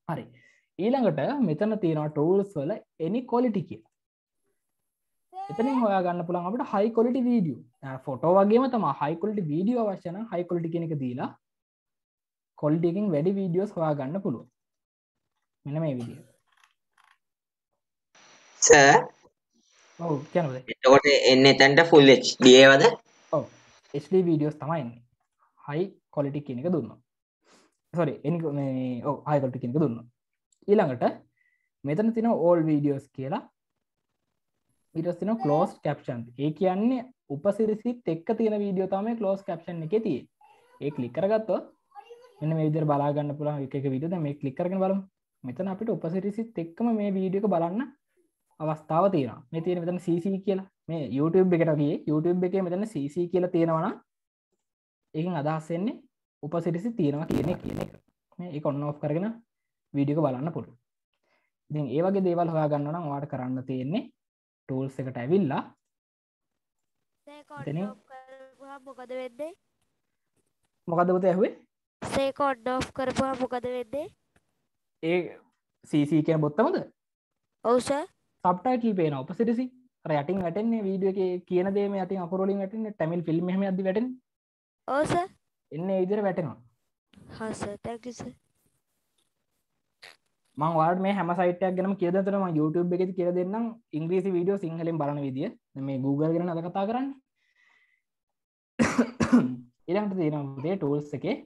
හරි. ඊළඟට මෙතන තියෙනවා ටෝල්ස් වල එනි කොලිටි කිය එතනින් හොයා ගන්න පුළන් අපට හයි කොලිටි වීඩියෝ ෆොටෝ වගේම තම හයිකොලිටි වීඩියෝ අවශ්‍යන හයිකොලිටි කෙනෙක දීලා කොල්ඩිකින් වැඩි වීඩියෝස් හොයා ගන්න පුළුව මෙන මේ විදිිය. එතකොට එන්න තැන්ට ෆුල් ඔව HD වීඩියෝස් තමයින්නේ හයි කොලිටි කියනක දුන්න. සොරි එනි හයිකොල්ටි කියනක දුන්න. ඊළඟට මෙතන තින ඕල් වීඩියෝස් කියලා ඉටස්තින කලෝස් කැප්ෂන් ඒ කියන්නේ උපසිරිසිත් එක්ක තියෙන වීඩියෝ තම කලෝස් කැප්ෂන් එක තිය ඒ කලිකරගත්ව එන්න මේ විදර බලාගන්න පුළන් එක විඩ මේ කලිකරගෙන බලමු. මෙතන අපිට උපසිරිසිත් එක්කම මේ වීඩියක බලන්න අවස්ථාව තියෙන මේ තියෙන මෙතන CC කියලා. මේ YouTube එකටගේ YouTube එක මෙතන CC කියලා තියෙනවන එකින් අදහස්සෙන්නේ උපසිරිසි තියෙනවා කියන කියන එක. මේ එක ඔන්න ඔෆ් කරගෙන වීඩියක බලන්න පුළු ඉතින් ඒවගේ දේවල් හොයා ගන්න නම් වාට කරන්න තියෙන්නේ ටූල්ස් එකට ඇවිල්ලා මොකද වෙද්දේ? මොකද පුත ඇහුවේ? සේ කොඩ් ෝ් කරපුවා. මොකද වෙද්දේ? ඒ සීසි කියන බොත්තමද ඔවුස සබ්ටයිටල් පේන උපසිරිසි රයටින් වැටන්නේ වීඩිය එක කියන දේම ඇති අපරලින් වැටන ටැමිල් ෆිල්ම් හම අද වැට ඕස එන්න ඉදිර වැටෙනවා. හස තැකිස මංවාට මේ හැම සයිටයක් ගෙනම කියදතරම YouTube එකෙති කියර දෙන්නම්. ඉංග්‍රීසි වීඩියෝ සිංහලෙන් බලන විදිිය. මේ Google ගෙන අද කතා කරන්න. ඉරට තියෙනදේ ටූල්ස් එකේ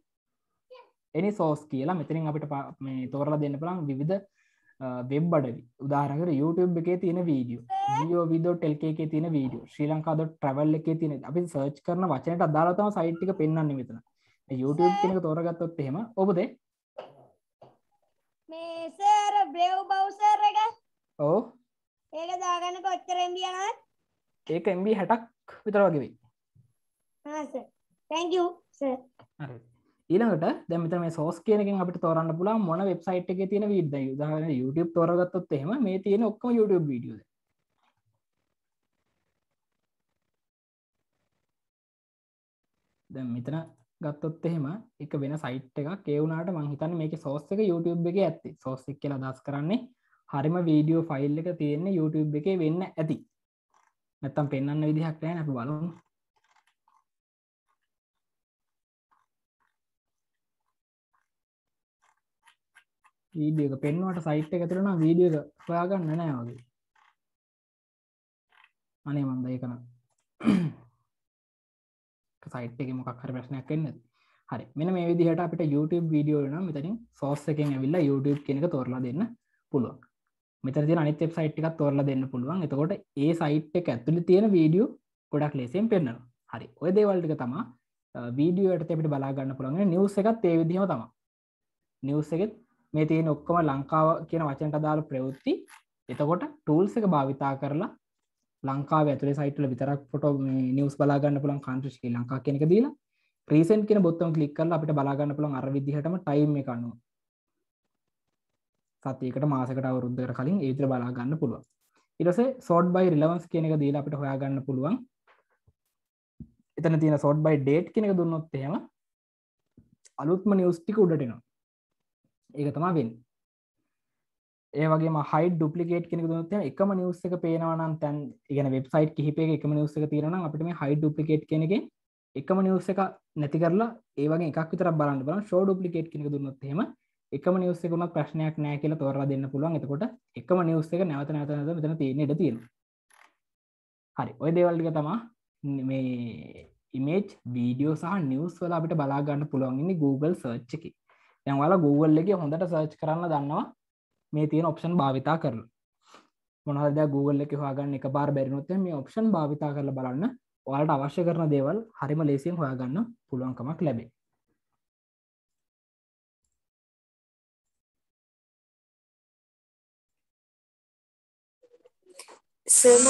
එනි සෝස් කියලා. මෙතරින් අපිට මේ තෝරලා දෙන්න පළන් විවිධ වෙබ් අඩවි. උදාහරකට YouTube එකේ තියෙන වීඩියෝ ජියෝ විදෝ ටෙල්ක එක තියෙන වීඩියෝ ශ්‍රී ලංකාද ට්‍රවල් එක තියෙන අපි සර්ච් කරන වචනයට අදාලතම සයිට්ක පෙන්න්න මෙතන. YouTube කෙනෙක තෝරගත්තොත් එහෙම. ඔබද මේසර බ්‍රව් බවසර් එක? ඕ ඒක දාගන්න කොච්චර එම්බියන ඒක එම්බි හැටක් විතර වගේ තැංකූ ඊළඟට දැමත මේ සෝස් කියනකින් අපිට තෝරන්න පුලා මොන වෙබ්සයිට් එක තියෙන විද උදාහන YouTube තෝරගත්තොත් එහෙම මේ තියෙන ඔක්කම YouTube වීඩියෝද දැ? මෙතන ගත්තොත් එහෙම එක වෙන සයිට් එක කෙවුණට මංහිතන් මේක සෝස් එක YouTube එක ඇත්ති. සෝස් එක් කියලා දස් කරන්නේ හරිම වීඩියෝ ෆයිල් එක තියෙන්නේ YouTube එක වෙන්න ඇති. නැත්තම් පෙන්න්න විදිහක් නෑ අපි බලමු. වීඩියක පෙන්වට සයිට් එක තුරන වීඩියක හොයාගන්න නෑ වගේ. අනේ මන්ද ඒකන සයිට් එක මොකක් හරි ප්‍රශ්නයක් එන්න හරි. මෙන මේ විදිහට අපිට YouTube වීඩියෝ නම් මෙතනින් සෝස් එකෙන් ඇවිල්ලා YouTube කෙනෙක තෝරලා දෙන්න පුළුවන්. මෙතර තියෙන අනිත් වෙබ්සයිට් එකක් තෝරලා දෙන්න පුළුවන්. එතකොට ඒ සයිට් එක ඇතුළේ තියෙන වීඩියෝ ගොඩක් ලේසියෙන් පෙන්වනවා හරි. ඔය දේවල් ටික තමයි වීඩියෝ එකට අපිට බලා ගන්න පුළුවන්. නිවුස් එකත් ඒ විදිහම තමයි නිවුස් එකෙත් මේ තියෙන ඔක්කොම ලංකාව කියන වචනට අදාළ ප්‍රවෘත්ති. එතකොට ටූල්ස් එක භාවිතා කරලා ලංකාව ඇතුලේ සයිට්වල විතරක් ෆොටෝ නිවස් බලාගන්න පුළන් කාන්ත්‍ර ශ්‍රී ලංකා කෙනෙක දීලා ප්‍රීසෙන්් කියෙන බොත්තම කලික් කරලා අපිට බලාගන්න පුළන් අර විදිහටම ටයිම් එකන්නු සතියකට මාසකට අවරුද්ධර කලින් ඒතර බලාගන්න පුළුවන්. ඉරසේ සෝඩ් බයි රිලවන්ස් කියන එක දීලා අපිට හොයාගන්න පුළුවන්. එතන තියෙන සෝඩ් බයි ඩේට් කෙනෙක දුන්නොත් එහෙම අලුත්ම නිවස්ටික උඩටනවා ඒක තමා වෙන් ඒවගේ හයි ඩුපලිකේට කෙනෙක දුනොත් එකම නිවස් එක පේනවනම් තැන් ඉගෙන වෙබ්සයිට් කිහිපේ එකම නිවස් එක තියෙන අපිට මේ හයි ඩුපලිකේට් කෙනෙක එකම නිවස් එක නැති කරලා ඒවගේ එකක් විතර බලන්න බලන් ෂෝ ඩුපලිකේට් කෙනෙක දුන්නොත් එහෙම එකම නිවස් එක උනත් ප්‍රශ්නයක් නැහැ කියලා තෝරලා දෙන්න පුළුවන්. එතකොට එකම නිවස් එක නැවත නැවත නැවත මෙතන තියෙන ඉඩ තියෙනවා. හරි. ඔය දේවල් ටික තමයි මේ ඉමේජ් වීඩියෝ සහ නිවස් වල අපිට බලා ගන්න පුළුවන් ඉන්නේ Google search එකේ. දැන් ඔයාලා Google එකේ හොඳට search කරන්න දන්නවා මේ තියෙන ඔප්ෂන් භාවිතා කරලා. මොනවද Google එක හොයාගන්න එක පාර බැරිනොත් මේ ඔප්ෂන් භාවිතා කරලා බලන්න. ඔයාලට අවශ්‍ය කරන දේවල් හරිම ලේසියෙන් හොයාගන්න පුළුවන්කමක් ලැබේ. සර්